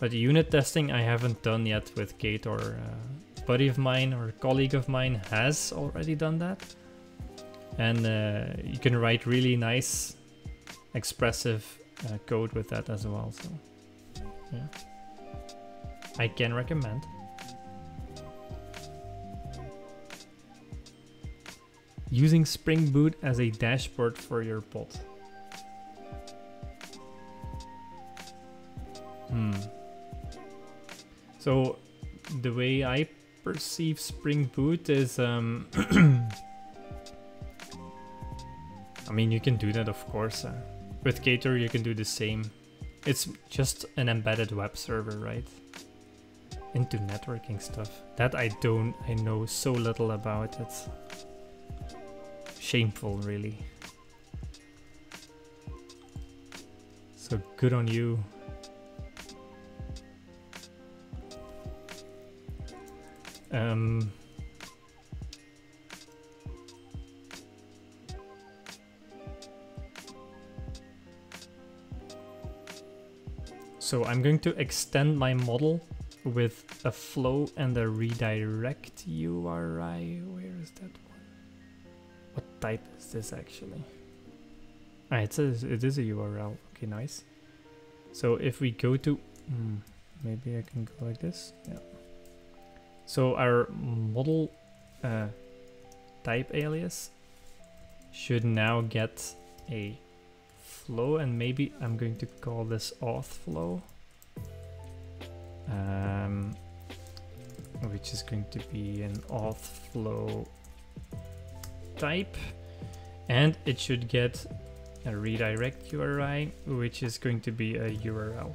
But unit testing I haven't done yet with Ktor. Uh, buddy of mine or colleague of mine has already done that. And uh, you can write really nice, expressive uh, code with that as well. So, yeah. I can recommend. Using Spring Boot as a dashboard for your pod. Hmm. So the way I perceive Spring Boot is um <clears throat> <coughs> I mean you can do that of course. Uh, with Ktor you can do the same. It's just an embedded web server, right? Into networking stuff. That I don't I know so little about it shameful, really. So good on you. Um, so I'm going to extend my model with a flow and a redirect URI. Where is that one? What type is this actually? Ah, it says it is a URL. Okay, nice. So if we go to, hmm, maybe I can go like this. Yeah. So our model uh, type alias should now get a flow and maybe I'm going to call this auth flow um, which is going to be an auth flow type. And it should get a redirect URI which is going to be a URL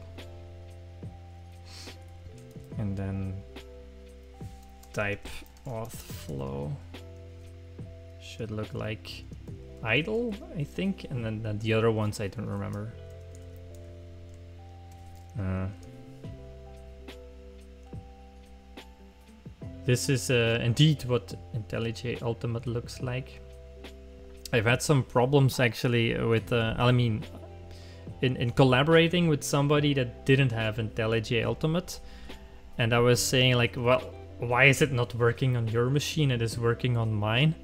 and then type auth flow should look like idle, I think, and then, the other ones I don't remember. Uh, this is uh, indeed what IntelliJ Ultimate looks like. I've had some problems actually with, uh, I mean, in, in collaborating with somebody that didn't have IntelliJ Ultimate, and I was saying like, well, why is it not working on your machine? It is working on mine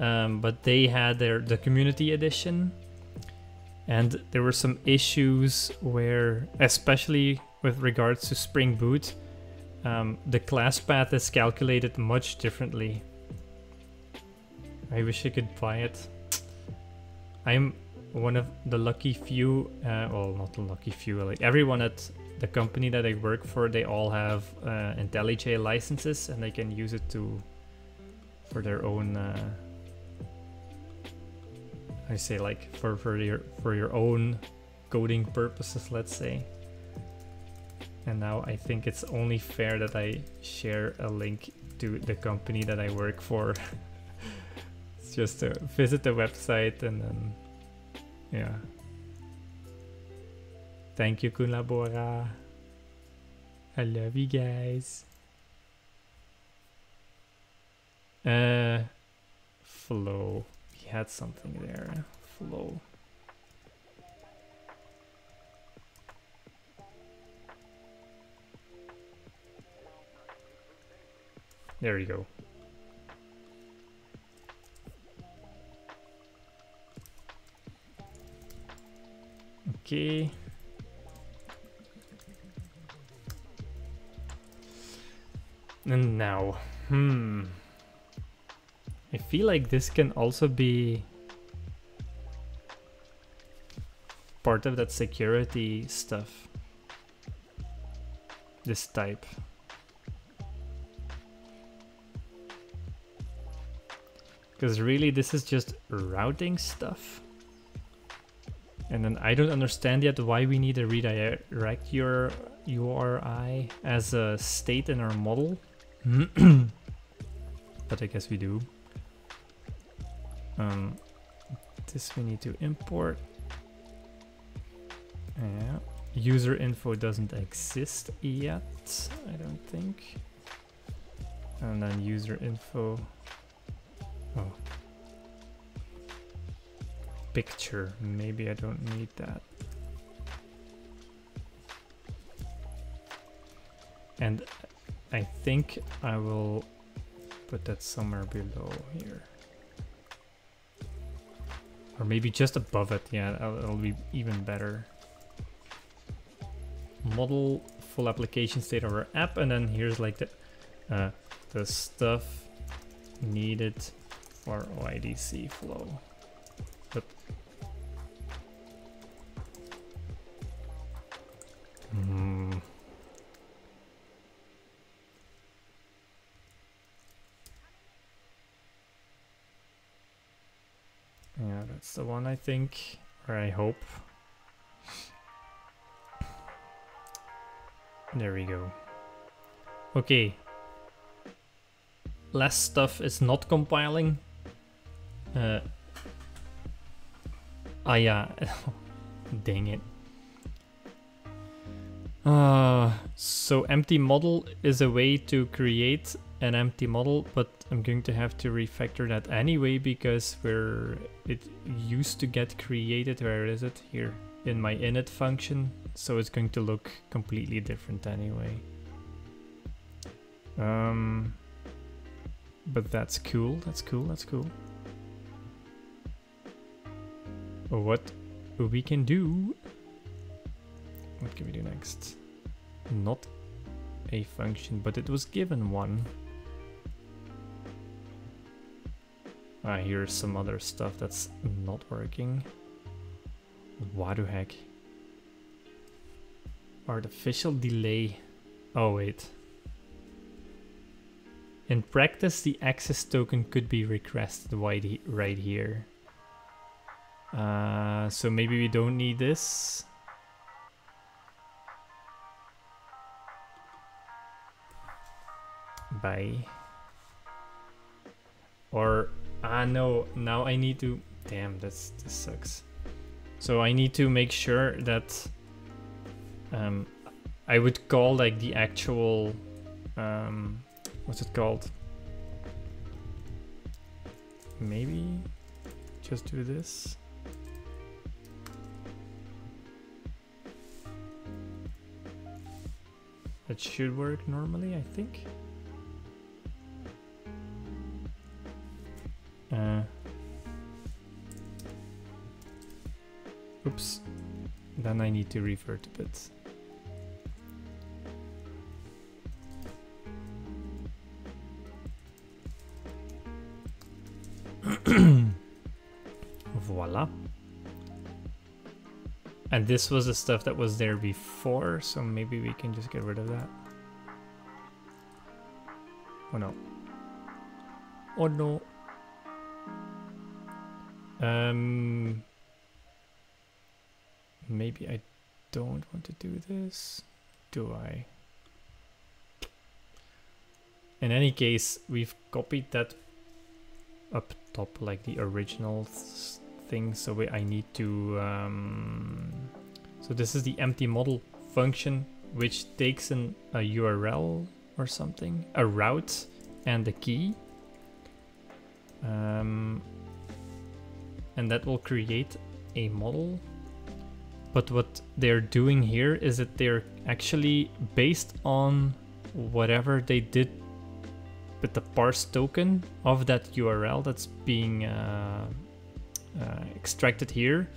um, but they had their the community edition. And there were some issues where especially with regards to spring boot um, the class path is calculated much differently. I wish i could buy it. I'm one of the lucky few uh, well not the lucky few like everyone at the company that i work for they all have uh, IntelliJ licenses and they can use it to for their own uh, I say like for for your for your own coding purposes, let's say. And now I think it's only fair that I share a link to the company that I work for. <laughs> it's just to visit the website and then yeah. Thank you, Kunlabora. I love you guys. Uh, flow had something there. Flow. There you go. Okay. And now, hmm. I feel like this can also be part of that security stuff. This type. Because really this is just routing stuff. And then I don't understand yet why we need to redirect your URI as a state in our model. <clears throat> but I guess we do. Um, this we need to import. Yeah. User info doesn't exist yet, I don't think. And then user info. Oh. Picture. Maybe I don't need that. And I think I will put that somewhere below here. Or maybe just above it, yeah, it'll be even better. Model, full application state of our app, and then here's like the, uh, the stuff needed for OIDC flow. But hmm. Yeah, that's the one I think, or I hope. There we go. Okay. Less stuff is not compiling. Uh, ah yeah, <laughs> dang it. Uh, so empty model is a way to create an empty model, but I'm going to have to refactor that anyway because where it used to get created, where is it? Here, in my init function, so it's going to look completely different anyway. Um, but that's cool, that's cool, that's cool. What we can do... What can we do next? Not a function, but it was given one. Ah, here's some other stuff that's not working. What the heck? Artificial delay. Oh, wait. In practice, the access token could be requested right here. Uh, so maybe we don't need this. Bye. Or, ah no, now I need to, damn, that's, this sucks. So I need to make sure that um, I would call like the actual, um, what's it called? Maybe just do this. That should work normally, I think. Uh, oops. Then I need to revert a bit. <clears throat> Voila. And this was the stuff that was there before, so maybe we can just get rid of that. Oh no. Oh no. Um, maybe I don't want to do this. Do I? In any case, we've copied that up top like the original thing so we, I need to um, so this is the empty model function which takes an, a URL or something a route and a key um, and that will create a model but what they're doing here is that they're actually based on whatever they did with the parse token of that URL that's being uh, uh, extracted here.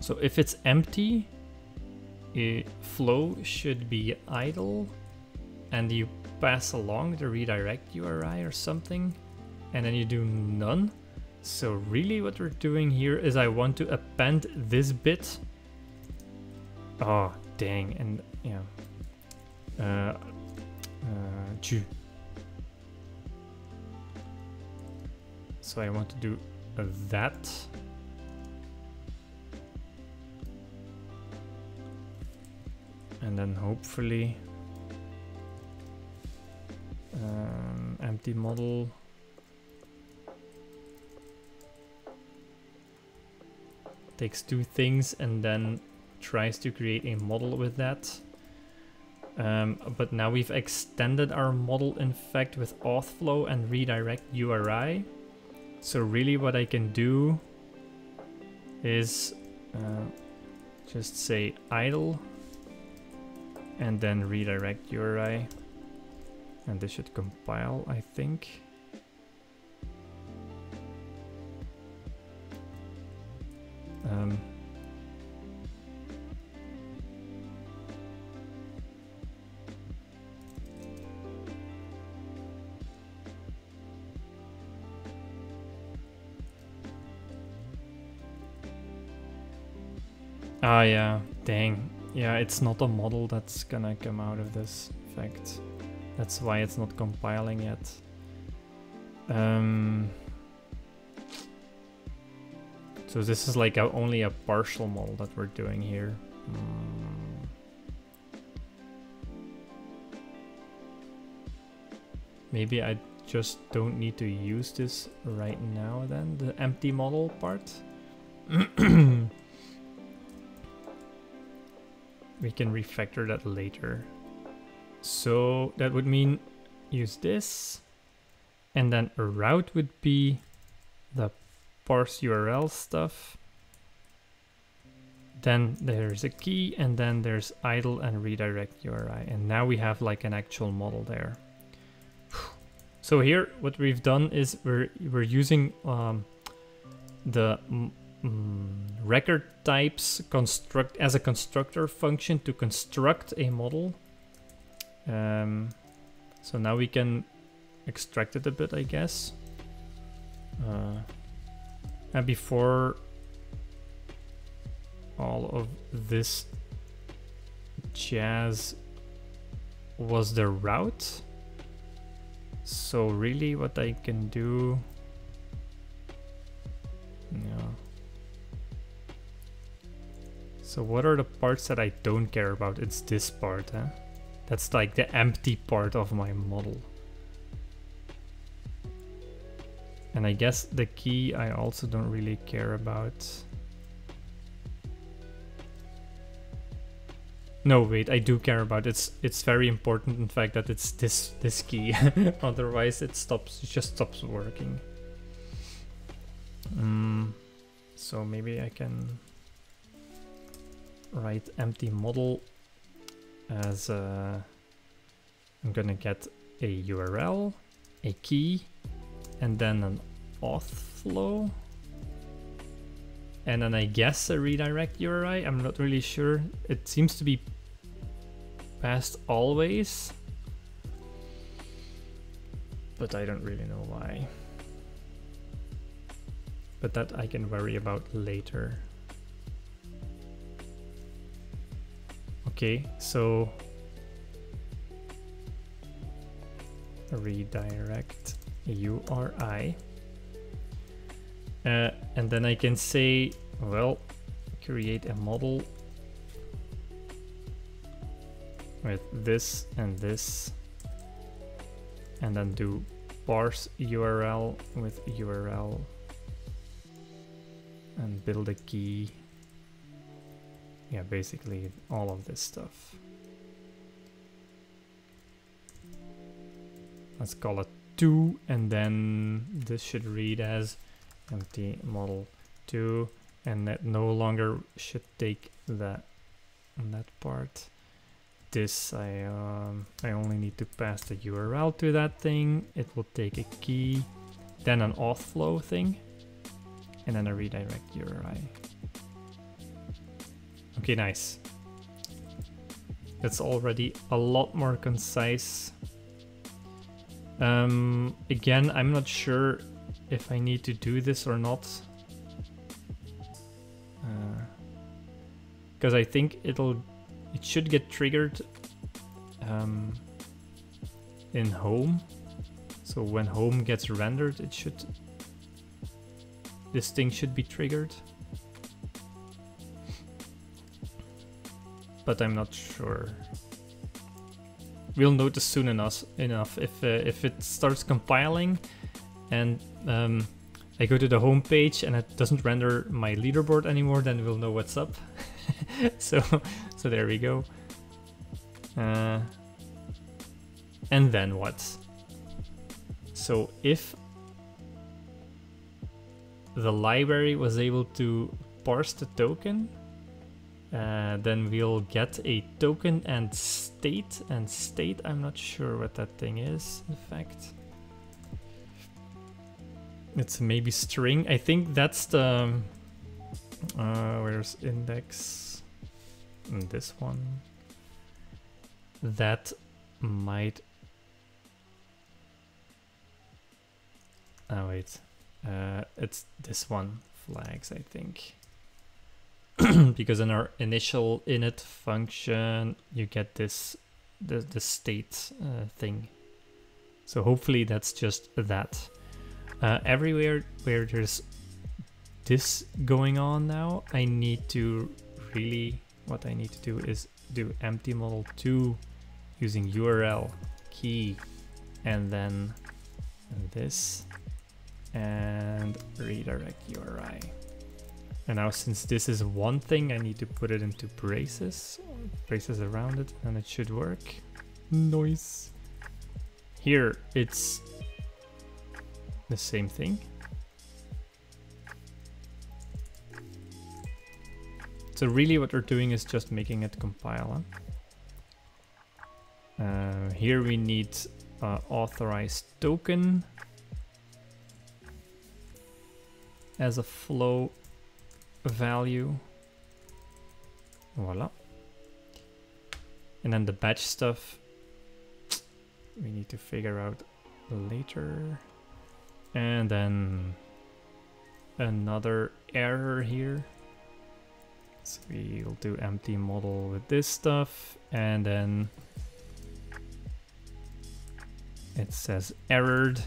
So if it's empty, flow should be idle and you pass along the redirect URI or something and then you do none. So really what we're doing here is I want to append this bit. Oh, dang. And yeah. Uh, uh, so I want to do that. And then hopefully um, empty model. Takes two things and then tries to create a model with that. Um, but now we've extended our model in fact with authflow and redirect URI. So really what I can do is uh, just say idle and then redirect URI and this should compile I think. Um, Ah, yeah. Dang. Yeah, it's not a model that's gonna come out of this effect. That's why it's not compiling yet. Um, so this is like a, only a partial model that we're doing here. Mm. Maybe I just don't need to use this right now then, the empty model part. <clears throat> we can refactor that later. So that would mean use this and then a route would be parse URL stuff. then there's a key and then there's idle and redirect URI. And now we have like an actual model there. <sighs> So here, what we've done is we're, we're using um, the mm, record types construct as a constructor function to construct a model. Um, so now we can extract it a bit, I guess. Uh, and before all of this jazz was the route. So really what I can do... Yeah. So what are the parts that I don't care about? It's this part, huh? That's like the empty part of my model. And I guess the key I also don't really care about. No, wait, I do care about it. It's it's very important in fact that it's this this key. <laughs> Otherwise it stops it just stops working. Um, so maybe I can write empty model as I'm gonna get a URL, a key, and then an auth flow. And then I guess a redirect URI, I'm not really sure. It seems to be past always. But I don't really know why. But that I can worry about later. Okay, so redirect URI. Uh, and then I can say, well, create a model with this and this and then do parse URL with URL and build a key yeah basically all of this stuff let's call it 2 and then this should read as empty model 2 and that no longer should take that that part this I um, I only need to pass the URL to that thing. It will take a key, then an auth flow thing, and then a redirect URI. Okay, nice. That's already a lot more concise. Um, again, I'm not sure if I need to do this or not. Because uh, I think it'll it should get triggered um, in home. So when home gets rendered, it should this thing should be triggered. But I'm not sure. We'll notice soon enough, enough if uh, if it starts compiling and um, I go to the home page and it doesn't render my leaderboard anymore, then we'll know what's up. <laughs> so, so there we go. Uh, and then what? So if the library was able to parse the token, uh, then we'll get a token and state. And state, I'm not sure what that thing is, in fact. It's maybe string. I think that's the... Uh, where's index? And this one. That might... Oh wait, uh, it's this one, flags I think. <clears throat> because in our initial init function, you get this, the, the state uh, thing. So hopefully that's just that. Uh, everywhere where there's this going on now, I need to really, what I need to do is do empty model 2 using URL key and then this and redirect URI. And now since this is one thing, I need to put it into braces, braces around it, and it should work. Noise. Here, it's the same thing. So really what we're doing is just making it compile. Huh? Uh, here we need uh, authorized token as a flow value. Voila. And then the batch stuff we need to figure out later. And then another error here. So we'll do empty model with this stuff and then it says errored.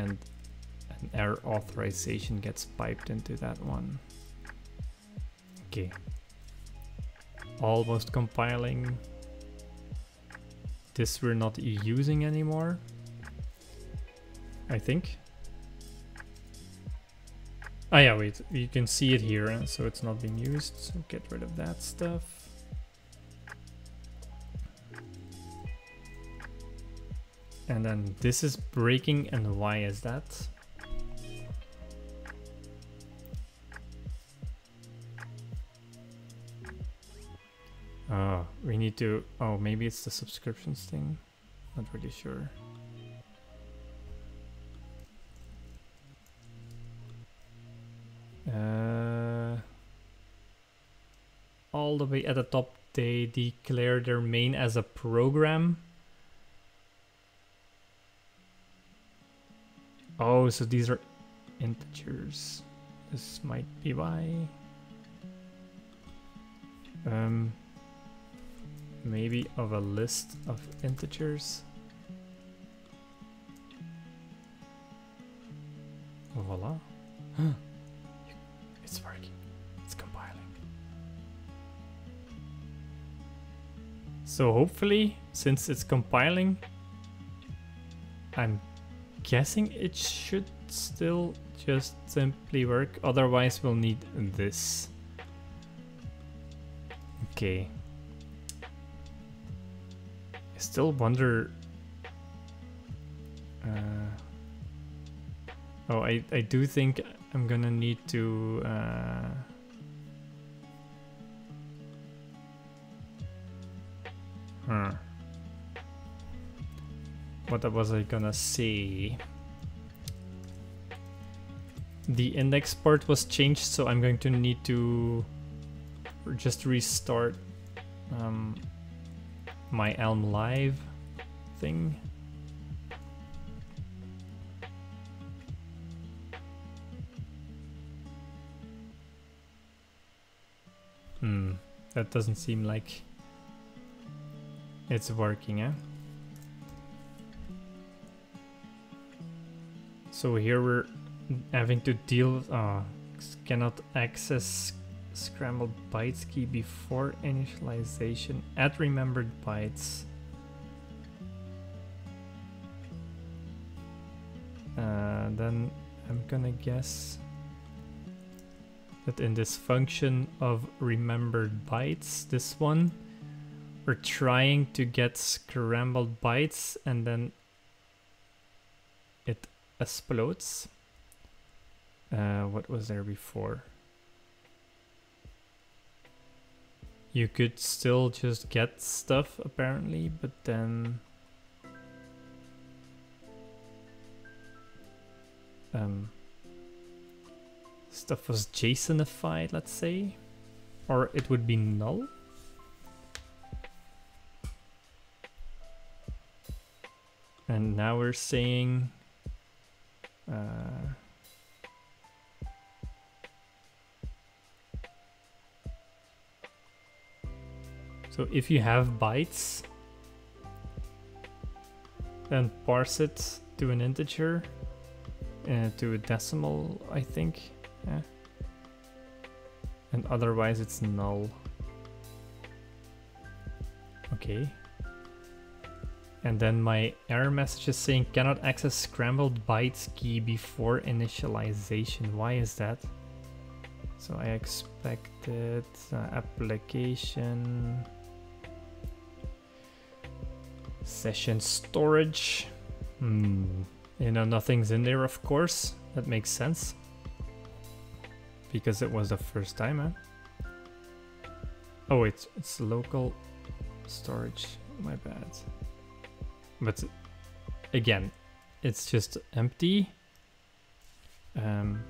And an error authorization gets piped into that one. Okay. Almost compiling. This we're not using anymore. I think. Oh yeah, wait, you can see it here, so it's not being used, so get rid of that stuff. And then this is breaking, and why is that? Oh, we need to, oh, maybe it's the subscriptions thing. Not really sure. Uh, all the way at the top, they declare their main as a program. Oh, so these are integers. This might be why. Um, maybe of a list of integers. Voila. It's working. It's compiling. So hopefully, since it's compiling, I'm guessing it should still just simply work. Otherwise, we'll need this. Okay. I still wonder... Uh, oh, I, I do think I'm gonna need to uh, huh. What was I gonna say? The index part was changed, so I'm going to need to just restart um, my Elm Live thing. Hmm, that doesn't seem like it's working, eh? So here we're having to deal uh, cannot access scrambled bytes key before initialization at remembered bytes. Uh, then I'm gonna guess that in this function of remembered bytes, this one, we're trying to get scrambled bytes and then explodes. Uh, what was there before? You could still just get stuff apparently, but then um stuff was JSONified, let's say, or it would be null. And now we're saying uh, so if you have bytes then parse it to an integer uh, to a decimal I think yeah. And otherwise it's null. Okay. And then my error message is saying cannot access scrambled bytes key before initialization. Why is that? So I expected uh, application session storage. Hmm. You know, nothing's in there, of course. That makes sense. Because it was the first time? Oh, it's it's local storage. My bad. But again, it's just empty. Um,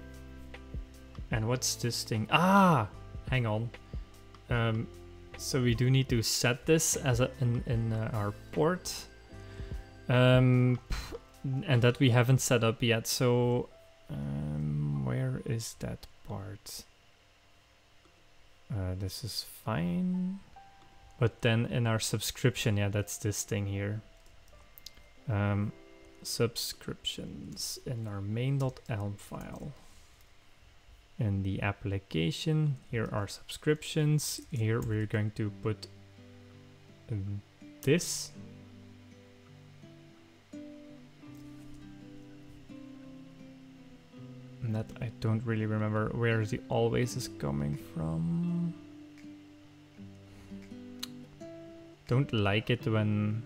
and what's this thing? Ah, hang on. Um, so we do need to set this as a in in uh, our port. Um, and that we haven't set up yet. So um, where is that part? Uh, this is fine. But then in our subscription, yeah, that's this thing here. Um, subscriptions in our main.elm file. In the application, here are subscriptions. Here we're going to put this. And that I don't really remember where the always is coming from. Don't like it when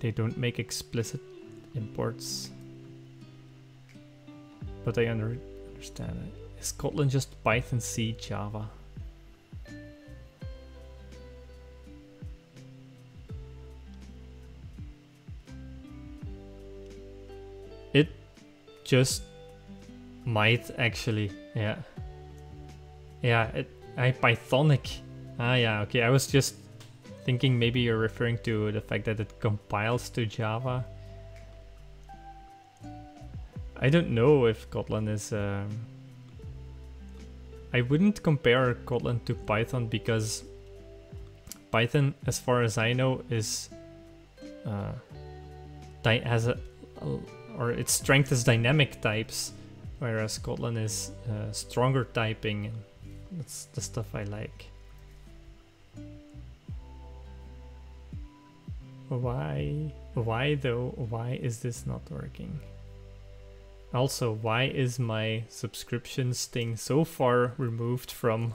they don't make explicit imports. But I under understand it. Is Kotlin just Python, C, Java? It just might actually, yeah. Yeah, it, I Pythonic. Ah yeah, okay, I was just thinking maybe you're referring to the fact that it compiles to Java. I don't know if Kotlin is... Um, I wouldn't compare Kotlin to Python because Python, as far as I know, is uh, has a, or its strength is dynamic types, whereas Kotlin is uh, stronger typing. That's the stuff I like. Why? Why though? Why is this not working? Also, why is my subscriptions thing so far removed from...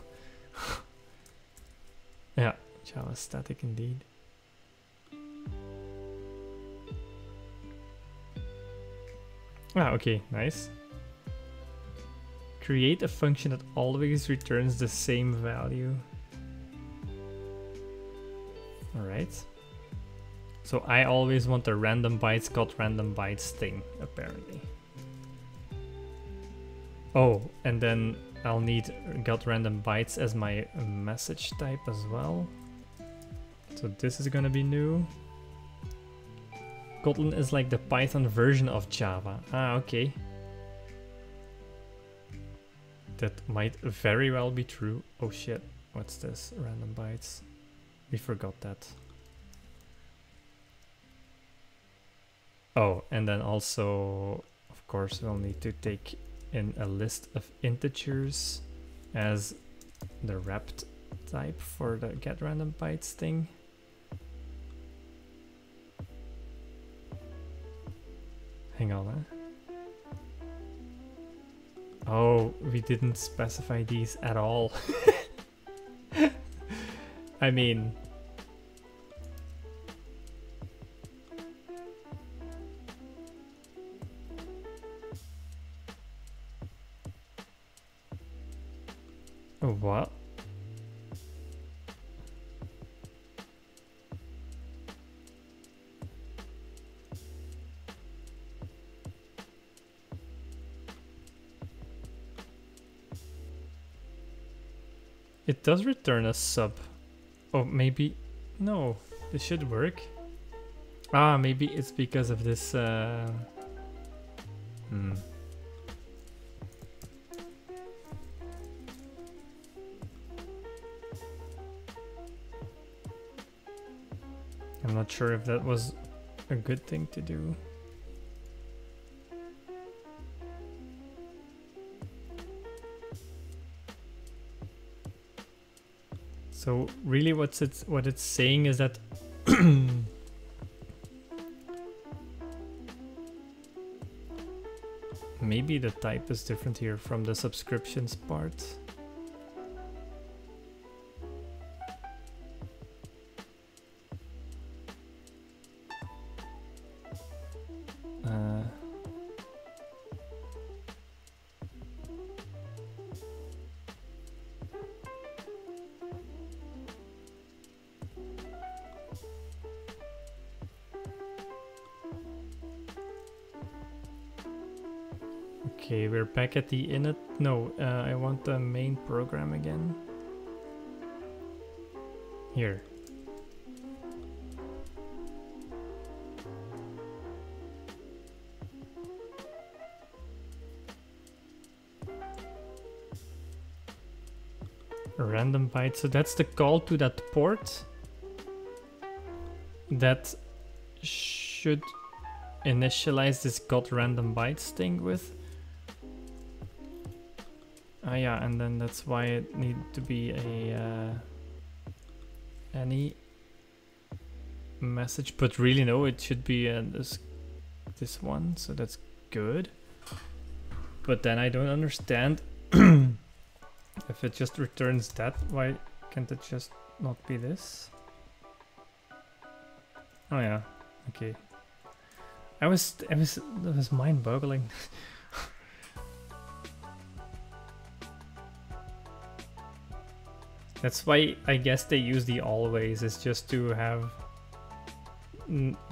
<laughs> yeah, Java static indeed. Ah, okay, nice. Create a function that always returns the same value. Alright. So I always want the random bytes got random bytes thing, apparently. Oh, and then I'll need got random bytes as my message type as well. So this is gonna be new. Kotlin is like the Python version of Java. Ah, okay. That might very well be true. Oh shit, what's this? Random bytes. We forgot that. Oh, and then also, of course, we'll need to take in a list of integers as the wrapped type for the get random bytes thing. Hang on, huh? Oh, we didn't specify these at all. <laughs> I mean, What? It does return a sub. Oh, maybe... No, this should work. Ah, maybe it's because of this... Uh... Hmm. Sure if that was a good thing to do. So really what's it what it's saying is that <coughs> maybe the type is different here from the subscriptions part. Back at the init. No, uh, I want the main program again. Here. random byte. So that's the call to that port that should initialize this got random bytes thing with. Ah yeah, and then that's why it need to be a uh, any message, but really no, it should be uh, this this one, so that's good. But then I don't understand <clears throat> if it just returns that, why can't it just not be this? Oh yeah, okay. I was, I was, that was mind-boggling. <laughs> That's why I guess they use the always, is just to have,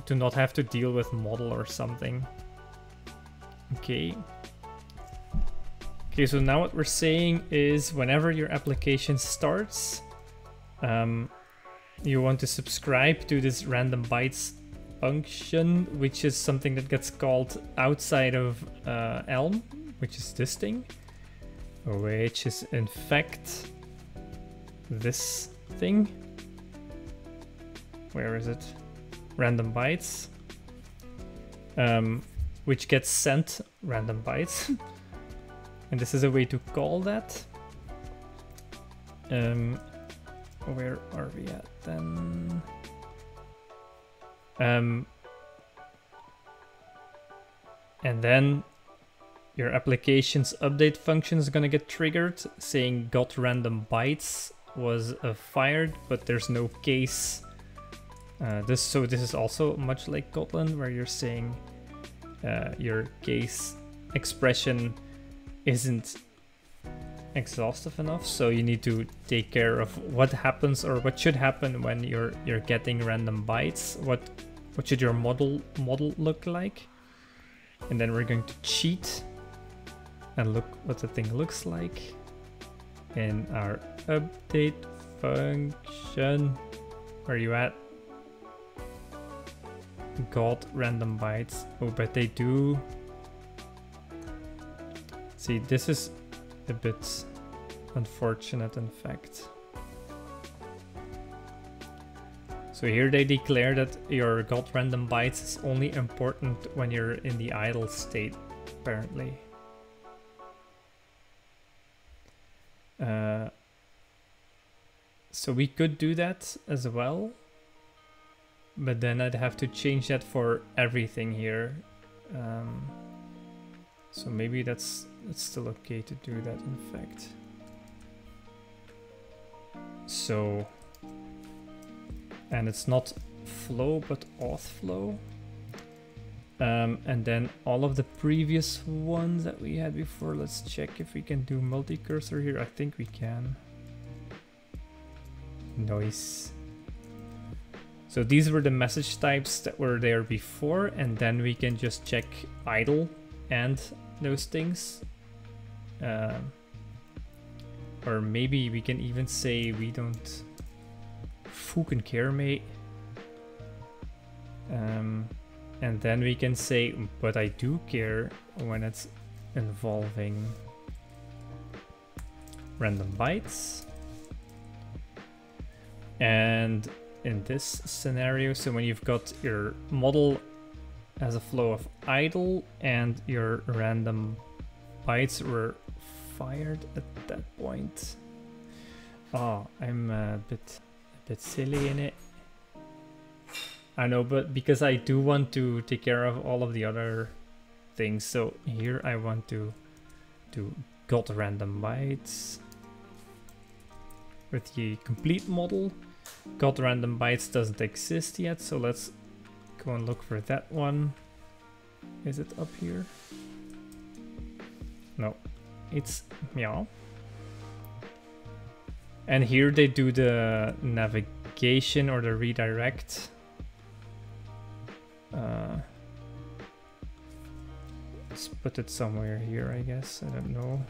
to not have to deal with model or something. Okay. Okay, so now what we're saying is whenever your application starts, um, you want to subscribe to this random bytes function, which is something that gets called outside of uh, Elm, which is this thing, which is in fact this thing. Where is it? Random bytes. Um, which gets sent random bytes. <laughs> And this is a way to call that. Um, where are we at then? Um, and then your application's update function is gonna get triggered saying got random bytes was uh, fired, but there's no case. Uh, this so this is also much like Kotlin, where you're saying uh, your case expression isn't exhaustive enough so you need to take care of what happens or what should happen when you're you're getting random bytes what what should your model model look like and then we're going to cheat and look what the thing looks like in our update function where are you at got random bytes oh but they do See, this is a bit unfortunate in fact. So here they declare that your got random bytes is only important when you're in the idle state, apparently. Uh, so we could do that as well, but then I'd have to change that for everything here. Um, so maybe that's it's still okay to do that in fact. So, and it's not flow but auth flow. Um, and then all of the previous ones that we had before, let's check if we can do multi-cursor here. I think we can. Nice. So these were the message types that were there before, and then we can just check idle and those things. Uh, or maybe we can even say we don't fucking care, mate. Um, and then we can say, but I do care when it's involving random bytes. And in this scenario, so when you've got your model as a flow of idle and your random bytes were fired at that point. Oh, I'm a bit, a bit silly in it. I know, but because I do want to take care of all of the other things, so here I want to do got random bytes with the complete model. Got random bytes doesn't exist yet, so let's go and look for that one. Is it up here? No, it's meow. And here they do the navigation or the redirect. Uh, let's put it somewhere here, I guess. I don't know.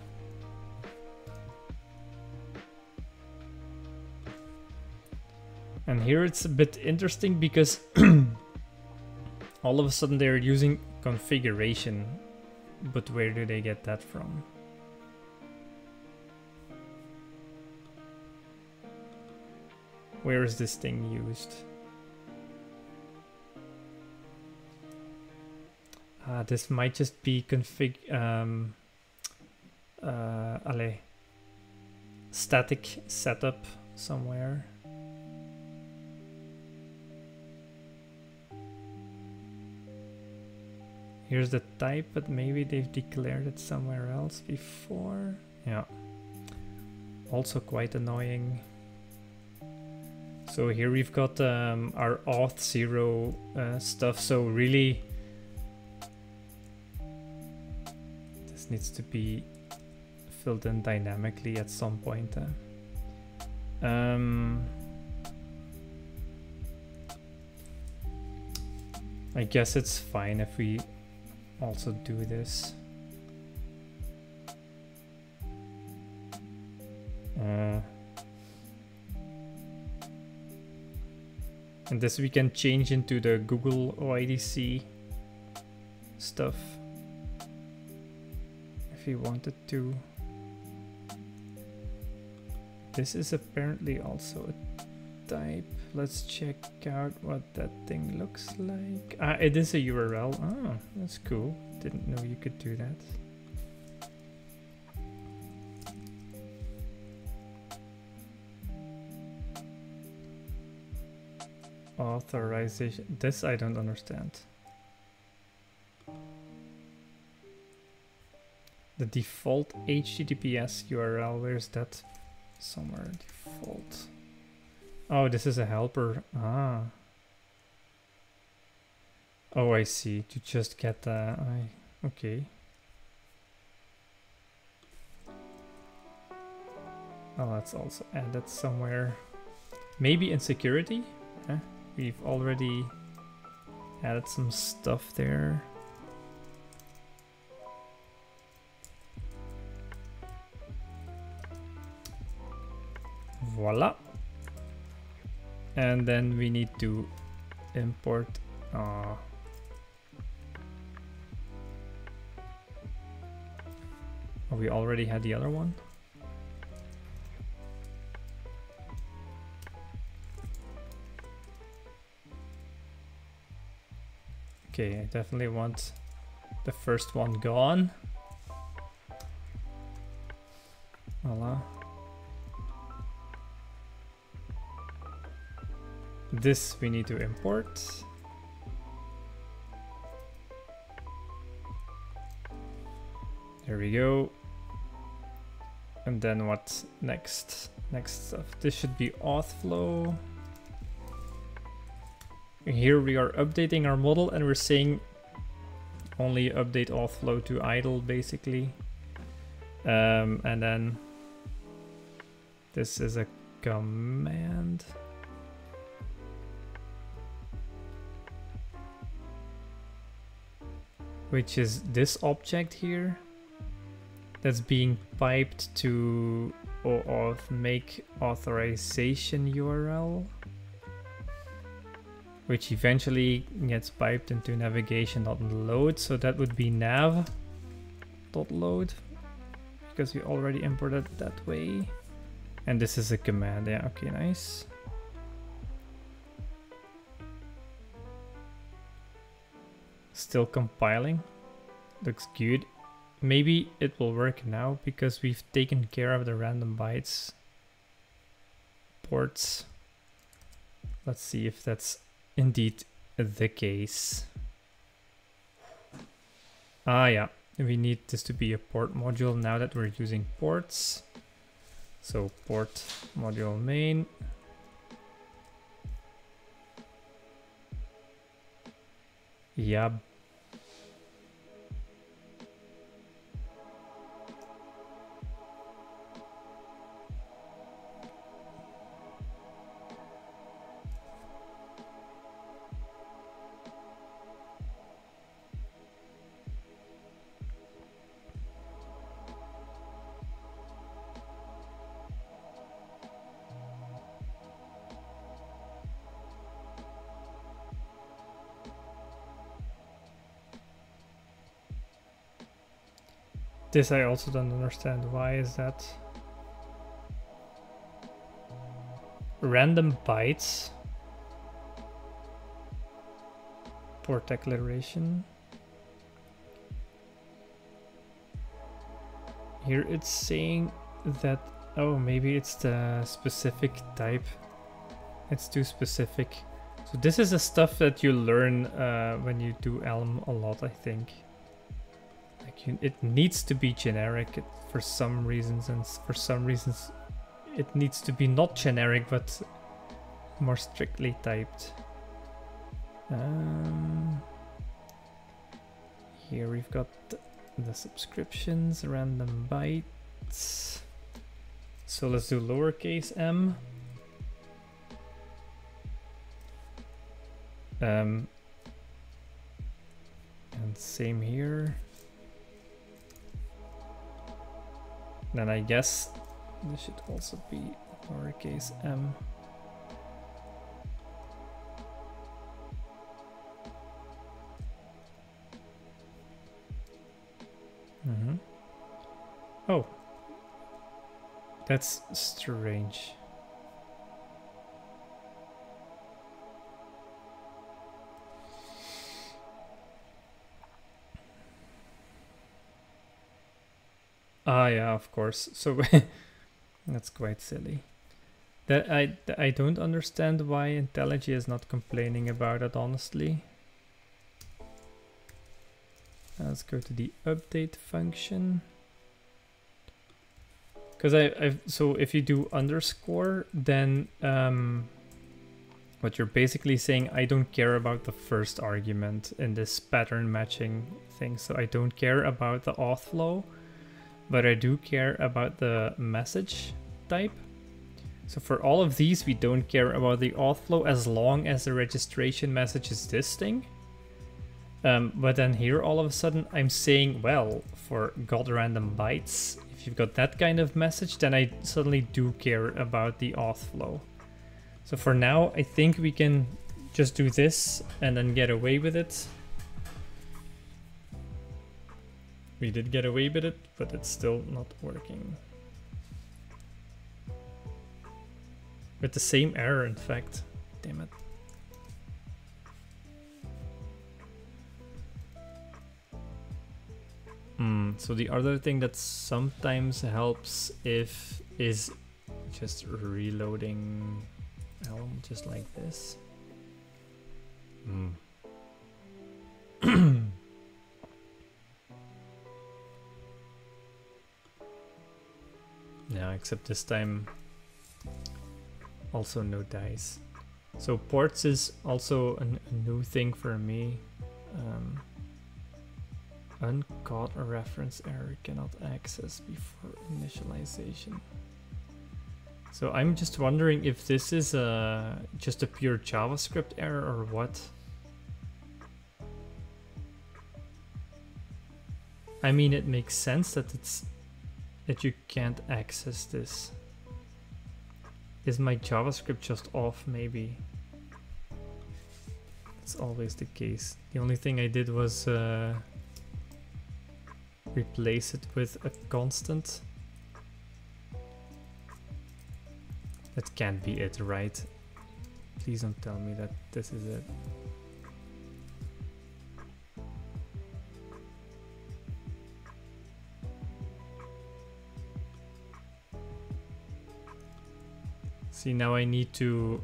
And here it's a bit interesting because <clears throat> all of a sudden they're using configuration. But where do they get that from? Where is this thing used? Uh, this might just be config... Um, uh, allez, static setup somewhere. Here's the type, but maybe they've declared it somewhere else before. Yeah. Also quite annoying. So here we've got um, our Auth0 uh, stuff. So really, this needs to be filled in dynamically at some point. Uh. Um, I guess it's fine if we also do this. Uh, and this we can change into the Google OIDC stuff if you wanted to. This is apparently also a type. Let's check out what that thing looks like. Ah, it is a URL. Ah, that's cool. Didn't know you could do that. Authorization. This I don't understand. The default HTTPS URL, where's that? Somewhere default. Oh, this is a helper. Ah. Oh, I see. To just get the... I, okay. Oh, that's also added somewhere. Maybe in security? Eh? We've already added some stuff there. Voila. And then we need to import uh, Oh, we already had the other one? Okay, I definitely want the first one gone. Voila. This we need to import. There we go. And then what next? Next stuff. This should be auth flow. Here we are updating our model and we're saying only update auth flow to idle basically. Um, and then this is a command. Which is this object here that's being piped to auth make authorization URL which eventually gets piped into navigation.load. So that would be nav.load because we already imported that way. And this is a command. Yeah, okay, nice. Still compiling. Looks good. Maybe it will work now because we've taken care of the random bytes ports. Let's see if that's indeed the case. Ah yeah, we need this to be a port module now that we're using ports. So port module main. Yeah, This I also don't understand. Why is that? Random bytes. Port declaration. Here it's saying that, oh, maybe it's the specific type. It's too specific. So this is the stuff that you learn uh, when you do Elm a lot, I think. It needs to be generic for some reasons, and for some reasons it needs to be not generic, but more strictly typed. Um, here we've got the subscriptions, random bytes. So let's do lowercase m. Um, and same here. Then I guess this should also be lowercase m. Mm-hmm. Oh. That's strange. Ah, yeah, of course. <laughs> So that's quite silly. That I I don't understand why IntelliJ is not complaining about it. Honestly. Let's go to the update function. Because I, I've, so if you do underscore, then um, what you're basically saying, I don't care about the first argument in this pattern matching thing. So I don't care about the auth flow, but I do care about the message type. So for all of these, we don't care about the auth flow as long as the registration message is this thing. Um, but then here all of a sudden I'm saying, well, for got random bytes, if you've got that kind of message, then I suddenly do care about the auth flow. So for now, I think we can just do this and then get away with it. We did get away with it, but it's still not working. With the same error, in fact. Damn it. Mm, so the other thing that sometimes helps if is just reloading Elm just like this. Mm. <clears throat> yeah, except this time also no dice. So ports is also an, a new thing for me. Um, Uncaught reference error cannot access before initialization. So I'm just wondering if this is a, just a pure JavaScript error or what. I mean, it makes sense that it's that you can't access this. Is my JavaScript just off maybe? It's always the case. The only thing I did was uh, replace it with a constant. That can't be it, right? Please don't tell me that this is it. See, now I need to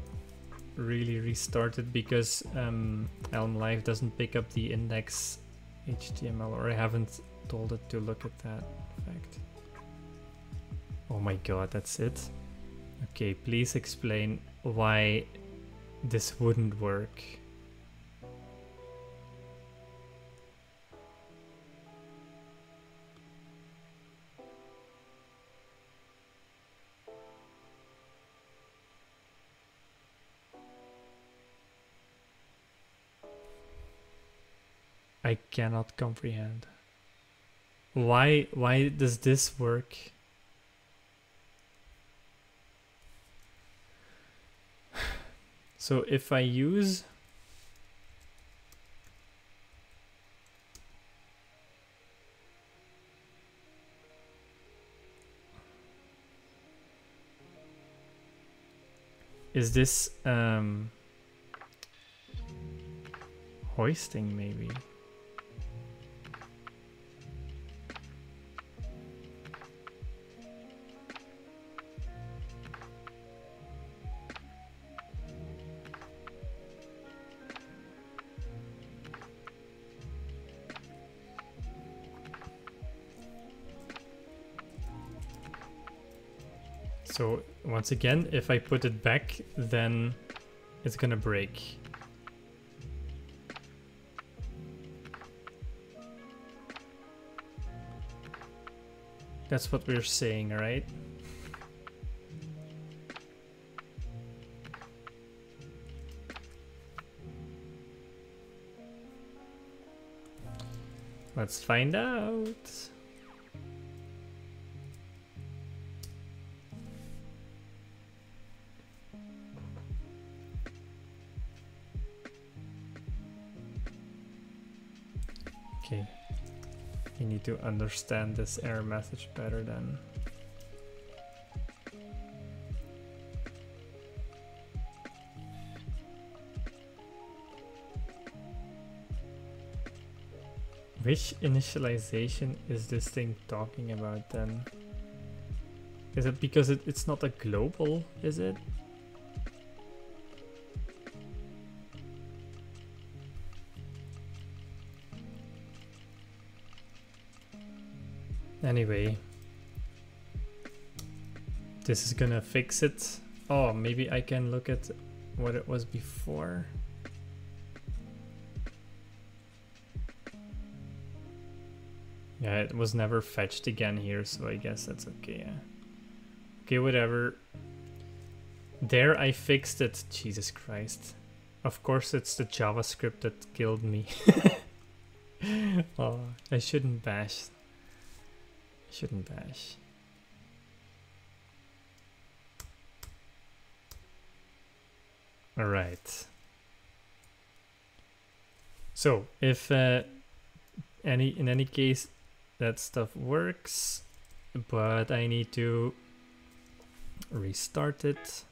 really restart it because um, Elm Live doesn't pick up the index HTML or I haven't told it to look at that fact. Oh my god, that's it? Okay, please explain why this wouldn't work. I cannot comprehend. Why why does this work? <sighs> So if I use Is this um, hoisting maybe? So once again, if I put it back, then it's gonna break. That's what we're saying, right? Let's find out. To understand this error message better then. Which initialization is this thing talking about then? Is it because it, it's not a global, is it? Anyway. This is gonna fix it. Oh, maybe I can look at what it was before. Yeah, it was never fetched again here, so I guess that's okay, yeah. Okay, whatever. There I fixed it. Jesus Christ. Of course it's the JavaScript that killed me. <laughs> oh, I shouldn't bash Shouldn't bash. All right. So if uh, any in any case that stuff works, but I need to restart it.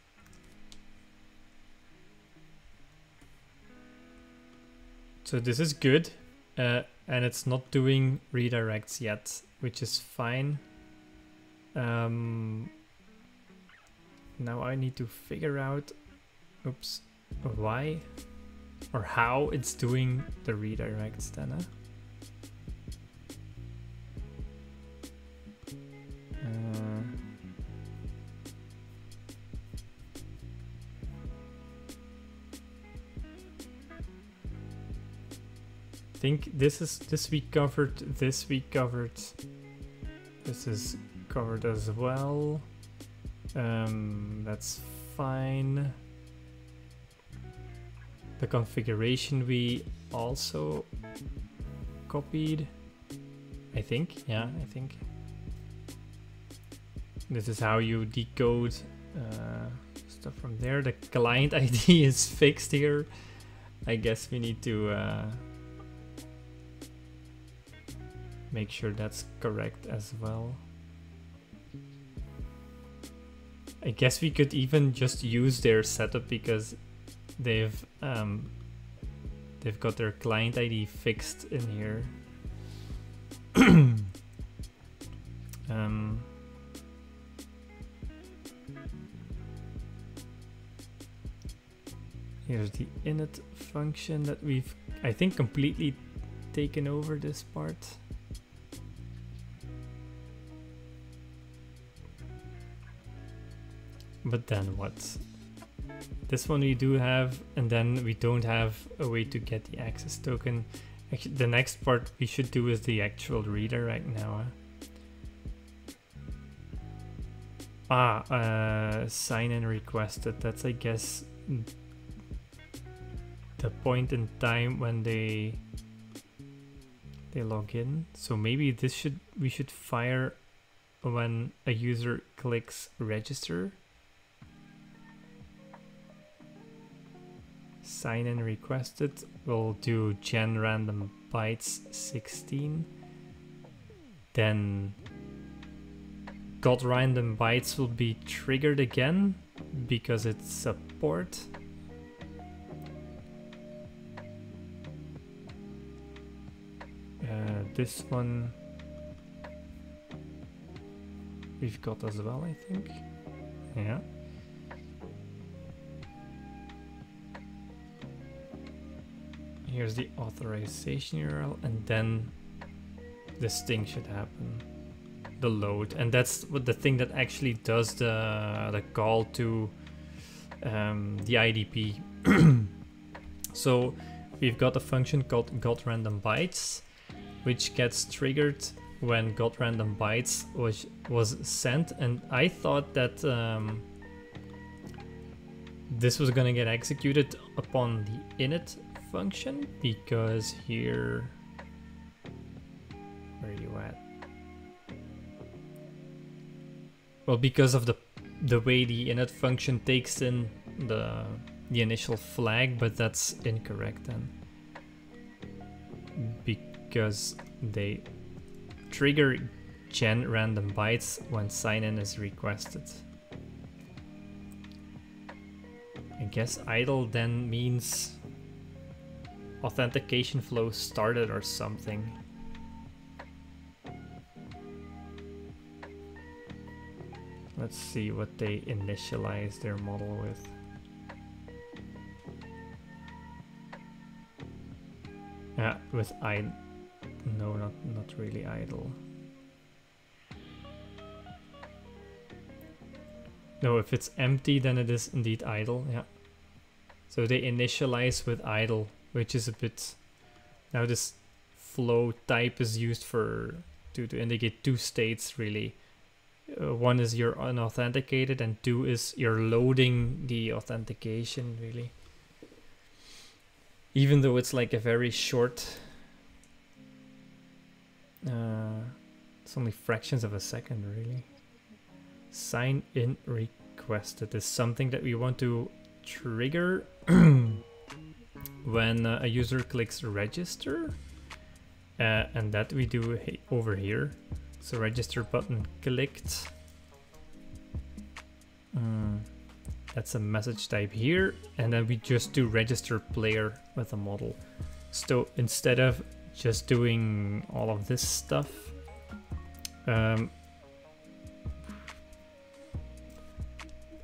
So this is good, uh, and it's not doing redirects yet which is fine. Um, now I need to figure out, oops, why or how it's doing the redirects then. Huh? Think this is this week covered, this week covered. This is covered as well. Um, that's fine. The configuration we also copied. I think, yeah, I think. This is how you decode uh, stuff from there. The client <laughs> ID is fixed here. I guess we need to uh, make sure that's correct as well. I guess we could even just use their setup because they've um, they've got their client ID fixed in here. <clears throat> um, here's the init function that we've I think completely taken over this part. But then what? This one we do have, and then we don't have a way to get the access token. Actually, the next part we should do is the actual redirect now. Huh? Ah, uh, sign in requested. That's, I guess, the point in time when they they log in. So maybe this should we should fire when a user clicks register. Sign in requested. We'll do gen random bytes 16. Then got random bytes will be triggered again because it's support. Uh, this one we've got as well, I think. Yeah. Here's the authorization URL, and then this thing should happen. The load, and that's what the thing that actually does the the call to um, the IDP. <clears throat> so we've got a function called getRandomBytes, which gets triggered when getRandomBytes was was sent, and I thought that um, this was gonna get executed upon the init function. Because here where are you at? Well because of the the way the init function takes in the the initial flag but that's incorrect then. Because they trigger gen random bytes when sign in is requested. I guess idle then means authentication flow started or something. Let's see what they initialize their model with. Yeah, with I no not not really idle. No, if it's empty then it is indeed idle, yeah. So they initialize with idle which is a bit now this flow type is used for to, to indicate two states really. Uh, one is you're unauthenticated and two is you're loading the authentication really. Even though it's like a very short uh, it's only fractions of a second really. Sign in requested is something that we want to trigger <clears throat> when uh, a user clicks register uh, and that we do over here. So register button clicked. Mm, that's a message type here and then we just do register player with a model. So instead of just doing all of this stuff um,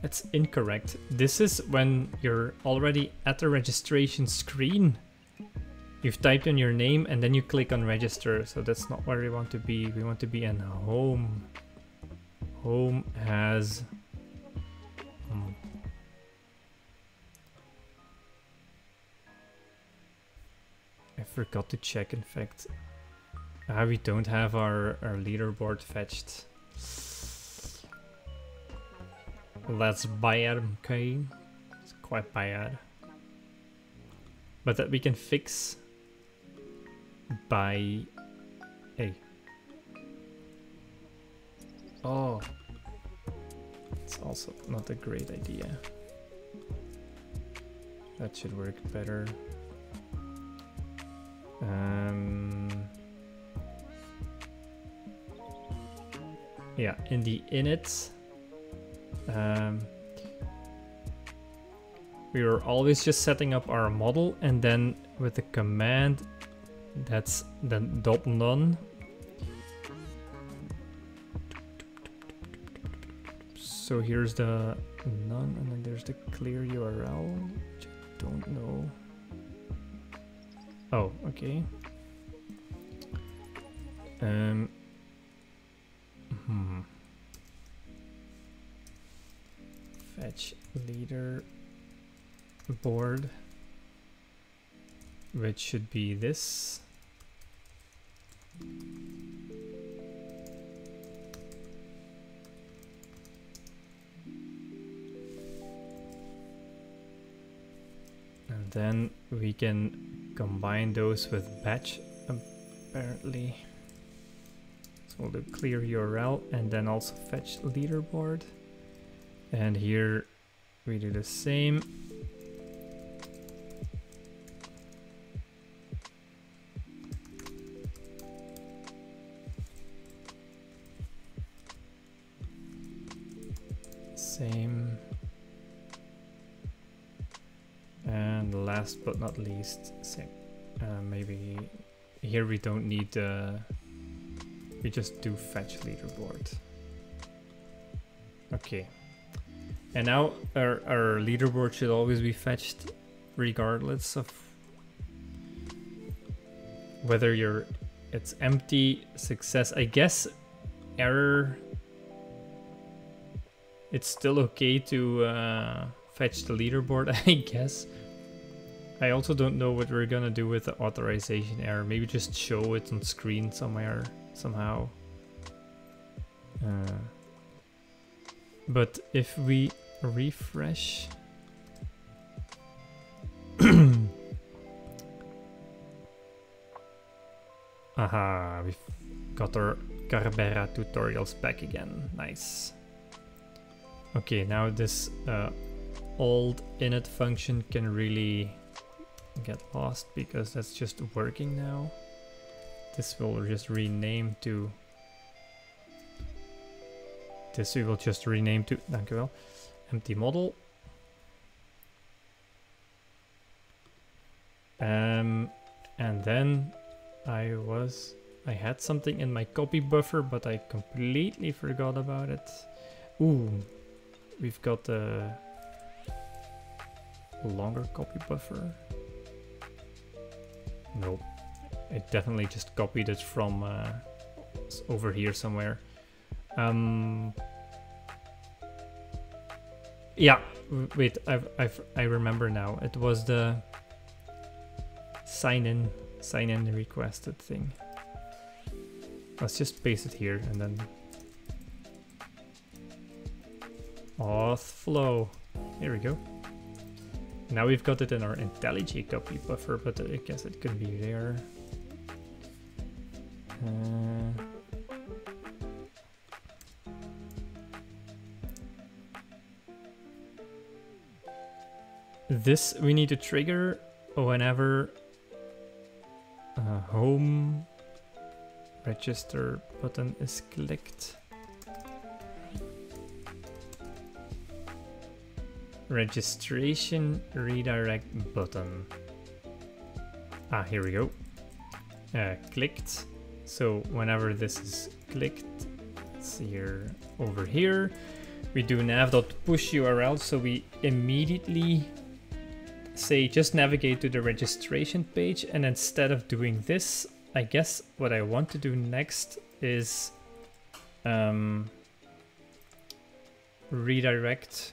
That's incorrect. This is when you're already at the registration screen. You've typed in your name and then you click on register. So that's not where we want to be. We want to be in home. Home has... Hmm. I forgot to check in fact. Ah, we don't have our, our leaderboard fetched. That's bad, okay? It's quite bad. But that we can fix by... Hey. Oh. It's also not a great idea. That should work better. Um... Yeah, in the init um, we are always just setting up our model and then with the command that's the dot none. So here's the none and then there's the clear URL which I don't know. Oh okay. Um hmm fetch leader board which should be this. And then we can combine those with batch apparently. So we'll do clear URL and then also fetch leaderboard and here we do the same. Same. And last but not least, same. Uh, maybe here we don't need uh, we just do fetch leaderboard. Okay. And now our, our leaderboard should always be fetched regardless of whether you're it's empty success. I guess error it's still okay to uh, fetch the leaderboard, <laughs> I guess. I also don't know what we're gonna do with the authorization error. Maybe just show it on screen somewhere, somehow. Uh, but if we refresh... <clears throat> Aha, we've got our Carbera tutorials back again. Nice. Okay, now this uh, old init function can really get lost because that's just working now. This will just rename to... This we will just rename to, dankjewel, empty model. Um, and then I was, I had something in my copy buffer, but I completely forgot about it. Ooh, we've got a longer copy buffer. Nope. I definitely just copied it from uh, over here somewhere. Um, yeah, wait, I've, I've, I remember now. It was the sign in, sign in requested thing. Let's just paste it here and then auth flow. Here we go. Now we've got it in our IntelliJ copy buffer, but I guess it could be there. Uh, this we need to trigger whenever uh, home register button is clicked. registration redirect button. Ah, here we go. Uh, clicked. So whenever this is clicked, it's here over here. We do nav.push URL, so we immediately say just navigate to the registration page and instead of doing this, I guess what I want to do next is um, redirect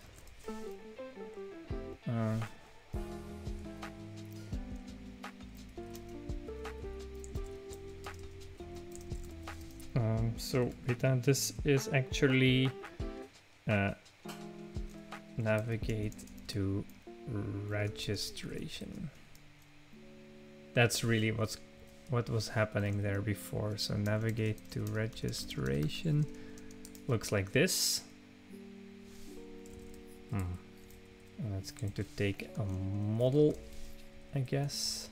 uh, um, so wait, uh, this is actually uh, navigate to registration. That's really what's what was happening there before. So navigate to registration looks like this. Hmm. And that's going to take a model, I guess.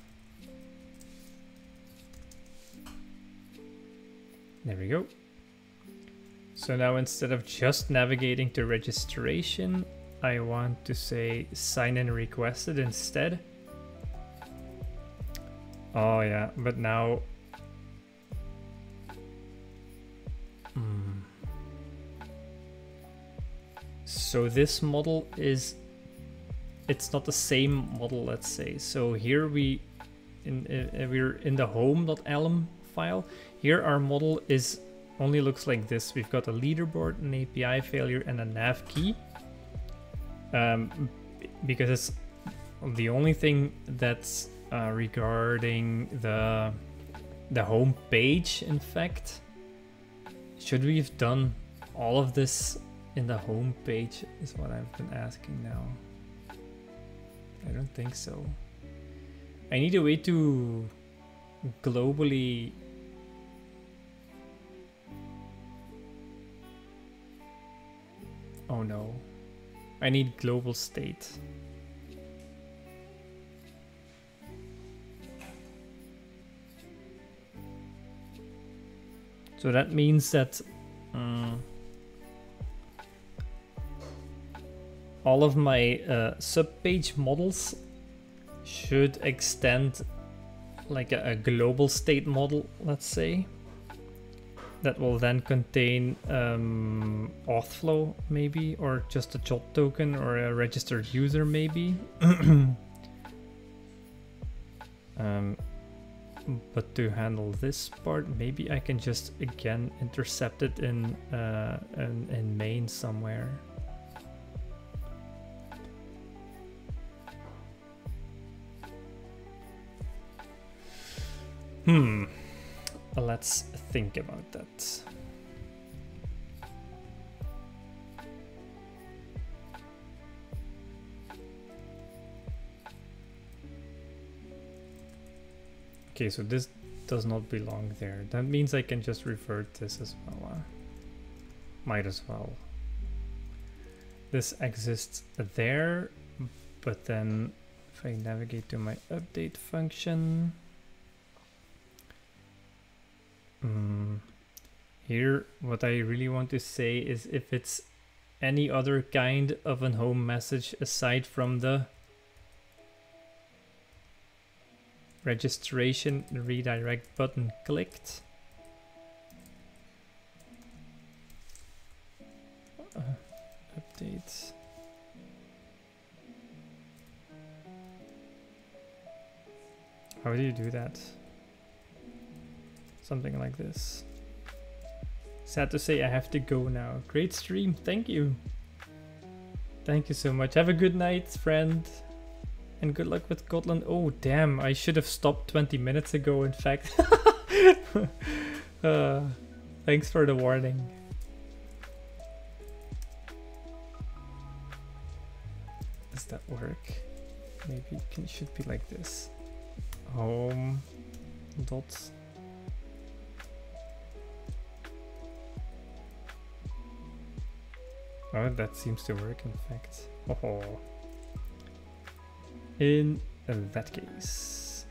There we go. So now instead of just navigating to registration, I want to say sign in requested instead. Oh yeah, but now... Hmm. So this model is it's not the same model, let's say. So here we in, we're in the home.elm file. Here our model is only looks like this. We've got a leaderboard, an API failure, and a nav key. Um, because it's the only thing that's uh, regarding the the home page. In fact, should we have done all of this in the home page? Is what I've been asking now. I don't think so. I need a way to globally Oh no. I need global state. So that means that um, all of my uh, subpage models should extend like a, a global state model, let's say, that will then contain um, auth flow maybe, or just a JWT token or a registered user maybe. <clears throat> um, but to handle this part, maybe I can just again intercept it in, uh, in, in main somewhere. Hmm. Let's think about that. Okay, so this does not belong there. That means I can just revert this as well. Uh, might as well. This exists there, but then if I navigate to my update function, Mm. Here, what I really want to say is if it's any other kind of an home message aside from the registration redirect button clicked. Uh, updates. How do you do that? Something like this. Sad to say I have to go now. Great stream, thank you. Thank you so much. Have a good night, friend. And good luck with Gotland. Oh, damn, I should have stopped 20 minutes ago, in fact. <laughs> uh, thanks for the warning. Does that work? Maybe it can, should be like this. Home dots Oh, that seems to work in fact. Oh. In that case,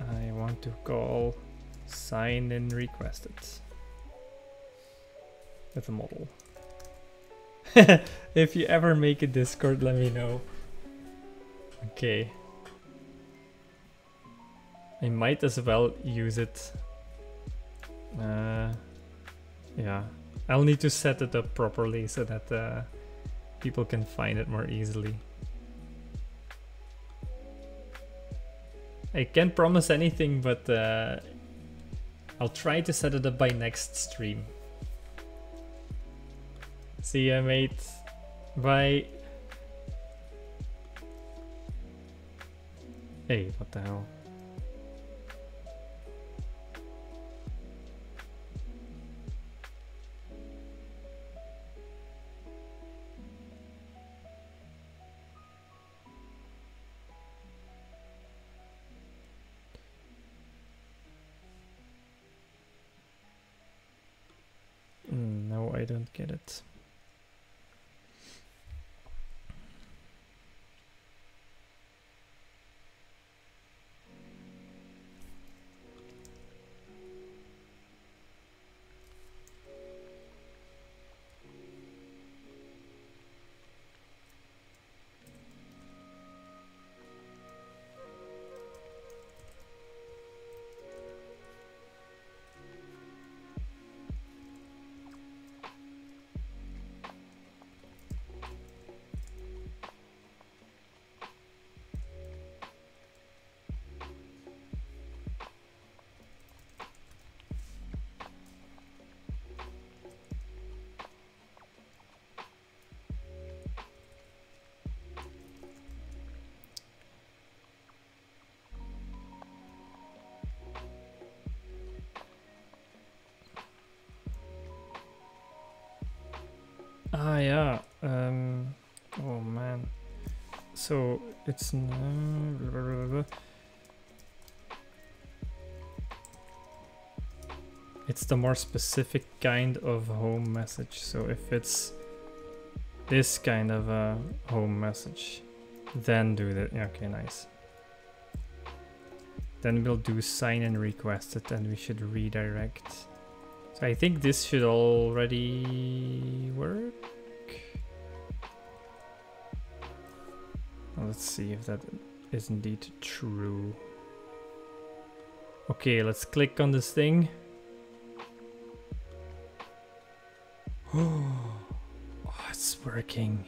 I want to call sign in requested with a model. <laughs> if you ever make a Discord, let me know. Okay. I might as well use it. Uh, yeah, I'll need to set it up properly so that uh, people can find it more easily. I can't promise anything, but uh, I'll try to set it up by next stream. See ya, mate. Bye. Hey, what the hell? Don't get it. Ah, yeah. Um, oh man. So it's it's the more specific kind of home message. So if it's this kind of a home message, then do that. Okay, nice. Then we'll do sign and request it, and we should redirect. I think this should already work. Let's see if that is indeed true. Okay, let's click on this thing. <gasps> Oh, it's working.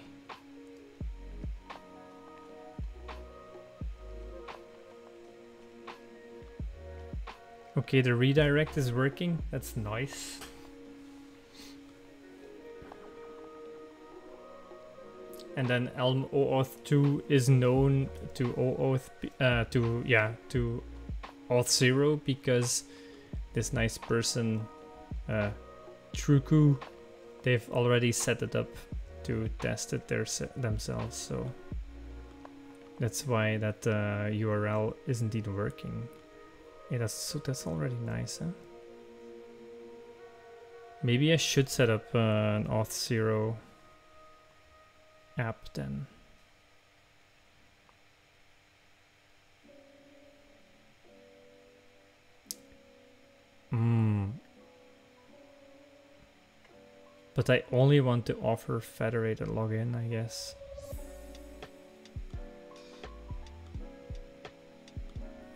Okay, the redirect is working. That's nice. And then Elm OAuth 2 is known to OAuth, uh, to, yeah, to Auth0 because this nice person, uh, truqu, they've already set it up to test it their themselves, so that's why that uh, URL is indeed working. Yeah, that's that's already nice, huh? Maybe I should set up uh, an Auth0 app then. Hmm. But I only want to offer federated login, I guess.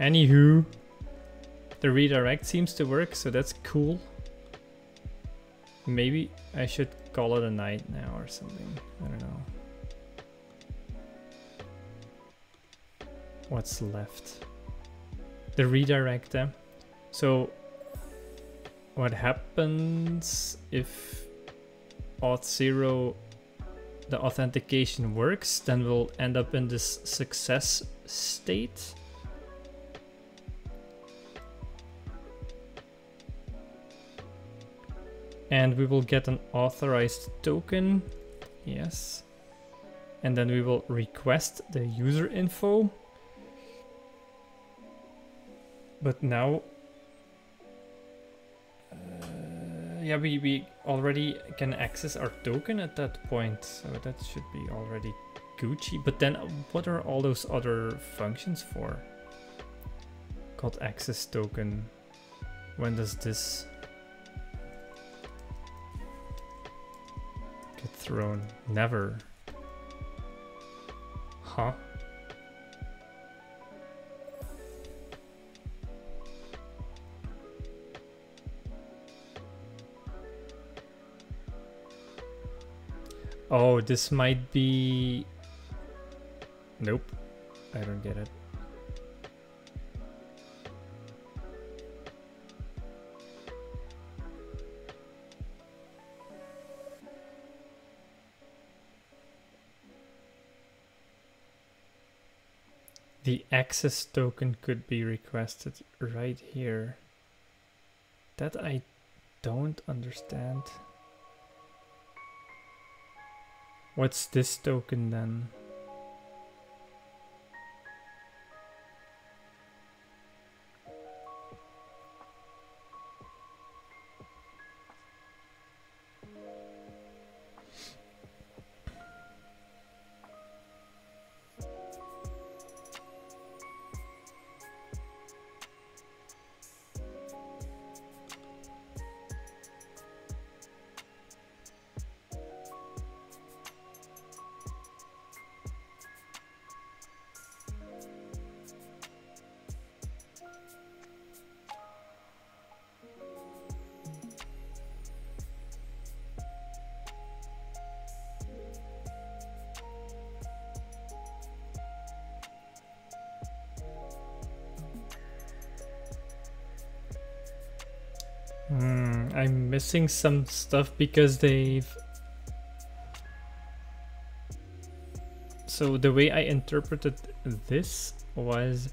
Anywho, the redirect seems to work, so that's cool. Maybe I should call it a night now or something. I don't know. What's left? The redirect. Eh? So what happens if Auth0 the authentication works, then we'll end up in this success state. And we will get an authorized token. Yes. And then we will request the user info. But now uh, yeah, we, we already can access our token at that point, so that should be already Gucci. But then what are all those other functions for? Called access token. When does this thrown? Never. Huh? Oh, this might be... Nope. I don't get it. The access token could be requested right here. That I don't understand. What's this token then? Missing some stuff because they've... So the way I interpreted this was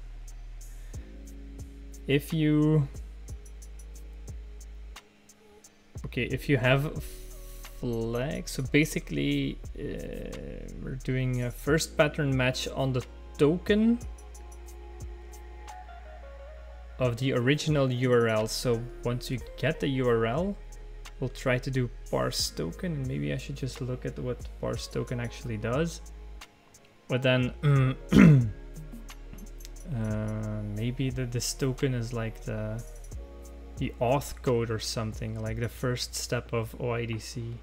if you... Okay, if you have flag, so basically uh, we're doing a first pattern match on the token of the original URL. So once you get the URL, We'll try to do parse token and maybe I should just look at what parse token actually does. But then <clears throat> uh, maybe the, this token is like the the auth code or something, like the first step of OIDC.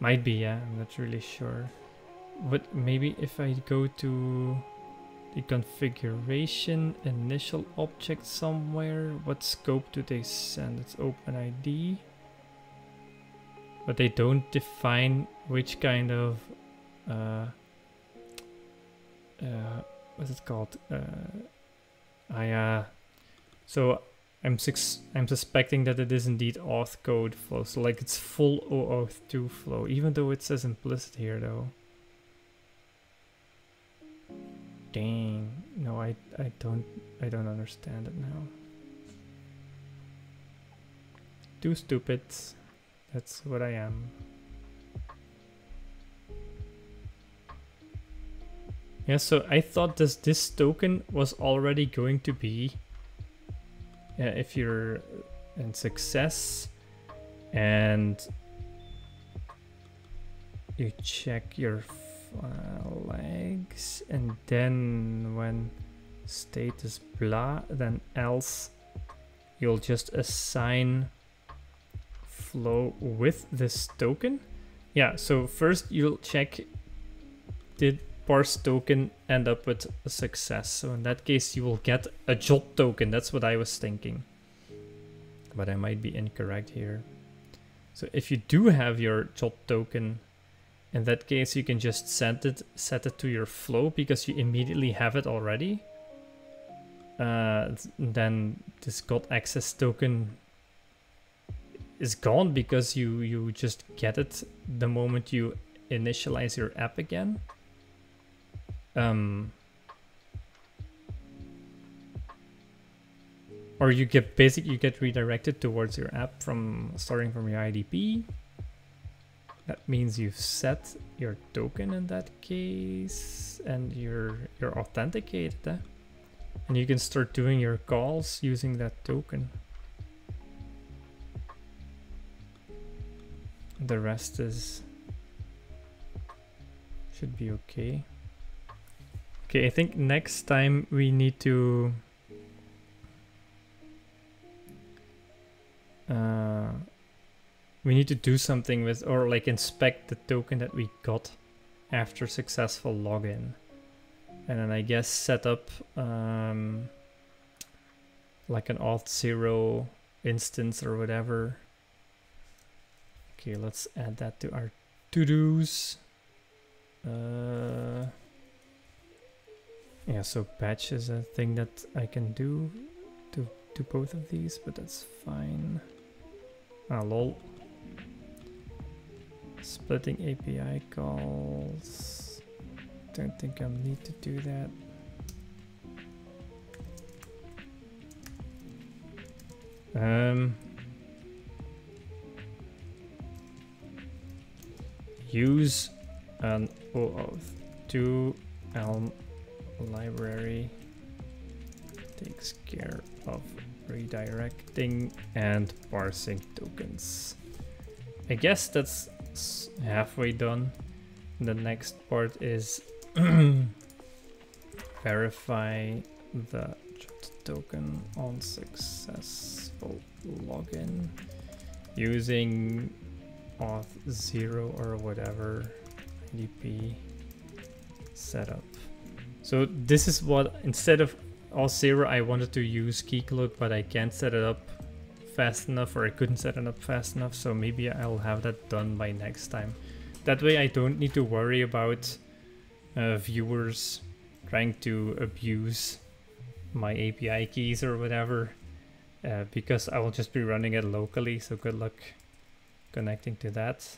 Might be, yeah, I'm not really sure. But maybe if I go to the configuration initial object somewhere. What scope do they send? It's OpenID. But they don't define which kind of uh, uh, what's it called? Uh, I uh, so I'm six. I'm suspecting that it is indeed auth code flow. So like it's full OAuth 2 flow, even though it says implicit here though. Dang. No, I I don't I don't understand it now. Too stupid. That's what I am. Yeah, so I thought this this token was already going to be uh, if you're in success and you check your flags and then when state is blah then else you'll just assign flow with this token. Yeah so first you'll check did parse token end up with a success? So in that case you will get a jot token. That's what i was thinking. But i might be incorrect here. So if you do have your jot token in that case, you can just set it, set it to your flow because you immediately have it already. Uh, then this got access token is gone because you, you just get it the moment you initialize your app again. Um, or you get basic you get redirected towards your app from starting from your IDP that means you've set your token in that case and you're you're authenticated. Eh? And you can start doing your calls using that token. The rest is should be okay. Okay, I think next time we need to uh, we need to do something with or like inspect the token that we got after successful login. And then I guess set up um, like an Auth0 instance or whatever. Okay let's add that to our to-dos. Uh, yeah so patch is a thing that I can do to do both of these but that's fine. Ah lol Splitting API calls. Don't think I need to do that. Um, use an OAuth 2 Elm library takes care of redirecting and parsing tokens. I guess that's halfway done. The next part is <clears throat> verify the token on successful login using auth 0 or whatever IDP setup. So this is what, instead of Auth0 I wanted to use Keycloak but I can't set it up fast enough or I couldn't set it up fast enough so maybe I'll have that done by next time. That way I don't need to worry about uh, viewers trying to abuse my API keys or whatever uh, because I will just be running it locally so good luck connecting to that.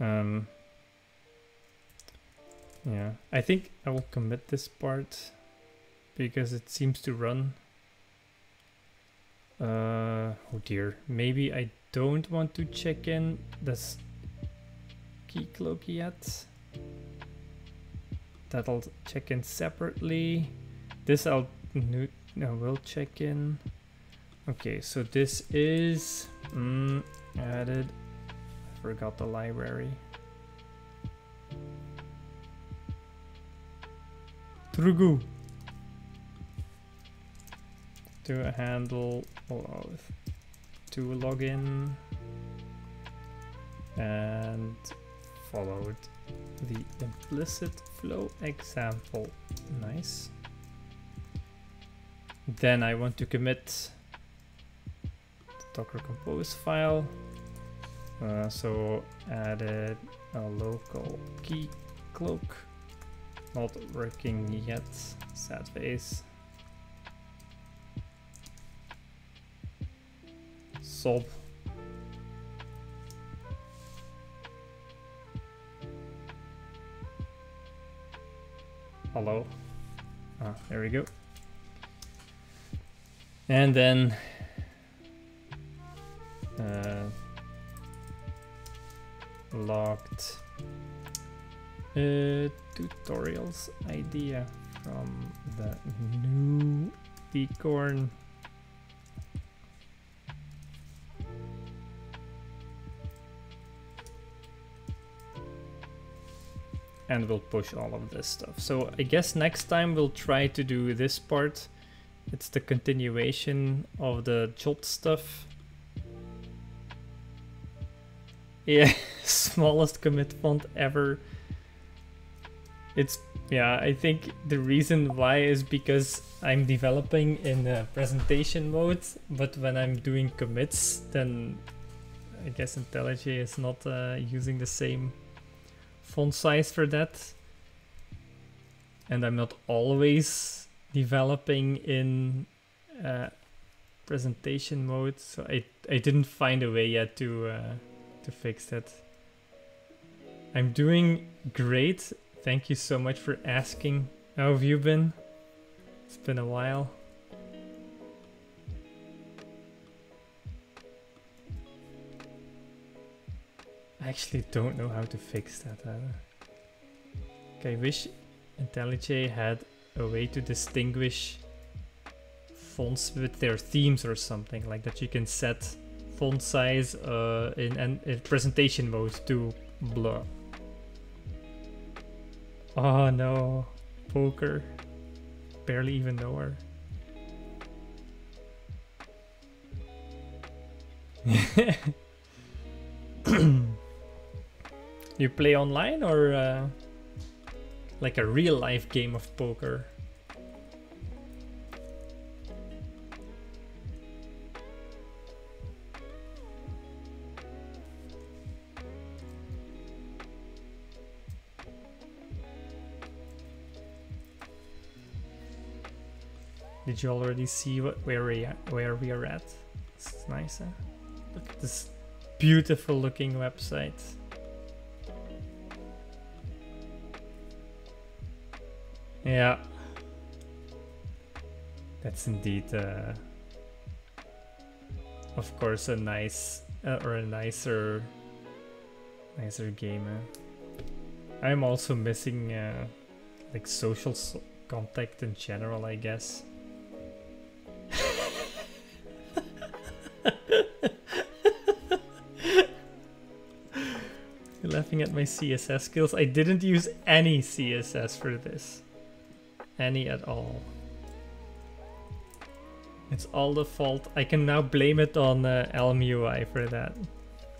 Um, yeah, I think I will commit this part because it seems to run uh, oh dear. Maybe I don't want to check in this Keycloak yet. That'll check in separately. This I'll no, will check in. Okay, so this is mm, added. I forgot the library. truqu to handle to login and followed the implicit flow example. Nice. Then I want to commit the Docker Compose file. Uh, so added a local key cloak. Not working yet. Sad face. Sob. Hello. Ah, there we go. And then uh, logged uh, tutorials idea from the new Decorn and we'll push all of this stuff. So I guess next time we'll try to do this part. It's the continuation of the jot stuff. Yeah, <laughs> smallest commit font ever. It's, yeah, I think the reason why is because I'm developing in a presentation mode, but when I'm doing commits, then I guess IntelliJ is not uh, using the same font size for that. And I'm not always developing in uh, presentation mode, so I, I didn't find a way yet to, uh, to fix that. I'm doing great. Thank you so much for asking. How have you been? It's been a while. I actually don't know how to fix that. Okay, I wish IntelliJ had a way to distinguish fonts with their themes or something like that. You can set font size uh, in, in, in presentation mode to blur. Oh no, poker. Barely even know her. <laughs> You play online or uh, like a real life game of poker? Did you already see what where we are, where we are at? It's nice, huh? Look at this beautiful looking website. Yeah. That's indeed, uh, of course, a nice uh, or a nicer, nicer game. Uh. I'm also missing uh, like social so contact in general, I guess. You're <laughs> laughing at my CSS skills. I didn't use any CSS for this any at all. It's all the fault. I can now blame it on uh, Elm UI for that.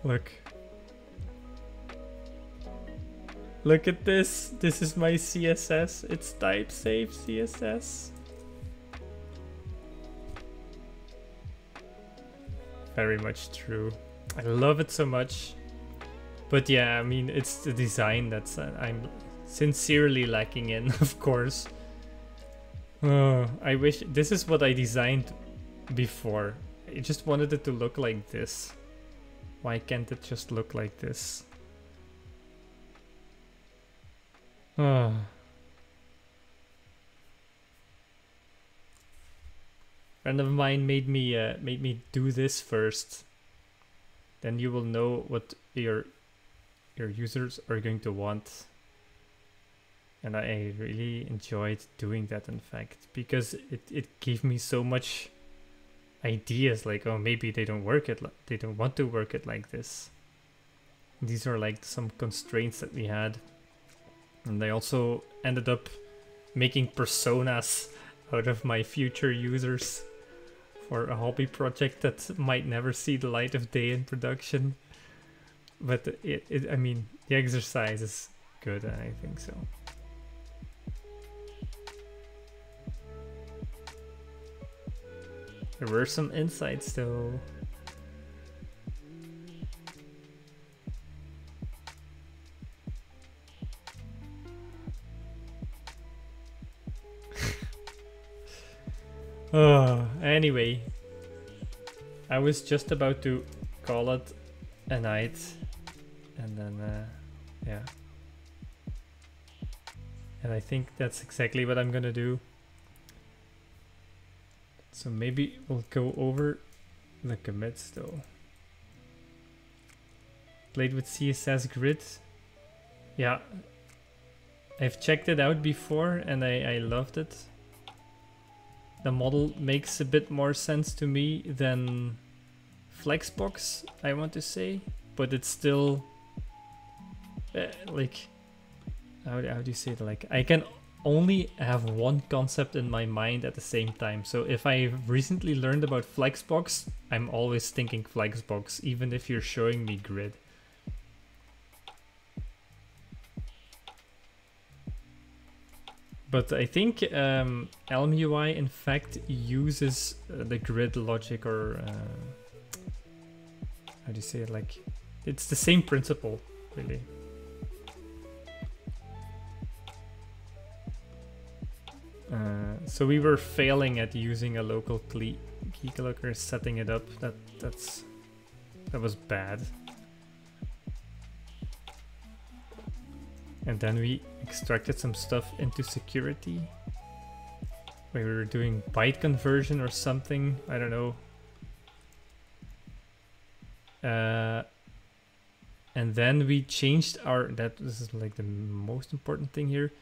Look. Look at this. This is my CSS. It's type safe CSS. Very much true. I love it so much. But yeah, I mean, it's the design that's uh, I'm sincerely lacking in, <laughs> of course. Oh, I wish this is what I designed before. I just wanted it to look like this. Why can't it just look like this? Oh. Friend of mine made me uh, made me do this first. Then you will know what your your users are going to want and I really enjoyed doing that in fact because it, it gave me so much ideas like oh maybe they don't work it they don't want to work it like this. These are like some constraints that we had. And I also ended up making personas out of my future users for a hobby project that might never see the light of day in production. But it, it I mean the exercise is good, and I think so. There were some insights though. oh, <laughs> anyway, I was just about to call it a night, and then, uh, yeah. And I think that's exactly what I'm gonna do. So maybe we'll go over the commits though. Played with CSS Grid. Yeah. I've checked it out before and I, I loved it. The model makes a bit more sense to me than Flexbox, I want to say. But it's still... Uh, like... How, how do you say it? Like, I can only have one concept in my mind at the same time. So if I recently learned about Flexbox, I'm always thinking Flexbox, even if you're showing me grid. But I think um, Elm UI in fact uses uh, the grid logic or uh, how do you say it? Like it's the same principle, really. Uh, so we were failing at using a local key Keycloak, setting it up. That that's that was bad. And then we extracted some stuff into security. We were doing byte conversion or something. I don't know. Uh, and then we changed our. That this is like the most important thing here.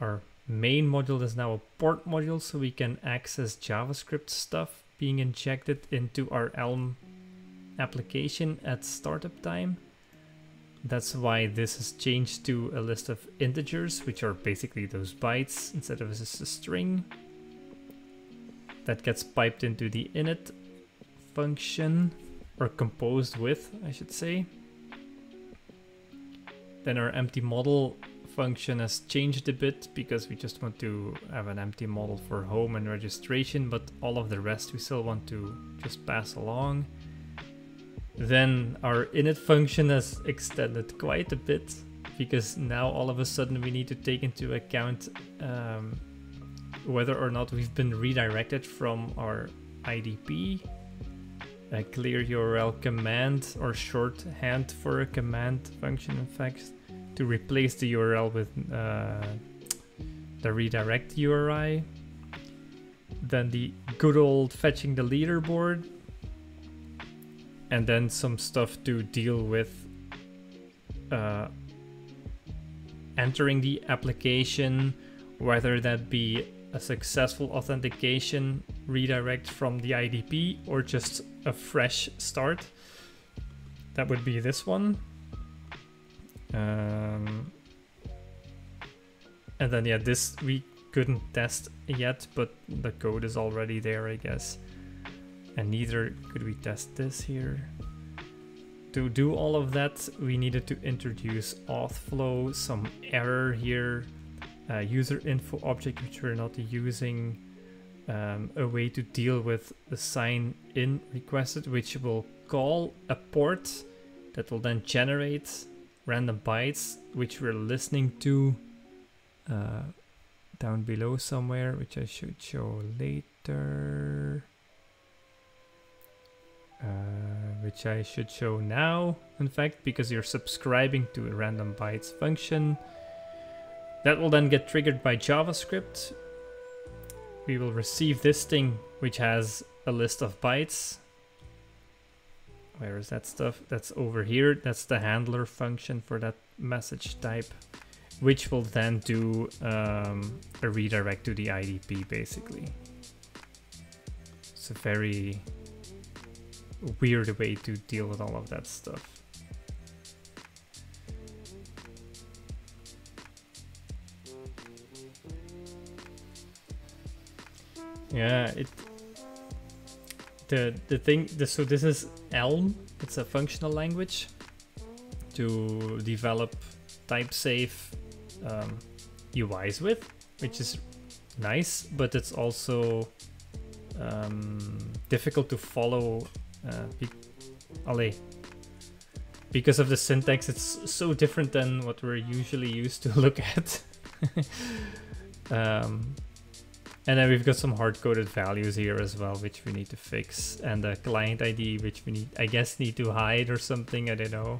Our main module is now a port module so we can access JavaScript stuff being injected into our Elm application at startup time. That's why this has changed to a list of integers, which are basically those bytes instead of just a string. That gets piped into the init function, or composed with, I should say. Then our empty model function has changed a bit because we just want to have an empty model for home and registration, but all of the rest we still want to just pass along. Then our init function has extended quite a bit because now all of a sudden we need to take into account um, whether or not we've been redirected from our IDP. A clear URL command or shorthand for a command function in fact to replace the URL with uh, the redirect URI. Then the good old fetching the leaderboard. And then some stuff to deal with uh, entering the application, whether that be a successful authentication redirect from the IDP or just a fresh start. That would be this one. Um, and then yeah, this we couldn't test yet, but the code is already there, I guess. And neither could we test this here. To do all of that, we needed to introduce auth flow, some error here, uh, user info object which we're not using, um, a way to deal with the sign in requested, which will call a port that will then generate random bytes which we're listening to uh, down below somewhere which I should show later. Uh, which I should show now in fact because you're subscribing to a random bytes function. That will then get triggered by JavaScript. We will receive this thing which has a list of bytes where is that stuff? That's over here. That's the handler function for that message type, which will then do um, a redirect to the IDP basically. It's a very weird way to deal with all of that stuff. Yeah, it the the thing the, so this is Elm. It's a functional language to develop type safe um, UIs with, which is nice, but it's also um, difficult to follow. Uh, be- because of the syntax, it's so different than what we're usually used to <laughs> look at. <laughs> um, and then we've got some hard-coded values here as well, which we need to fix. And the client ID, which we need, I guess, need to hide or something, I don't know.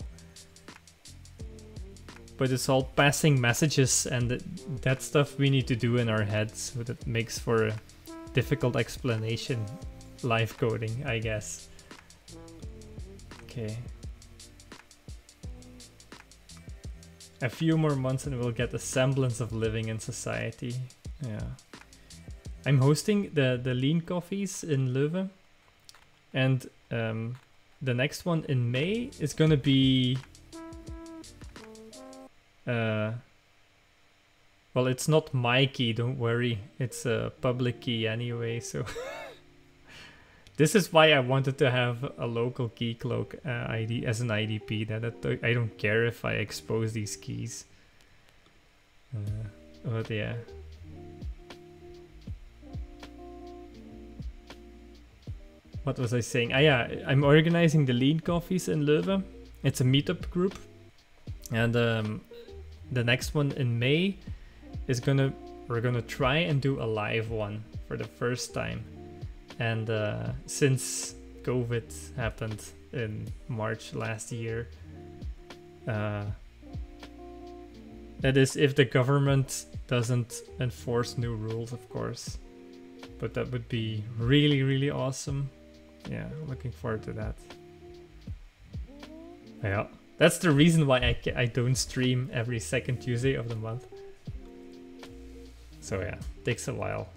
But it's all passing messages and that stuff we need to do in our heads, so that makes for a difficult explanation. Live coding, I guess. Okay. A few more months and we'll get a semblance of living in society. Yeah. I'm hosting the the lean coffees in Leuven, and um, the next one in May is gonna be. Uh, well, it's not my key, don't worry. It's a public key anyway, so. <laughs> this is why I wanted to have a local Keycloak uh, ID as an IDP. That, that I don't care if I expose these keys. Uh, but yeah. What was I saying? Ah, yeah, I'm organizing the Lean Coffees in Leuven. It's a meetup group, and um, the next one in May is gonna we're gonna try and do a live one for the first time. And uh, since COVID happened in March last year, uh, that is if the government doesn't enforce new rules, of course. But that would be really, really awesome yeah, looking forward to that. Yeah, that's the reason why I, I don't stream every second Tuesday of the month. So yeah, takes a while.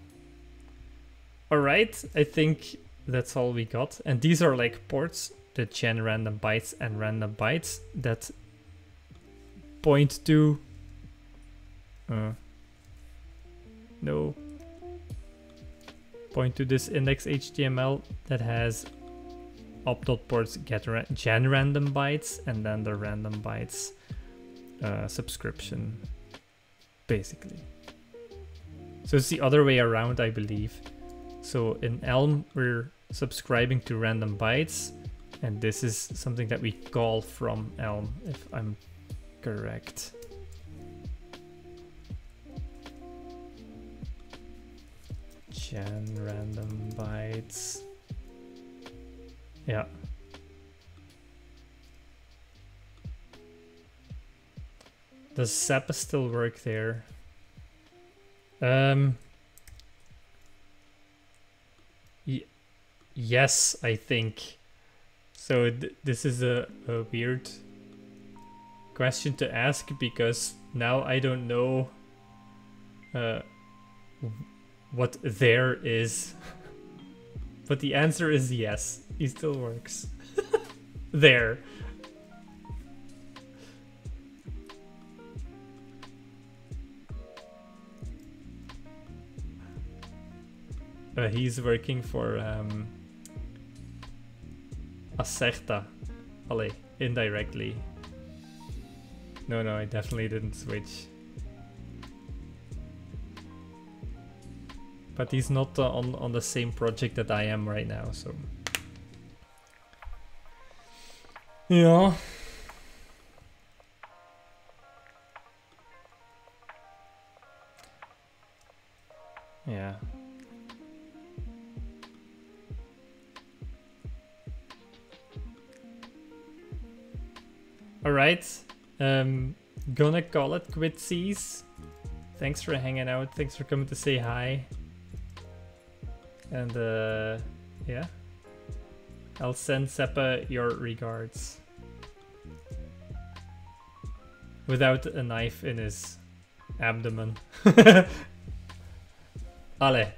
Alright, I think that's all we got. And these are like ports, the gen random bytes and random bytes that point to... Uh, no, point to this index HTML that has app.ports get ra gen random bytes and then the random bytes uh, subscription, basically. So it's the other way around, I believe. So in Elm, we're subscribing to random bytes, and this is something that we call from Elm, if I'm correct. Gen random bytes. Yeah. Does Zappa still work there? Um. yes, I think. So th this is a, a weird question to ask because now I don't know uh, what there is. but the answer is yes, he still works. <laughs> there. Uh, he's working for um, Acerta. Allez, indirectly. No, no, I definitely didn't switch. But he's not uh, on, on the same project that I am right now, so... Yeah. Yeah. Alright. Um, gonna call it quitsies. Thanks for hanging out. Thanks for coming to say hi. And uh, yeah, I'll send Seppa your regards. Without a knife in his abdomen. <laughs> Ale.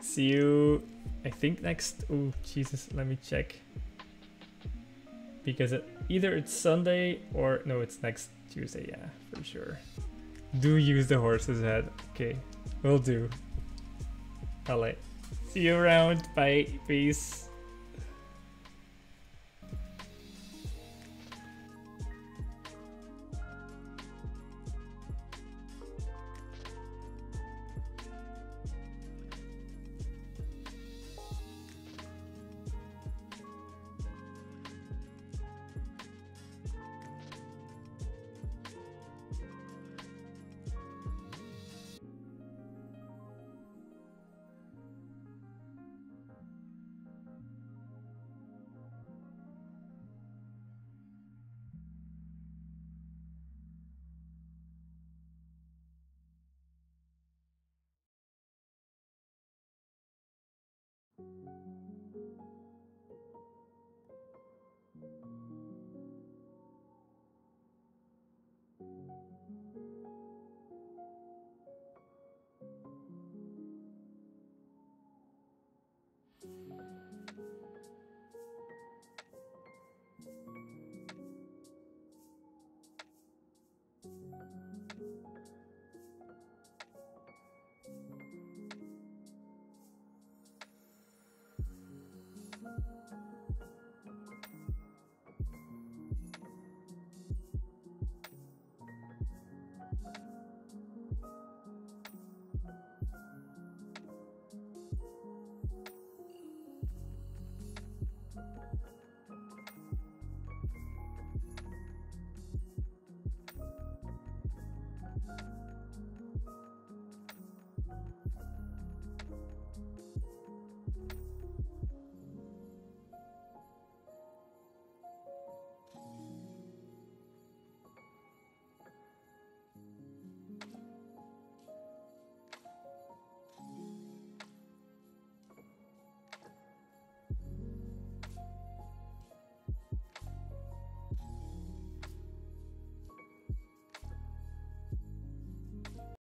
See you, I think next, oh Jesus, let me check. Because it, either it's Sunday or, no, it's next Tuesday, yeah, for sure. Do use the horse's head. Okay, will do. Alright. See you around. Bye. Peace.